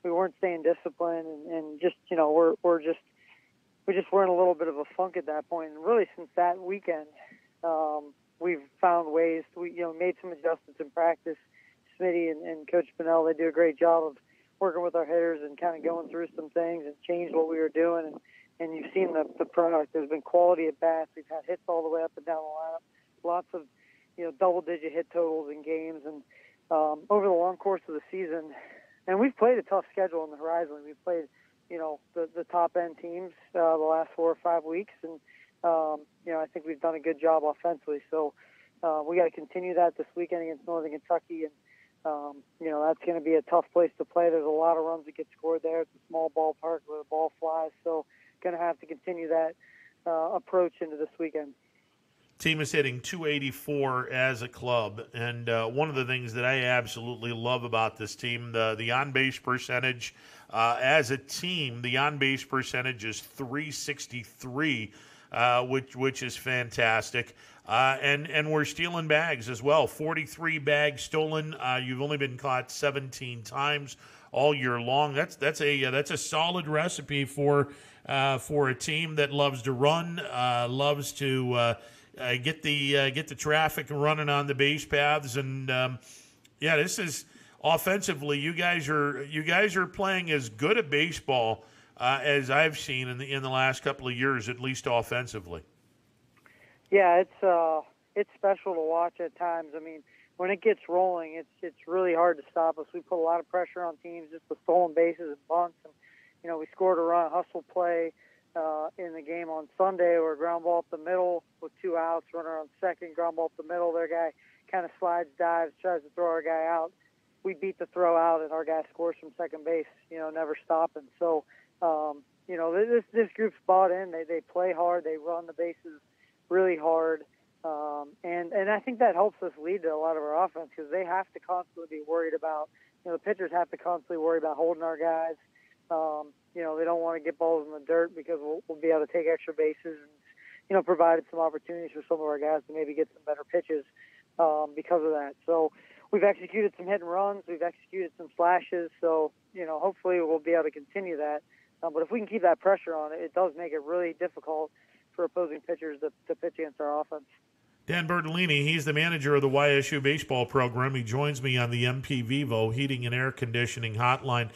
Speaker 37: We weren't staying disciplined, and, and just you know we're we're just we just were in a little bit of a funk at that point. And really, since that weekend, um, we've found ways. We you know made some adjustments in practice. Smitty and, and Coach Pinnell, they do a great job of working with our hitters and kind of going through some things and changed what we were doing. And and you've seen the the product. There's been quality at bats. We've had hits all the way up and down the lineup. Lots of you know double digit hit totals in games and um, over the long course of the season. And we've played a tough schedule in the Horizon. We've played you know the the top end teams uh, the last four or five weeks and um, you know, I think we've done a good job offensively. So uh, we got to continue that this weekend against Northern Kentucky, and um, you know that's going to be a tough place to play. There's a lot of runs that get scored there. It's a small ballpark where the ball flies, so going to have to continue that uh, approach into this weekend.
Speaker 3: Team is hitting 284 as a club, and uh, one of the things that I absolutely love about this team, the the on base percentage, uh, as a team, the on base percentage is 363 uh, which which is fantastic. Uh, and and we're stealing bags as well. 43 bags stolen. Uh, you've only been caught 17 times all year long. That's that's a uh, that's a solid recipe for uh, for a team that loves to run, uh, loves to get the get the traffic running on the base paths, and um, yeah, this is offensively. You guys are you guys are playing as good a baseball as I've seen in the in the last couple of years, at least offensively.
Speaker 37: Yeah, it's it's special to watch at times. I mean when it gets rolling, it's it's really hard to stop us. We put a lot of pressure on teams just with stolen bases and bunts, and you know we scored a run hustle play uh, in the game on Sunday where ground ball up the middle with two outs, runner on second, ground ball up the middle. Their guy kind of slides, dives, tries to throw our guy out. We beat the throw out, and our guy scores from second base. You know, never stopping. So, um, you know, this this group's bought in. They they play hard. They run the bases really hard. Um, and and I think that helps us lead to a lot of our offense because they have to constantly be worried about you know the pitchers have to constantly worry about holding our guys. Um, you know they don't want to get balls in the dirt because we'll, we'll be able to take extra bases and you know provided some opportunities for some of our guys to maybe get some better pitches um, because of that. So we've executed some hit and runs, we've executed some slashes. So you know hopefully we'll be able to continue that. Um, but if we can keep that pressure on it, it does make it really difficult for opposing pitchers to, to pitch against our offense.
Speaker 3: Dan Bertolini, he's the manager of the YSU baseball program. He joins me on the MP Vivo Heating and Air Conditioning Hotline.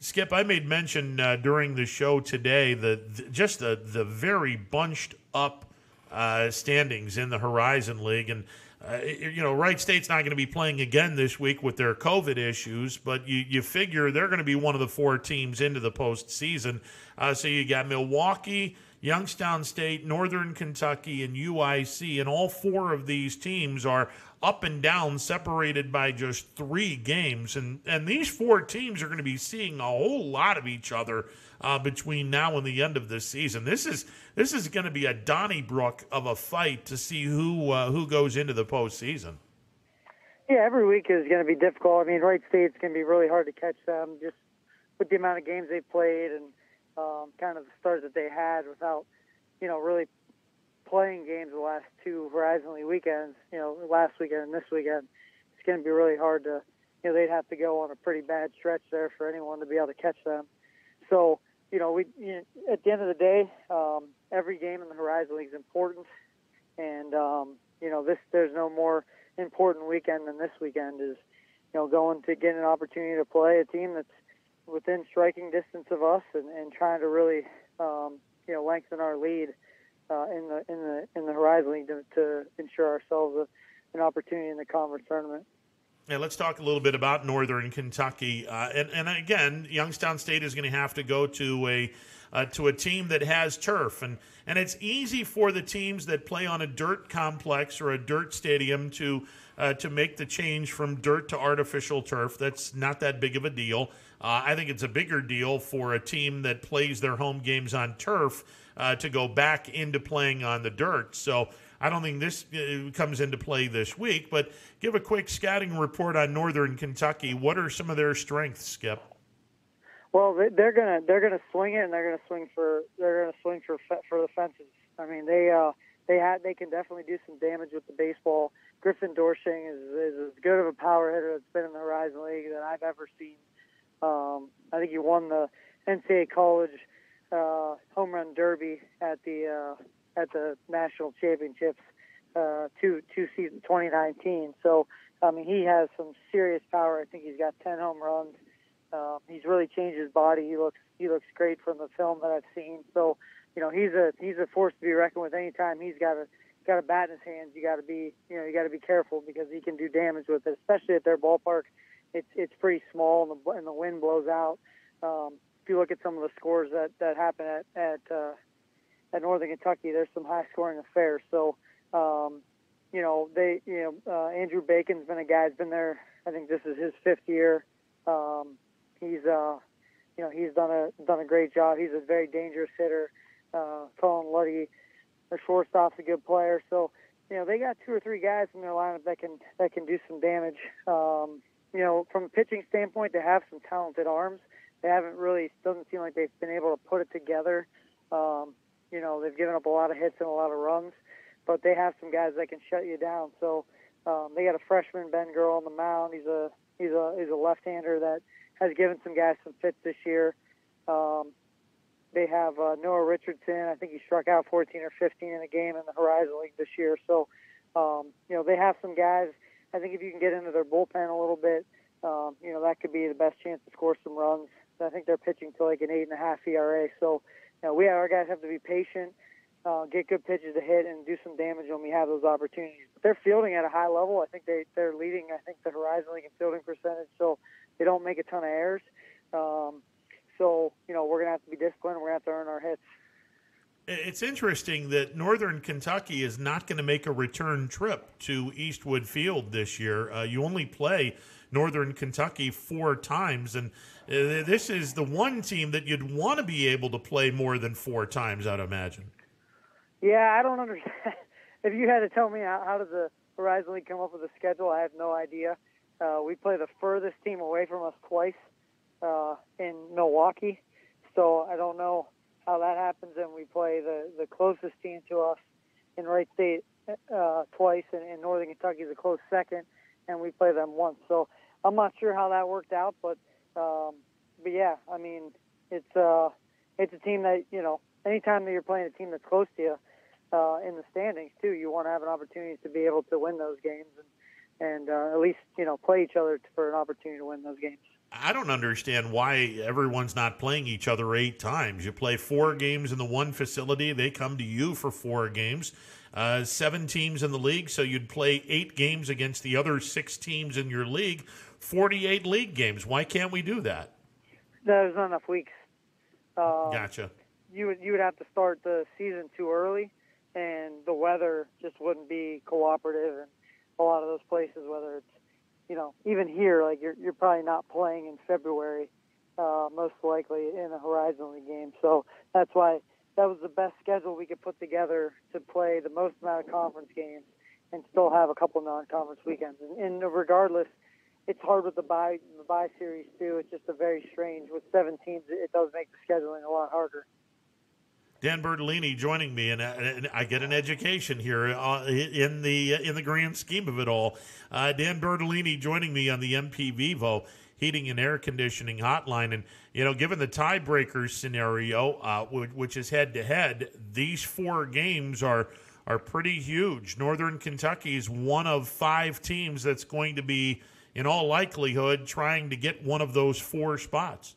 Speaker 3: Skip, I made mention uh, during the show today that just the the very bunched up uh, standings in the Horizon League, and uh, you know, Wright State's not going to be playing again this week with their COVID issues, but you you figure they're going to be one of the four teams into the postseason. Uh, so you got Milwaukee. Youngstown State, Northern Kentucky, and UIC. And all four of these teams are up and down, separated by just three games. And, and these four teams are going to be seeing a whole lot of each other uh, between now and the end of this season. This is this is going to be a Donnybrook of a fight to see who uh, who goes into the postseason.
Speaker 37: Yeah, every week is going to be difficult. I mean, Wright State's going to be really hard to catch them just with the amount of games they've played and – um, kind of the start that they had without, you know, really playing games the last two Horizon League weekends, you know, last weekend and this weekend. It's going to be really hard to, you know, they'd have to go on a pretty bad stretch there for anyone to be able to catch them. So, you know, we you know, at the end of the day, um, every game in the Horizon League is important, and um, you know, this there's no more important weekend than this weekend is, you know, going to get an opportunity to play a team that's within striking distance of us and, and trying to really um, you know lengthen our lead uh, in the in the in the Horizon League to, to ensure ourselves a, an opportunity in the conference tournament.
Speaker 3: Yeah, let's talk a little bit about Northern Kentucky, uh, and and again, Youngstown State is going to have to go to a uh, to a team that has turf, and and it's easy for the teams that play on a dirt complex or a dirt stadium to uh, to make the change from dirt to artificial turf. That's not that big of a deal. Uh, I think it's a bigger deal for a team that plays their home games on turf uh, to go back into playing on the dirt. So I don't think this uh, comes into play this week, but give a quick scouting report on Northern Kentucky. What are some of their strengths, Skip?
Speaker 37: Well, they're gonna they're gonna swing it, and they're gonna swing for they're gonna swing for for the fences. I mean, they uh, they had they can definitely do some damage with the baseball. Griffin Doersching is, is as good of a power hitter that's been in the Horizon League that I've ever seen. Um, I think he won the NCAA College uh, Home Run Derby at the uh, at the national championships uh, two two season 2019. So I mean, he has some serious power. I think he's got 10 home runs. Um, he's really changed his body. He looks he looks great from the film that I've seen. So you know, he's a he's a force to be reckoned with. Anytime he's got a got a bat in his hands, you got to be you know you got to be careful because he can do damage with it, especially at their ballpark it's it's pretty small and the, and the wind blows out. Um, if you look at some of the scores that that happen at at uh, at Northern Kentucky, there's some high scoring affairs. So um, you know they you know uh, Andrew Bacon's been a guy who's been there. I think this is his fifth year. Um, he's uh, you know he's done a done a great job. He's a very dangerous hitter. Uh, Colin Luddy, their shortstop's a good player. So you know they got two or three guys in their lineup that can that can do some damage. Um, you know, from a pitching standpoint, they have some talented arms. They haven't really doesn't seem like they've been able to put it together. Um, you know, they've given up a lot of hits and a lot of runs, but they have some guys that can shut you down. So um, they got a freshman Ben Girl on the mound. He's a he's a he's a left-hander that has given some guys some fits this year. Um, they have uh, Noah Richardson. I think he struck out 14 or 15 in a game in the Horizon League this year. So, um, you know, they have some guys. I think if you can get into their bullpen a little bit, um, you know, that could be the best chance to score some runs. I think they're pitching to like an eight and a half ERA. So, you know, we our guys have to be patient, uh, get good pitches to hit, and do some damage when we have those opportunities. But they're fielding at a high level. I think they they're leading. I think the Horizon League in fielding percentage. So they don't make a ton of errors. Um, so, you know, we're to have to be disciplined. We're to have to earn our hits.
Speaker 3: It's interesting that Northern Kentucky is not going to make a return trip to Eastwood Field this year. Uh, you only play Northern Kentucky four times, and uh, this is the one team that you'd want to be able to play more than four times, I'd imagine.
Speaker 37: Yeah, I don't understand. if you had to tell me how, how the Horizon League come up with a schedule, I have no idea. Uh, we play the furthest team away from us twice uh, in Milwaukee. So I don't know how that happens. And we play the, the closest team to us in Wright State uh, twice, and, and Northern Kentucky is a close second, and we play them once. So I'm not sure how that worked out, but um, but yeah, I mean it's uh, it's a team that you know anytime that you're playing a team that's close to you uh, in the standings too, you want to have an opportunity to be able to win those games and and uh, at least you know play each other for an opportunity to win those games.
Speaker 3: I don't understand why everyone's not playing each other eight times. You play four games in the one facility, they come to you for four games. Uh, seven teams in the league, so you'd play eight games against the other six teams in your league, 48 league games. Why can't we do that?
Speaker 37: There's not enough weeks.
Speaker 3: Um, gotcha.
Speaker 37: You would you would have to start the season too early, and the weather just wouldn't be cooperative, and a lot of those places, whether it's you know, even here, like you're you're probably not playing in February, uh, most likely in a Horizon League game. So that's why that was the best schedule we could put together to play the most amount of conference games and still have a couple non-conference weekends. And, and regardless, it's hard with the buy the buy series too. It's just a very strange with seven teams. It does make the scheduling a lot harder.
Speaker 3: Dan Bertolini joining me, and, and, I get an education here uh, in the in the grand scheme of it all. Uh, Dan Bertolini joining me on the MP Vivo Heating and Air Conditioning Hotline, and you know, given the tiebreaker scenario, uh, which is head to head, these four games are are pretty huge. Northern Kentucky is one of five teams that's going to be, in all likelihood, trying to get one of those four spots.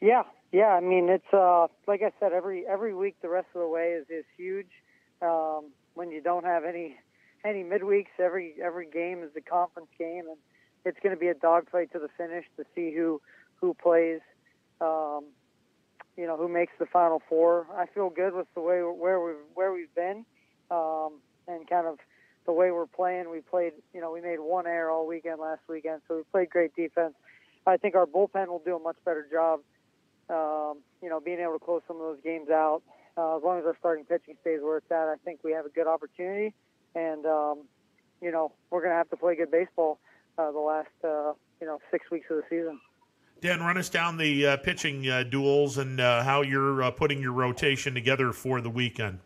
Speaker 37: Yeah, yeah, I mean it's uh, like I said, every every week the rest of the way is is huge. Um, when you don't have any any midweeks, every every game is a conference game, and it's going to be a dogfight to the finish to see who who plays. Um, you know who makes the final four. I feel good with the way where we where we've been, um, and kind of the way we're playing. We played, you know, we made one error all weekend last weekend, so we played great defense. I think our bullpen will do a much better job um, you know, being able to close some of those games out. Uh, as long as our starting pitching stays where it's at, I think we have a good opportunity. And, um, you know, we're going to have to play good baseball uh, the last, uh, you know, six weeks of the season.
Speaker 3: Dan, run us down the uh, pitching uh, duels and uh, how you're uh, putting your rotation together for the weekend.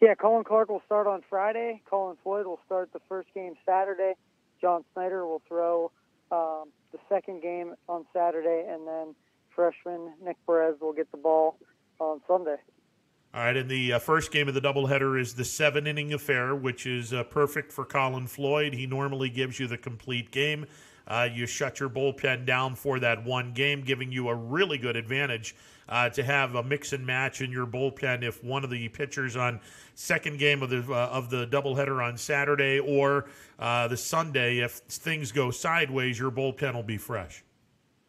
Speaker 37: Yeah, Colin Clark will start on Friday. Colin Floyd will start the first game Saturday. John Snyder will throw um, the second game on Saturday, and then freshman Nick Perez will get the ball on Sunday.
Speaker 3: All right, and the uh, first game of the doubleheader is the seven inning affair, which is uh, perfect for Colin Floyd. He normally gives you the complete game. Uh, you shut your bullpen down for that one game, giving you a really good advantage uh, to have a mix and match in your bullpen if one of the pitchers on second game of the uh, of the doubleheader on Saturday or uh, the Sunday, if things go sideways, your bullpen will be fresh.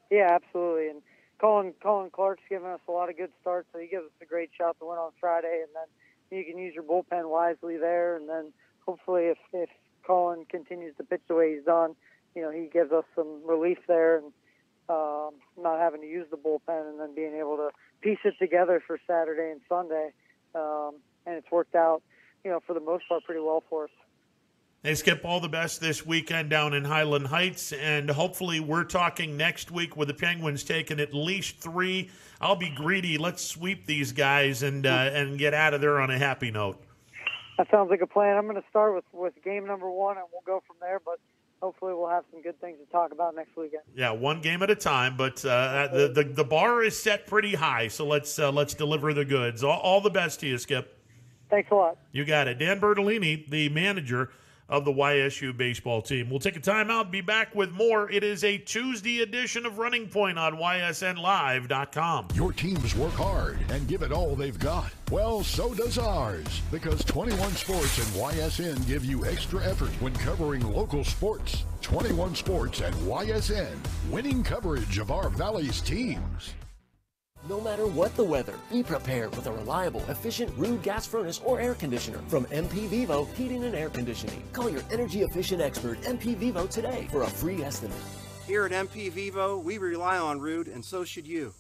Speaker 37: Yeah, absolutely, and Colin Colin Clark's given us a lot of good starts, so he gives us a great shot to win on Friday, and then you can use your bullpen wisely there, and then hopefully if if Colin continues to pitch the way he's done, you know he gives us some relief there and um, not having to use the bullpen, and then being able to piece it together for Saturday and Sunday, um, and it's worked out, you know, for the most part pretty well for us.
Speaker 3: Hey, Skip, all the best this weekend down in Highland Heights. And hopefully, we're talking next week with the Penguins taking at least three. I'll be greedy. Let's sweep these guys and uh, and get out of there on a happy note.
Speaker 37: That sounds like a plan. I'm going to start with, with game number one, and we'll go from there. But hopefully we'll have some good things to talk about next weekend.
Speaker 3: Yeah, one game at a time, but uh, the, the the bar is set pretty high. So let's uh, let's deliver the goods. All, all the best to you, Skip.
Speaker 37: Thanks a lot.
Speaker 3: You got it, Dan Bertolini, the manager of the YSU baseball team. We'll take a timeout. Be back with more. It is a Tuesday edition of Running Point on YSNLive.com.
Speaker 29: Your teams work hard and give it all they've got. Well, so does ours, because 21 Sports and YSN give you extra effort when covering local sports. 21 Sports and YSN, winning coverage of our Valley's teams.
Speaker 17: No matter what the weather, be prepared with a reliable, efficient Ruud gas furnace or air conditioner from MP Vivo Heating and Air Conditioning. Call your energy efficient expert, MP Vivo, today for a free estimate.
Speaker 26: Here at MP Vivo, we rely on Ruud, and so should you.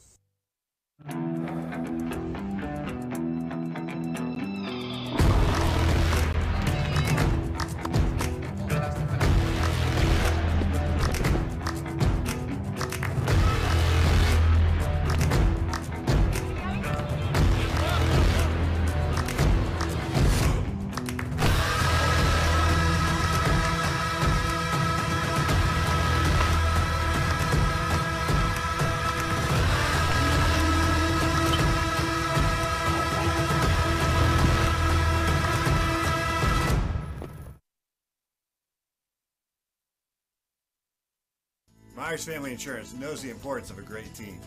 Speaker 9: Myers Family Insurance knows the importance of a great team.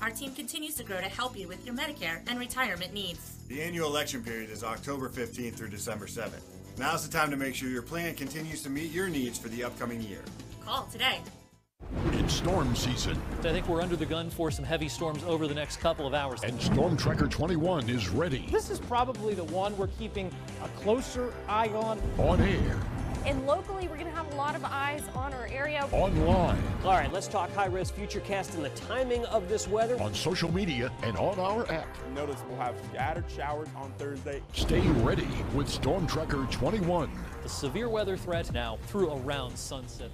Speaker 10: Our team continues to grow to help you with your Medicare and retirement needs.
Speaker 9: The annual election period is October 15th through December 7th. Now's the time to make sure your plan continues to meet your needs for the upcoming year.
Speaker 10: Call today.
Speaker 29: It's storm season,
Speaker 19: I think we're under the gun for some heavy storms over the next couple of hours.
Speaker 29: and Storm Tracker 21 is ready.
Speaker 38: This is probably the one we're keeping a closer eye on.
Speaker 29: On air,
Speaker 32: And locally, we're going to have a lot of eyes on our area.
Speaker 29: online,
Speaker 38: All right, let's talk high risk futurecast and the timing of this weather.
Speaker 29: on social media, and on our app.
Speaker 39: Notice we'll have scattered showers on Thursday.
Speaker 29: Stay ready with Storm Tracker 21.
Speaker 19: The severe weather threat now through around sunset.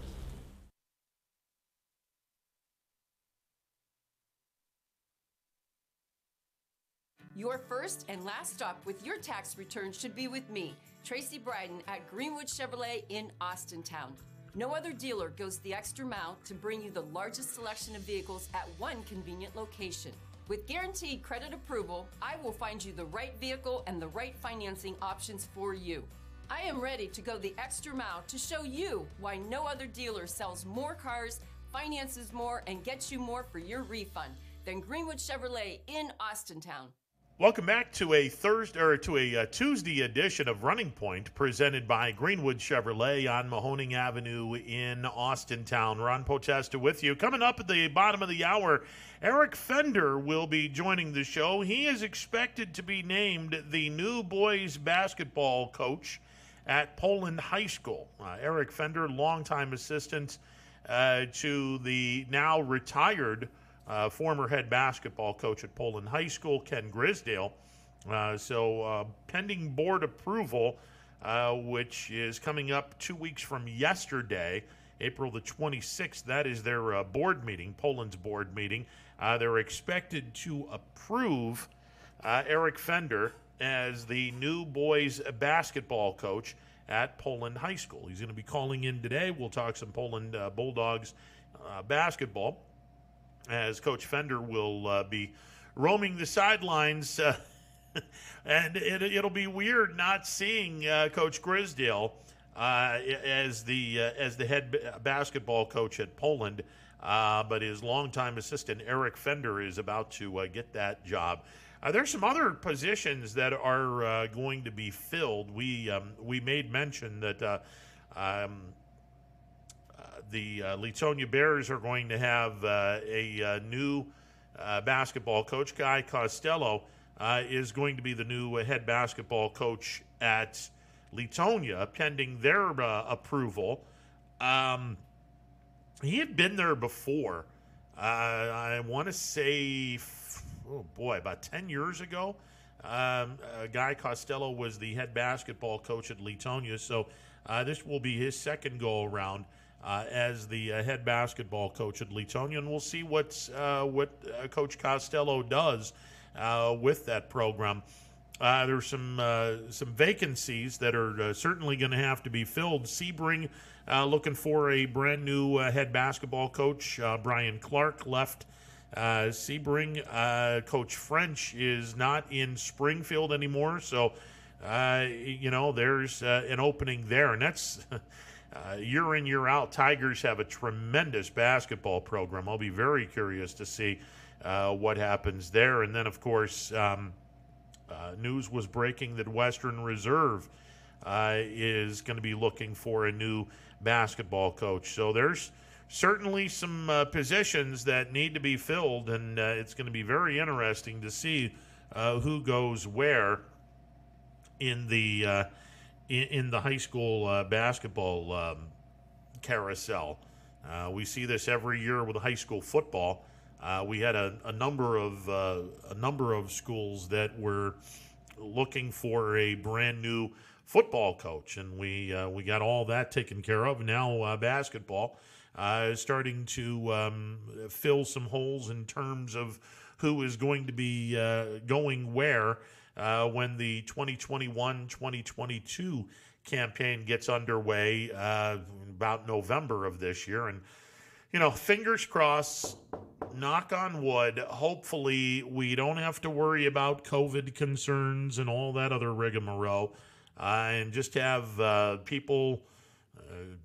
Speaker 23: Your first and last stop with your tax return should be with me, Tracy Bryden at Greenwood Chevrolet in Austintown. No other dealer goes the extra mile to bring you the largest selection of vehicles at one convenient location. With guaranteed credit approval, I will find you the right vehicle and the right financing options for you. I am ready to go the extra mile to show you why no other dealer sells more cars, finances more, and gets you more for your refund than Greenwood Chevrolet in Austintown.
Speaker 3: Welcome back to a Thursday or to a uh, Tuesday edition of Running Point, presented by Greenwood Chevrolet on Mahoning Avenue in Austintown. Ron Potesta with you. Coming up at the bottom of the hour, Eric Fender will be joining the show. He is expected to be named the new boys basketball coach at Poland High School. Uh, Eric Fender, longtime assistant uh, to the now retired uh, former head basketball coach at Poland High School, Ken Grisdale. Uh, so, uh, pending board approval, uh, which is coming up two weeks from yesterday, April the 26th. That is their uh, board meeting, Poland's board meeting. Uh, they're expected to approve Eric Fender as the new boys basketball coach at Poland High School. He's going to be calling in today. We'll talk some Poland Bulldogs basketball as Coach Fender will uh, be roaming the sidelines. Uh, and it, will be weird not seeing uh, Coach Grisdale uh, as the uh, as the head basketball coach at Poland. Uh, but his longtime assistant Eric Fender is about to get that job. there's some other positions that are going to be filled. We um, we made mention that um, the uh, Leetonia Bears are going to have uh, a, uh, new uh, basketball coach. Guy Costello uh, is going to be the new head basketball coach at Leetonia, pending their approval. Um, he had been there before. I want to say, oh boy, about 10 years ago. Um, Guy Costello was the head basketball coach at Leetonia, so this will be his second go around uh, as the uh, head basketball coach at Leetonia, and we'll see what's, uh, what uh, Coach Costello does uh, with that program. uh, there's some uh, some vacancies that are uh, certainly going to have to be filled. Sebring uh, looking for a brand new uh, head basketball coach. Uh, Brian Clark left Sebring. coach French is not in Springfield anymore, so you know there's an opening there, and that's. year in, year out, Tigers have a tremendous basketball program. I'll be very curious to see what happens there. And then, of course, um, uh, news was breaking that Western Reserve uh, is going to be looking for a new basketball coach. So there's certainly some uh, positions that need to be filled, and uh, it's going to be very interesting to see uh, who goes where in the uh, in, in, the high school basketball um, carousel. we see this every year with high school football. Uh, we had a, a number of uh, a number of schools that were looking for a brand new football coach, and we uh, we got all that taken care of. Now uh, basketball uh, is starting to um, fill some holes in terms of who is going to be uh, going where when the 2021-2022 campaign gets underway about November of this year, and you know, fingers crossed, knock on wood, hopefully we don't have to worry about COVID concerns and all that other rigmarole uh, and just have uh, people uh,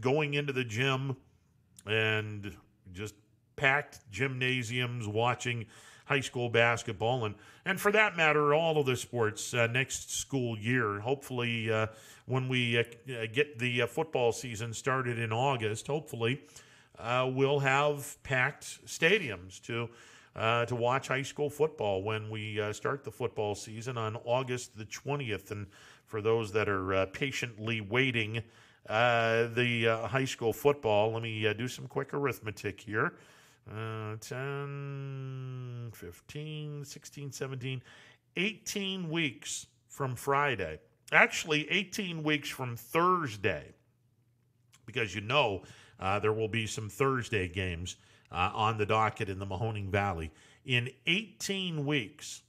Speaker 3: going into the gym and just packed gymnasiums watching high school basketball. And, and for that matter, all of the sports uh, next school year. Hopefully, uh, when we uh, uh, get the uh, football season started in August, hopefully, we'll have packed stadiums to to watch high school football when we start the football season on August the 20th. And for those that are patiently waiting, the high school football, let me do some quick arithmetic here. Uh, 10, 15, 16, 17, 18 weeks from Friday actually 18 weeks from Thursday, because you know uh, there will be some Thursday games uh, on the docket in the Mahoning Valley. In 18 weeks,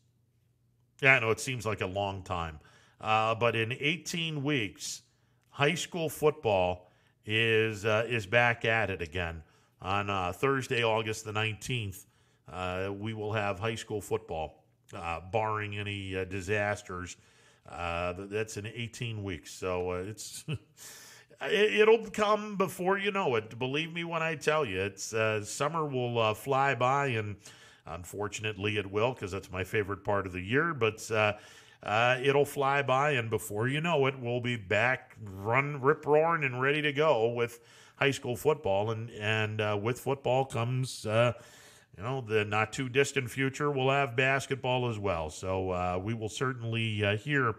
Speaker 3: yeah, I know it seems like a long time, uh, but in 18 weeks, high school football is uh, is back at it again. On uh, Thursday, August the 19th, uh, we will have high school football, barring any disasters uh, that's in 18 weeks. So uh, it's. it, will come before you know it. Believe me when I tell you, it's uh, summer will uh, fly by, and unfortunately it will because that's my favorite part of the year. But uh, uh, it'll fly by, and before you know it, we'll be back, run, rip roaring, and ready to go with high school football. And and with football comes you know, the not too distant future, we'll have basketball as well. So uh, we will certainly uh, hear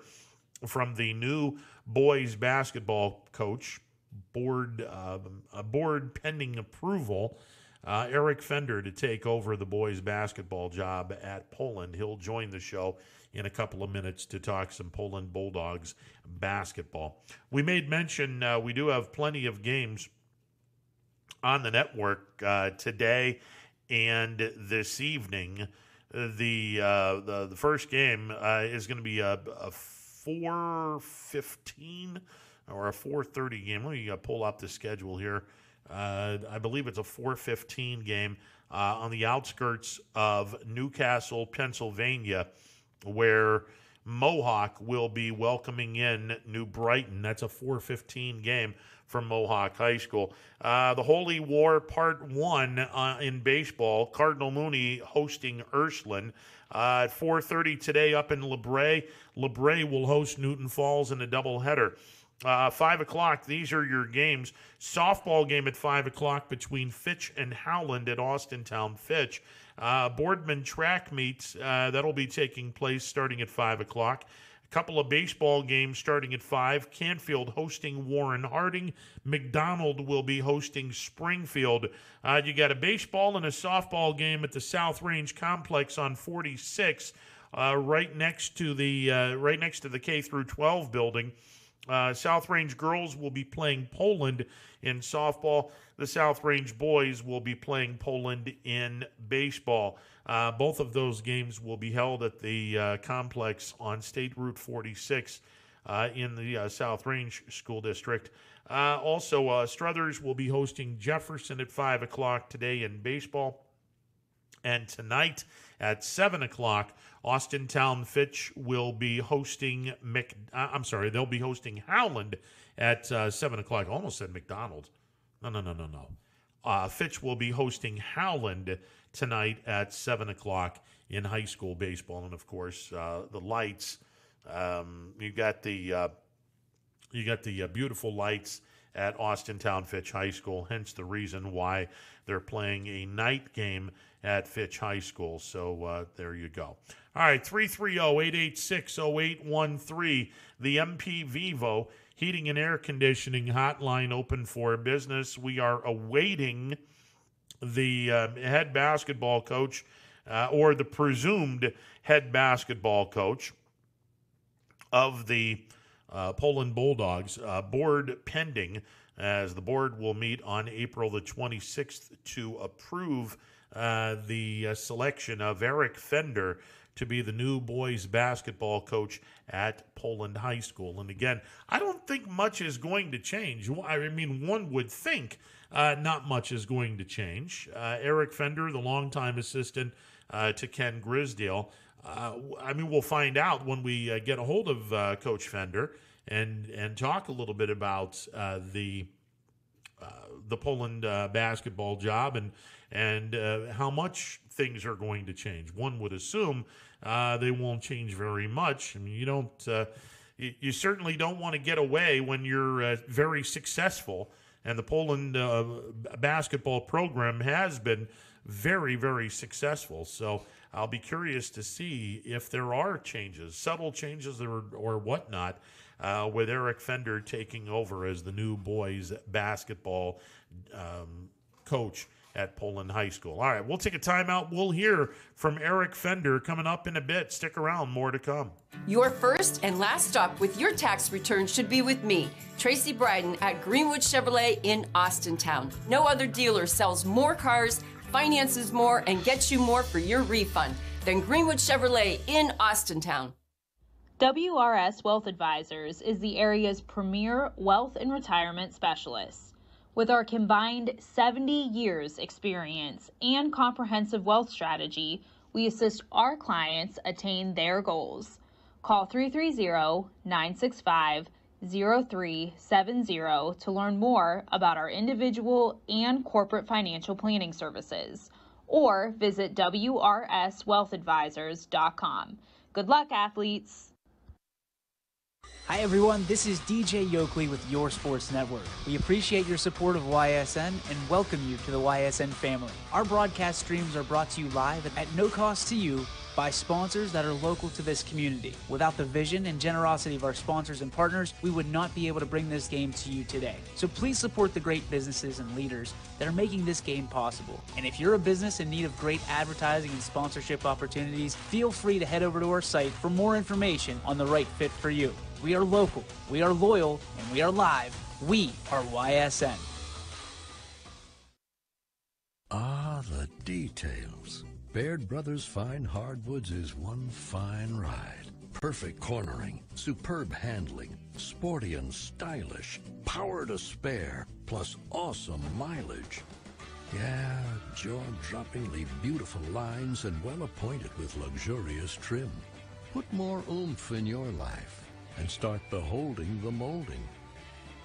Speaker 3: from the new boys basketball coach, board uh, board pending approval. Uh, Eric Fender to take over the boys basketball job at Poland. He'll join the show in a couple of minutes to talk some Poland Bulldogs basketball. We made mention uh, we do have plenty of games on the network uh, today and this evening, the uh, the, the first game uh, is going to be a, a four fifteen or a four thirty game. Let me uh, pull up the schedule here. Uh, I believe it's a four fifteen game uh, on the outskirts of New Castle, Pennsylvania, where Mohawk will be welcoming in New Brighton. That's a four fifteen game from Mohawk High School. Uh, the Holy War Part 1 uh, in baseball, Cardinal Mooney hosting Ursuline. Uh, at 4.30 today up in LaBrae, LaBrae will host Newton Falls in a doubleheader. Uh, 5 o'clock, these are your games. Softball game at 5 o'clock between Fitch and Howland at Austintown Fitch. Uh, Boardman track meets, uh, that'll be taking place starting at 5 o'clock. Couple of baseball games starting at 5. Canfield hosting Warren Harding. McDonald will be hosting Springfield. Uh, you got a baseball and a softball game at the South Range Complex on 46, uh, right next to the uh, right next to the K through 12 building. Uh, South Range girls will be playing Poland in softball. The South Range boys will be playing Poland in baseball. Uh, both of those games will be held at the uh, complex on State Route 46 uh, in the uh, South Range School District. Uh, also, Struthers will be hosting Jefferson at 5 o'clock today in baseball. And tonight at 7 o'clock, Austintown Fitch will be hosting Mc. I'm sorry, they'll be hosting Howland at uh, 7 o'clock. Almost said McDonald's. No, no, no, no, no. Uh, Fitch will be hosting Howland tonight at 7 o'clock in high school baseball. And of course, uh, the lights. Um, you got the uh, you got the uh, beautiful lights at Austintown Fitch High School. Hence the reason why they're playing a night game at Fitch High School. So uh, there you go. All right, 330 886 0813. The MP Vivo Heating and Air Conditioning Hotline open for business. We are awaiting the uh, head basketball coach uh, or the presumed head basketball coach of the uh, Poland Bulldogs. Uh, board pending, as the board will meet on April the 26th to approve uh, the uh, selection of Eric Fender to be the new boys basketball coach at Poland High School. And again, I don't think much is going to change. I mean, one would think uh, not much is going to change. Uh, Eric Fender, the longtime assistant uh, to Ken Grisdale, uh, I mean, we'll find out when we uh, get a hold of uh, Coach Fender and and talk a little bit about the the Poland basketball job and and how much things are going to change. One would assume they won't change very much. I mean, you don't. You, you, certainly don't want to get away when you're very successful and the Poland uh, basketball program has been very, very successful. So I'll be curious to see if there are changes, subtle changes or, or whatnot, uh, with Eric Fender taking over as the new boys basketball um, coach at Poland High School. All right, we'll take a timeout. We'll hear from Eric Fender coming up in a bit. Stick around, more to come.
Speaker 23: Your first and last stop with your tax return should be with me, Tracy Bryden at Greenwood Chevrolet in Austintown. No other dealer sells more cars, finances more, and gets you more for your refund than Greenwood Chevrolet in Austintown.
Speaker 11: WRS Wealth Advisors is the area's premier wealth and retirement specialist. With our combined 70 years experience and comprehensive wealth strategy, we assist our clients attain their goals. Call 330-965-0370 to learn more about our individual and corporate financial planning services or visit wrswealthadvisors.com. Good luck, athletes!
Speaker 24: Hi everyone, this is DJ Yokley with Your Sports Network. We appreciate your support of YSN and welcome you to the YSN family. Our broadcast streams are brought to you live at no cost to you by sponsors that are local to this community. Without the vision and generosity of our sponsors and partners, we would not be able to bring this game to you today. So please support the great businesses and leaders that are making this game possible. And if you're a business in need of great advertising and sponsorship opportunities, feel free to head over to our site for more information on the right fit for you. We are local, we are loyal, and we are live. We are YSN.
Speaker 25: Ah, the details. Baird Brothers Fine Hardwoods is one fine ride. Perfect cornering, superb handling, sporty and stylish, power to spare, plus awesome mileage. Yeah, jaw-droppingly beautiful lines and well appointed with luxurious trim. Put more oomph in your life and start beholding the molding.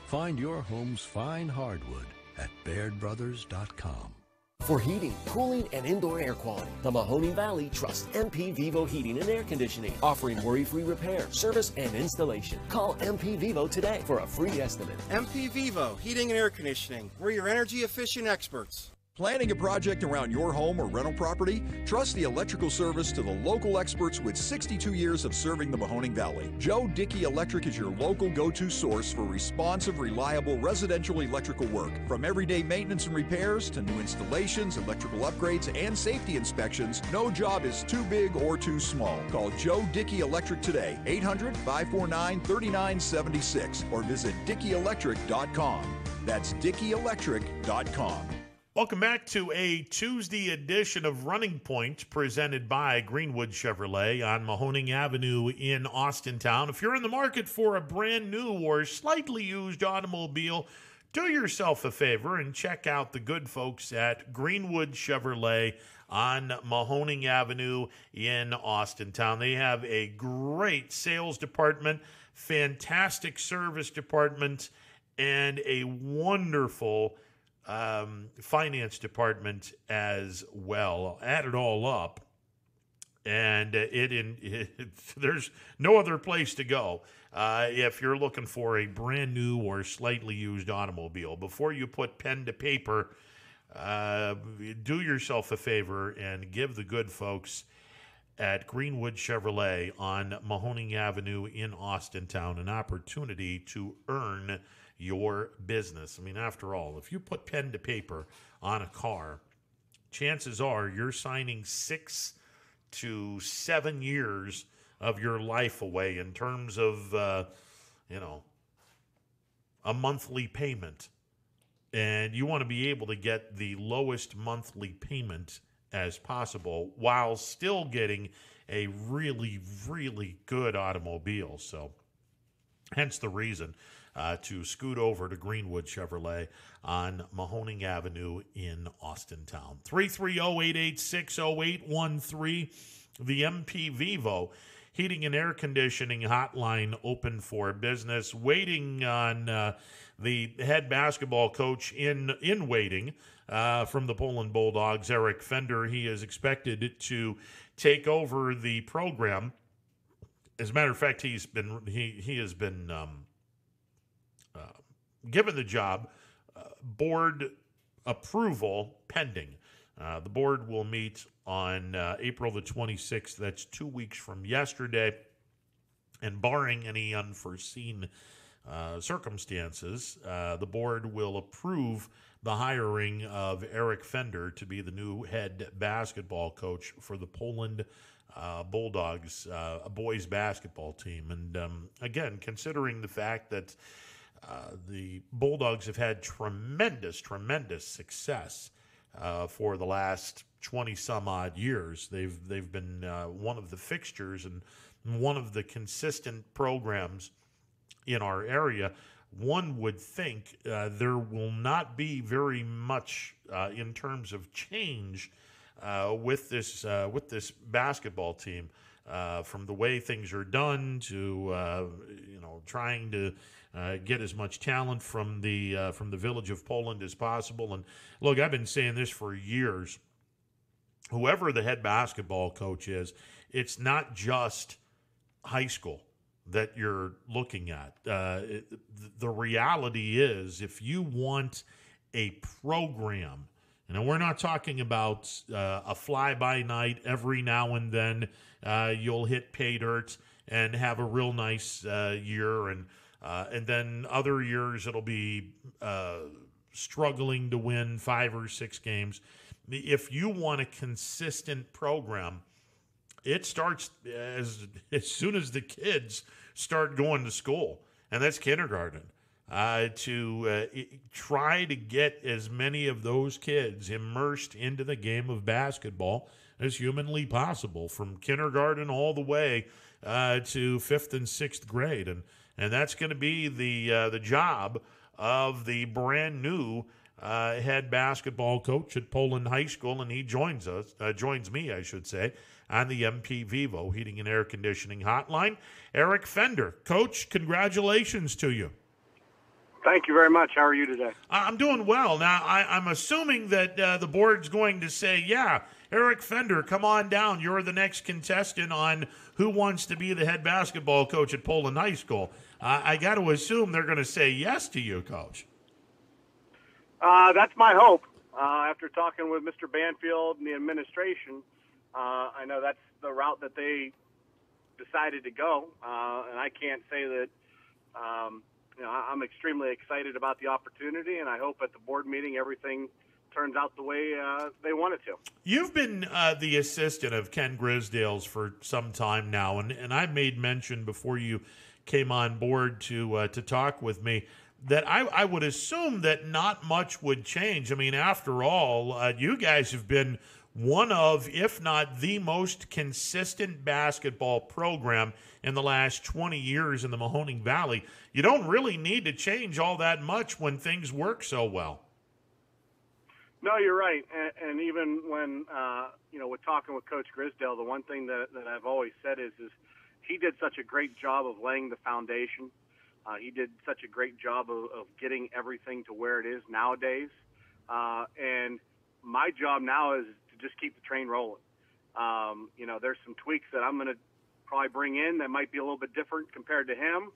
Speaker 25: Find your home's fine hardwood at BairdBrothers.com.
Speaker 17: For heating, cooling, and indoor air quality, the Mahoning Valley trusts MP Vivo Heating and Air Conditioning, offering worry-free repair, service, and installation. Call MP Vivo today for a free estimate.
Speaker 26: MP Vivo Heating and Air Conditioning. We're your energy efficient experts.
Speaker 27: Planning a project around your home or rental property? Trust the electrical service to the local experts with 62 years of serving the Mahoning Valley. Joe Dickey Electric is your local go to source for responsive, reliable residential electrical work. From everyday maintenance and repairs to new installations, electrical upgrades, and safety inspections, no job is too big or too small. Call Joe Dickey Electric today, 800 549 3976, or visit DickeyElectric.com. That's DickeyElectric.com.
Speaker 3: Welcome back to a Tuesday edition of Running Point presented by Greenwood Chevrolet on Mahoning Avenue in Austintown. If you're in the market for a brand new or slightly used automobile, do yourself a favor and check out the good folks at Greenwood Chevrolet on Mahoning Avenue in Austintown. They have a great sales department, fantastic service department, and a wonderful um, finance department as well. Add it all up, and it, in, it, there's no other place to go uh, if you're looking for a brand new or slightly used automobile. Before you put pen to paper, uh, do yourself a favor and give the good folks at Greenwood Chevrolet on Mahoning Avenue in Austintown an opportunity to earn your business. I mean, after all, if you put pen to paper on a car, chances are you're signing six to seven years of your life away in terms of, uh, you know, a monthly payment. And you want to be able to get the lowest monthly payment as possible while still getting a really, really good automobile. So, hence the reason uh, to scoot over to Greenwood Chevrolet on Mahoning Avenue in Austintown. 330-886-0813, the MP Vivo heating and air conditioning hotline open for business, waiting on uh, the head basketball coach in in waiting uh, from the Poland Bulldogs, Eric Fender. He is expected to take over the program. As a matter of fact, he's been he he has been um, given the job, uh, board approval pending. Uh, the board will meet on uh, April the 26th. That's two weeks from yesterday. And barring any unforeseen uh, circumstances, uh, the board will approve the hiring of Eric Fender to be the new head basketball coach for the Poland uh, Bulldogs, uh, a boys basketball team. And um, again, considering the fact that uh, the Bulldogs have had tremendous, tremendous success uh, for the last 20 some odd years. They've, they've been uh, one of the fixtures and one of the consistent programs in our area. One would think uh, there will not be very much uh, in terms of change with this with this basketball team. from the way things are done to you know trying to uh, get as much talent from the uh, from the village of Poland as possible. And look, I've been saying this for years. Whoever the head basketball coach is, it's not just high school that you're looking at. Uh, it, the reality is, if you want a program, and we're not talking about uh, a fly by night every now and then uh, you'll hit pay dirt and have a real nice uh, year and uh, and then other years it'll be uh, struggling to win five or six games. If you want a consistent program, it starts as as soon as the kids start going to school, and that's kindergarten. Uh, to uh, try to get as many of those kids immersed into the game of basketball as humanly possible, from kindergarten all the way uh, to fifth and sixth grade, and and that's going to be the uh, the job of the brand new uh, head basketball coach at Poland High School, and he joins us, uh, joins me, I should say, on the MP Vivo Heating and Air Conditioning Hotline. Eric Fender, Coach, congratulations to you.
Speaker 40: Thank you very much. How are you today?
Speaker 3: I'm doing well. Now, I, am assuming that uh, the board's going to say, yeah, Eric Fender, come on down. You're the next contestant on Who Wants to Be the Head Basketball Coach at Poland High School. Uh, I got to assume they're going to say yes to you, Coach.
Speaker 40: Uh, that's my hope. uh, after talking with Mr. Banfield and the administration, uh, I know that's the route that they decided to go, uh, and I can't say that. Um, you know, I'm extremely excited about the opportunity, and I hope at the board meeting everything turns out the way uh, they want it to.
Speaker 3: You've been uh, the assistant of Ken Grisdale's for some time now, and, and I made mention before you came on board to uh, to talk with me that I, I would assume that not much would change. I mean, after all, uh, you guys have been one of, if not the most consistent basketball program in the last 20 years in the Mahoning Valley. You don't really need to change all that much when things work so well.
Speaker 40: No, you're right. And, and even when, uh, you know, we're talking with Coach Grisdale, the one thing that, that I've always said is, is he did such a great job of laying the foundation. Uh, he did such a great job of, of getting everything to where it is nowadays. Uh, and my job now is to just keep the train rolling. Um, you know, there's some tweaks that I'm going to probably bring in that might be a little bit different compared to him.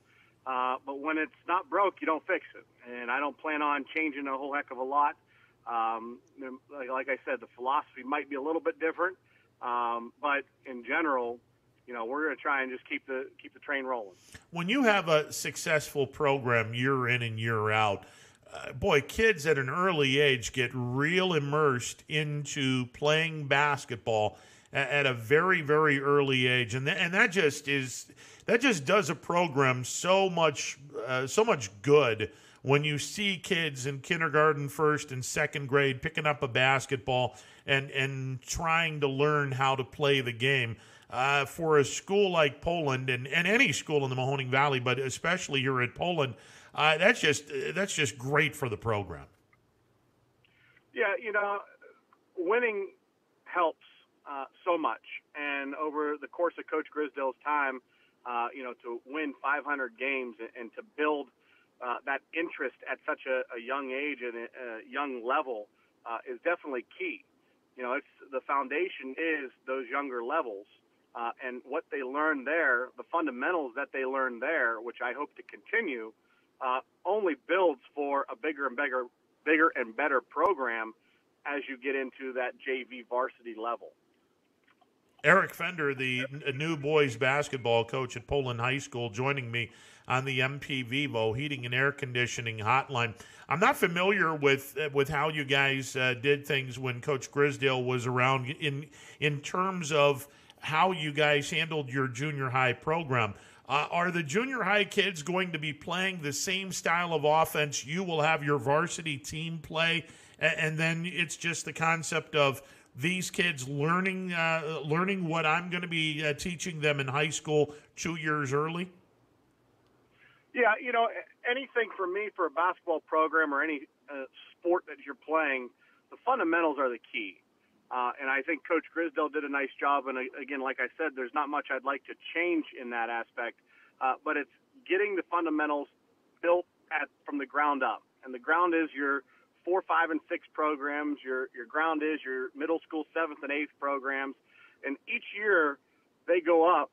Speaker 40: Uh, but when it's not broke, you don't fix it. And I don't plan on changing a whole heck of a lot. Um, like, I said, the philosophy might be a little bit different. Um, but in general, you know, we're going to try and just keep the keep the train rolling.
Speaker 3: When you have a successful program year in and year out, uh, boy, kids at an early age get real immersed into playing basketball at, at a very very early age, and th- and that just is that just does a program so much uh, so much good when you see kids in kindergarten, first and second grade picking up a basketball and and trying to learn how to play the game uh, for a school like Poland and, and any school in the Mahoning Valley, but especially here at Poland, uh, that's just that's just great for the program.
Speaker 40: Yeah, you know, winning helps uh, so much, and over the course of Coach Grisdale's time, uh, you know, to win 500 games and, and to build uh, that interest at such a, a young age and a, young level uh, is definitely key. You know, it's the foundation is those younger levels, uh, and what they learn there, the fundamentals that they learn there, which I hope to continue, uh, only builds for a bigger and bigger, bigger and better program as you get into that JV varsity level.
Speaker 3: Eric Fender, the new boys basketball coach at Poland High School, joining me on the MP Vivo Heating and Air Conditioning Hotline. I'm not familiar with with how you guys uh, did things when Coach Grisdale was around in in terms of how you guys handled your junior high program. Uh, are the junior high kids going to be playing the same style of offense you will have your varsity team play? And, and then it's just the concept of these kids learning uh, learning what I'm going to be uh, teaching them in high school two years early?
Speaker 40: Yeah, you know, anything for me for a basketball program or any uh, sport that you're playing, the fundamentals are the key. Uh, and I think Coach Grisdale did a nice job. And uh, again, like I said, there's not much I'd like to change in that aspect, uh, but it's getting the fundamentals built at from the ground up. And the ground is your four, five, and six programs. Your your ground is your middle school seventh and eighth programs. And each year they go up,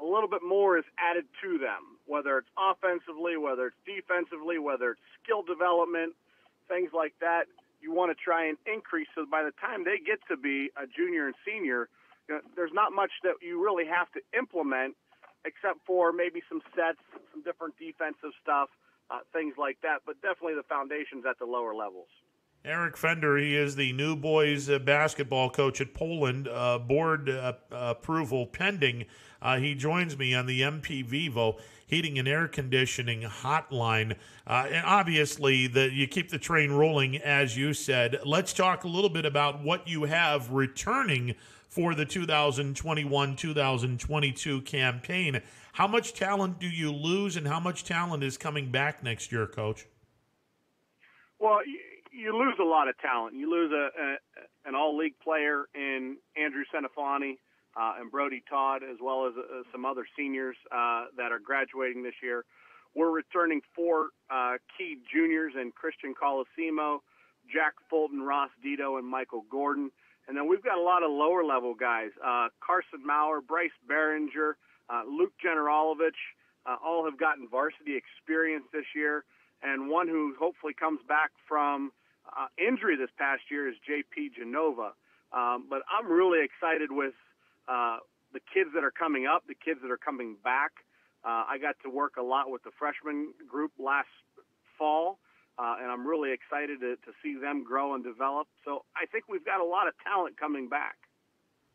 Speaker 40: a little bit more is added to them, whether it's offensively, whether it's defensively, whether it's skill development, things like that you want to try and increase so by the time they get to be a junior and senior, you know, there's not much that you really have to implement except for maybe some sets, some different defensive stuff, uh, things like that. But definitely the foundations at the lower levels.
Speaker 3: Eric Fender, he is the new boys uh, basketball coach at Poland. Uh, board uh, approval pending. Uh, he joins me on the MP Vivo heating and air conditioning hotline. Uh, and obviously, the, you keep the train rolling, as you said. Let's talk a little bit about what you have returning for the 2021 2022 campaign. How much talent do you lose, and how much talent is coming back next year, Coach?
Speaker 40: Well, you, lose a lot of talent. You lose a, a an all league player in Andrew Senafani uh, and Brody Todd, as well as uh, some other seniors uh, that are graduating this year. We're returning four uh, key juniors in Christian Colosimo, Jack Fulton, Ross Dito, and Michael Gordon. And then we've got a lot of lower level guys uh, Carson Maurer, Bryce Behringer, uh, Luke Generalovich, all have gotten varsity experience this year. And one who hopefully comes back from injury this past year is J.P. Genova. Um, but I'm really excited with uh, the kids that are coming up, the kids that are coming back. Uh, I got to work a lot with the freshman group last fall, uh, and I'm really excited to, to see them grow and develop. So I think we've got a lot of talent coming back.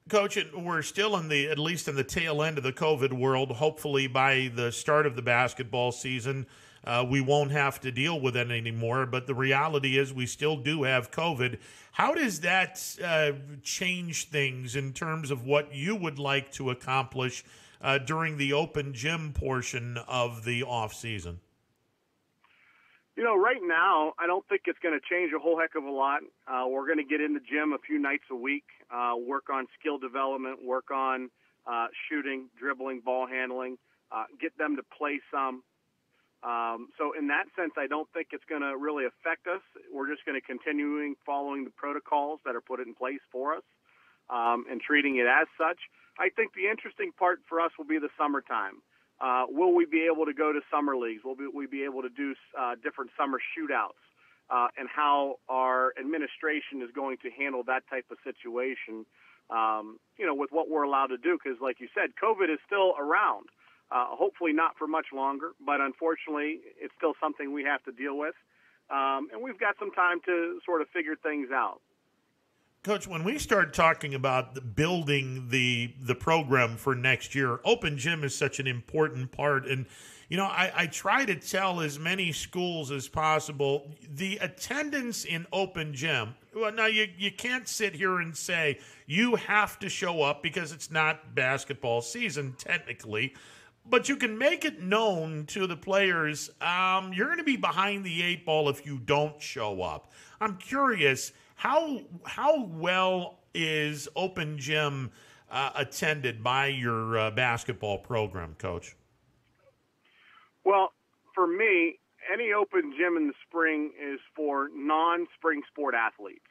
Speaker 3: Coach, we're still in the at least in the tail end of the COVID world. Hopefully, by the start of the basketball season, uh, we won't have to deal with it anymore. But the reality is, we still do have COVID. How does that uh, change things in terms of what you would like to accomplish uh, during the open gym portion of the off season?
Speaker 40: You know, right now, I don't think it's going to change a whole heck of a lot. Uh, we're going to get in the gym a few nights a week, uh, work on skill development, work on uh, shooting, dribbling, ball handling, get them to play some. Um, so in that sense, I don't think it's going to really affect us. We're just going to continuing following the protocols that are put in place for us um, and treating it as such. I think the interesting part for us will be the summertime. Uh, will we be able to go to summer leagues? Will we be able to do uh, different summer shootouts? Uh, and how our administration is going to handle that type of situation, um, you know, with what we're allowed to do. Because, like you said, COVID is still around. Uh, hopefully, not for much longer, but unfortunately, it's still something we have to deal with. Um, and we've got some time to sort of figure things out.
Speaker 3: Coach, when we start talking about building the the program for next year, open gym is such an important part. And you know, I, I try to tell as many schools as possible the attendance in open gym. Well, now you you can't sit here and say you have to show up because it's not basketball season technically but you can make it known to the players um, you're going to be behind the eight ball if you don't show up. I'm curious how how well is Open Gym uh, attended by your uh, basketball program, Coach?
Speaker 40: Well, for me, any Open Gym in the spring is for non-spring sport athletes.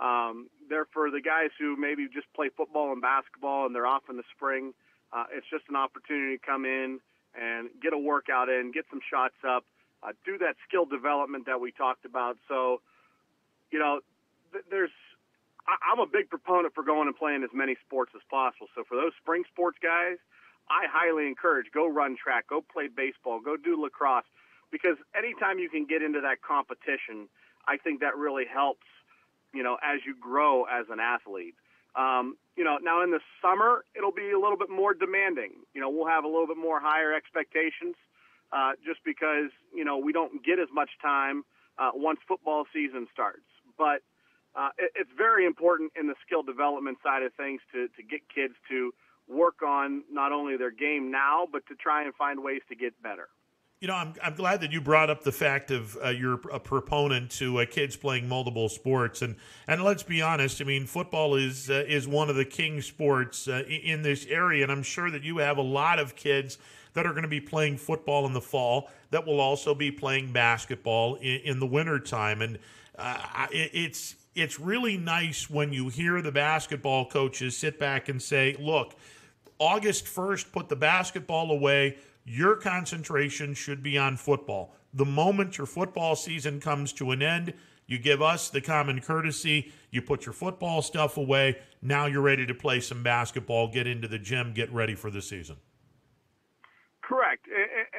Speaker 40: Um, they're for the guys who maybe just play football and basketball and they're off in the spring. Uh, it's just an opportunity to come in and get a workout in, get some shots up, uh, do that skill development that we talked about. So, you know, there's I'm a big proponent for going and playing as many sports as possible. So for those spring sports guys, I highly encourage go run track, go play baseball, go do lacrosse, because anytime you can get into that competition, I think that really helps. You know, as you grow as an athlete. Um, you know, now in the summer it'll be a little bit more demanding. You know, we'll have a little bit more higher expectations, uh, just because you know we don't get as much time uh, once football season starts. But uh, it, it's very important in the skill development side of things to, to get kids to work on not only their game now, but to try and find ways to get better.
Speaker 3: You know, I'm, I'm glad that you brought up the fact of uh, you're a proponent to uh, kids playing multiple sports, and and let's be honest. I mean, football is uh, is one of the king sports uh, in this area, and I'm sure that you have a lot of kids that are going to be playing football in the fall that will also be playing basketball in, in the wintertime. and uh, it, it's it's really nice when you hear the basketball coaches sit back and say, look, August 1st, put the basketball away. Your concentration should be on football. The moment your football season comes to an end, you give us the common courtesy. You put your football stuff away. Now you're ready to play some basketball, get into the gym, get ready for the season.
Speaker 40: Correct.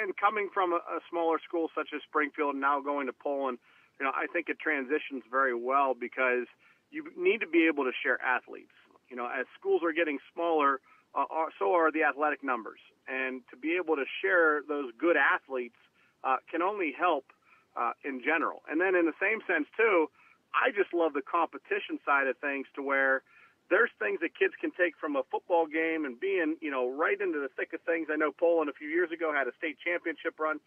Speaker 40: And coming from a smaller school such as Springfield, now going to Poland, you know, I think it transitions very well because you need to be able to share athletes. You know, as schools are getting smaller, uh, are, so are the athletic numbers, and to be able to share those good athletes uh, can only help uh, in general. And then, in the same sense, too, I just love the competition side of things to where there's things that kids can take from a football game and being, you know, right into the thick of things. I know Poland a few years ago had a state championship run,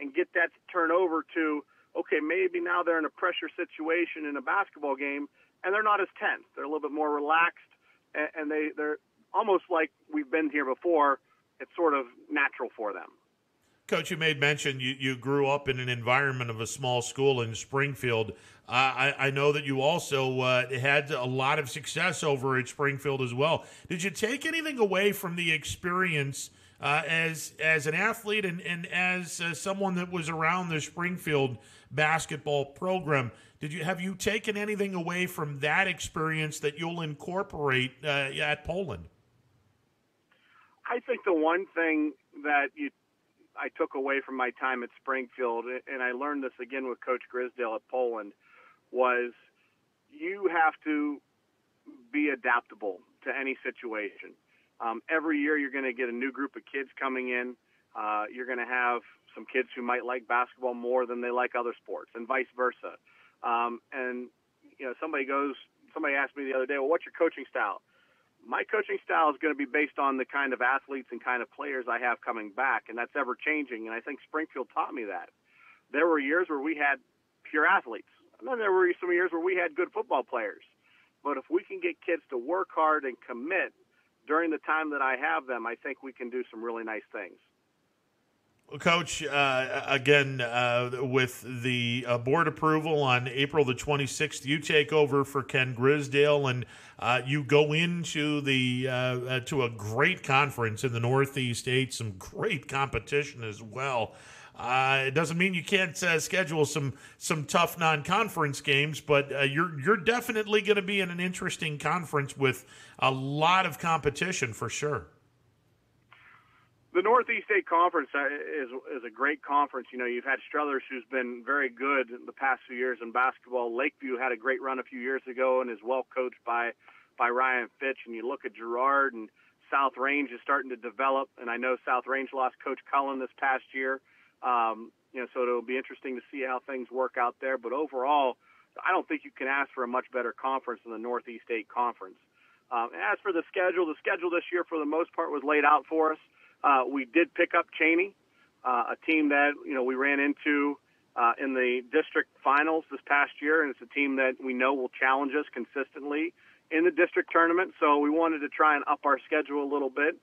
Speaker 40: and get that to turn over to okay, maybe now they're in a pressure situation in a basketball game and they're not as tense. They're a little bit more relaxed and, and they, they're almost like we've been here before. It's sort of natural for them.
Speaker 3: Coach, you made mention you, you grew up in an environment of a small school in Springfield. Uh, I, I, know that you also uh, had a lot of success over at Springfield as well. Did you take anything away from the experience uh, as as an athlete and and as uh, someone that was around the Springfield basketball program. Did you have you taken anything away from that experience that you'll incorporate uh, at Poland?
Speaker 40: I think the one thing that you I took away from my time at Springfield, and I learned this again with Coach Grisdale at Poland, was you have to be adaptable to any situation. Um, every year, you're going to get a new group of kids coming in. Uh, you're going to have some kids who might like basketball more than they like other sports, and vice versa. Um, and you know, somebody goes, somebody asked me the other day, well, what's your coaching style? My coaching style is going to be based on the kind of athletes and kind of players I have coming back, and that's ever changing. And I think Springfield taught me that. There were years where we had pure athletes, and then there were some years where we had good football players. But if we can get kids to work hard and commit during the time that I have them, I think we can do some really nice things.
Speaker 3: Coach, uh, again, uh, with the uh, board approval on April the 26th, you take over for Ken Grisdale, and uh, you go into the uh, uh, to a great conference in the Northeast Eight, some great competition as well. it doesn't mean you can't schedule some some tough non-conference games, but you're you're definitely going to be in an interesting conference with a lot of competition for sure
Speaker 40: the Northeast Eight Conference uh, is is a great conference. You know, you've had Struthers, who's been very good the past few years in basketball. Lakeview had a great run a few years ago and is well coached by by Ryan Fitch. And you look at Girard and South Range is starting to develop. And I know South Range lost Coach Cullen this past year. Um, you know, so it'll be interesting to see how things work out there. But overall, I don't think you can ask for a much better conference than the Northeast Eight Conference. Um, as for the schedule, the schedule this year, for the most part, was laid out for us. Uh, we did pick up Chaney, uh, a team that you know we ran into uh, in the district finals this past year, and it's a team that we know will challenge us consistently in the district tournament. So we wanted to try and up our schedule a little bit,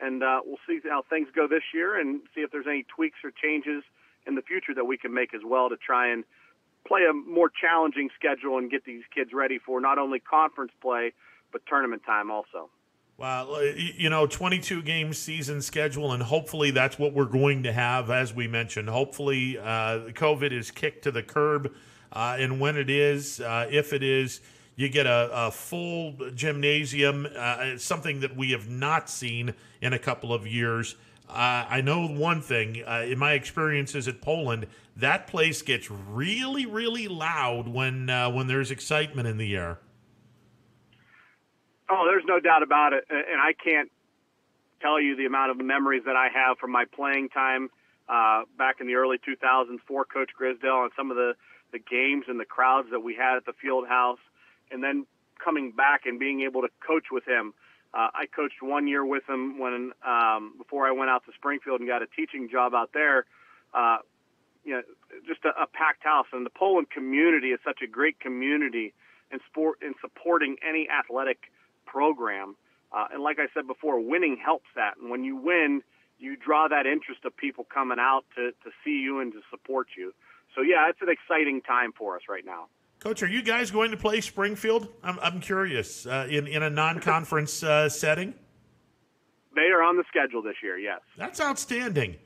Speaker 40: and uh, we'll see how things go this year, and see if there's any tweaks or changes in the future that we can make as well to try and play a more challenging schedule and get these kids ready for not only conference play but tournament time also.
Speaker 3: Well, you know, 22 game season schedule, and hopefully that's what we're going to have, as we mentioned. Hopefully, uh, COVID is kicked to the curb. Uh, and when it is, uh, if it is, you get a, a full gymnasium, uh, something that we have not seen in a couple of years. Uh, I know one thing uh, in my experiences at Poland, that place gets really, really loud when when there's excitement in the air.
Speaker 40: Oh, there's no doubt about it, and I can't tell you the amount of memories that I have from my playing time uh, back in the early 2000s for Coach Grisdale and some of the the games and the crowds that we had at the field house, and then coming back and being able to coach with him. Uh, I coached one year with him when um, before I went out to Springfield and got a teaching job out there. Uh, you know, just a, a packed house, and the Poland community is such a great community in sport in supporting any athletic program. Uh, and like I said before, winning helps that. And when you win, you draw that interest of people coming out to, to see you and to support you. So, yeah, it's an exciting time for us right now.
Speaker 3: Coach, are you guys going to play Springfield? I'm, I'm curious. Uh, in, in a non conference uh, setting?
Speaker 40: They are on the schedule this year, yes.
Speaker 3: That's outstanding.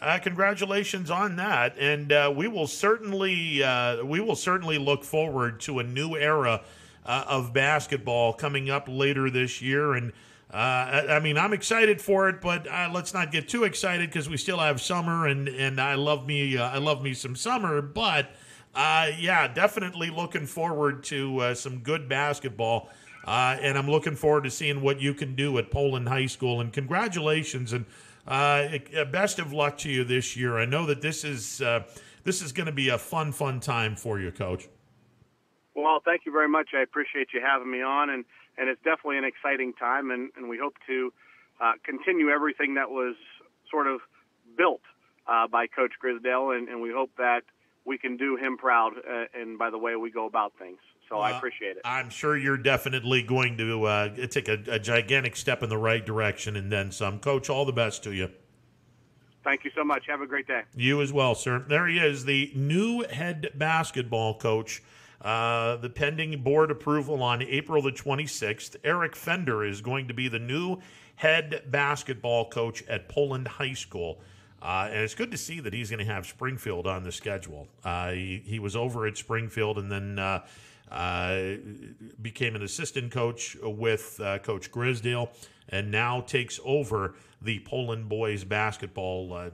Speaker 3: Uh, congratulations on that, and uh, we will certainly uh, we will certainly look forward to a new era uh, of basketball coming up later this year. And uh, I, I, mean, I'm excited for it, but uh, let's not get too excited because we still have summer, and and I love me uh, I love me some summer. But uh, yeah, definitely looking forward to uh, some good basketball. and I'm looking forward to seeing what you can do at Poland High School. And congratulations and best of luck to you this year. I know that this is this is going to be a fun, fun time for you, Coach.
Speaker 40: Well, thank you very much. I appreciate you having me on, and, and it's definitely an exciting time, and, and we hope to uh, continue everything that was sort of built uh, by Coach Grisdale, and, and we hope that we can do him proud, uh, and by the way we go about things. So I appreciate it.
Speaker 3: I'm sure you're definitely going to uh, take a, a gigantic step in the right direction, and then some. Coach, all the best to you.
Speaker 40: Thank you so much. Have a great day.
Speaker 3: You as well, sir. There he is, the new head basketball coach Uh, the pending board approval on April the 26th. Eric Fender is going to be the new head basketball coach at Poland High School. Uh, and it's good to see that he's going to have Springfield on the schedule. Uh, he, he was over at Springfield and then uh, uh became an assistant coach with uh, Coach Grisdale and now takes over the Poland boys basketball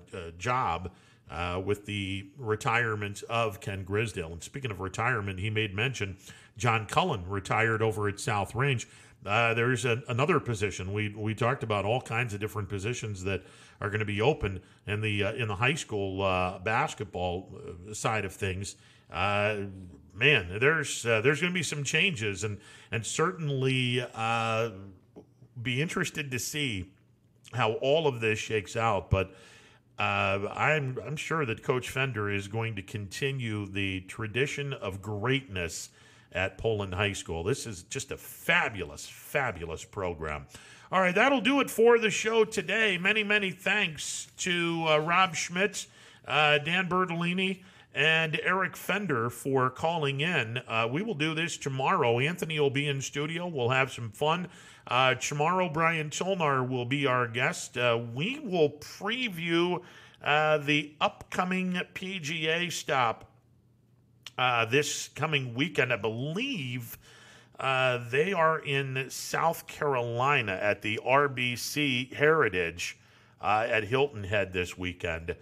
Speaker 3: uh, with the retirement of Ken Grisdale. And speaking of retirement, he made mention John Cullen retired over at South Range. Uh, there's a, another position. We we talked about all kinds of different positions that are going to be open in the uh, in the high school uh, basketball uh, side of things. Uh, man, there's there's going to be some changes, and and certainly be interested to see how all of this shakes out. But I'm I'm sure that Coach Fender is going to continue the tradition of greatness at Poland High School. This is just a fabulous, fabulous program. All right, that'll do it for the show today. Many, many thanks to uh, Rob Schmitz, uh, Dan Bertolini, and Eric Fender for calling in. Uh, we will do this tomorrow. Anthony will be in studio. We'll have some fun. Uh, tomorrow, Brian Tolnar will be our guest. Uh, we will preview uh, the upcoming PGA stop uh, this coming weekend. I believe uh, they are in South Carolina at the RBC Heritage uh, at Hilton Head this weekend.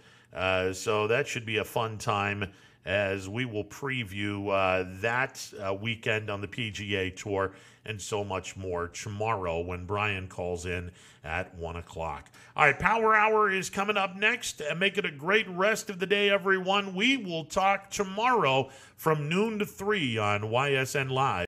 Speaker 3: So that should be a fun time as we will preview that weekend on the PGA Tour and so much more tomorrow when Brian calls in at 1 o'clock. All right, Power Hour is coming up next. And make it a great rest of the day, everyone. We will talk tomorrow from noon to 3 on YSN Live.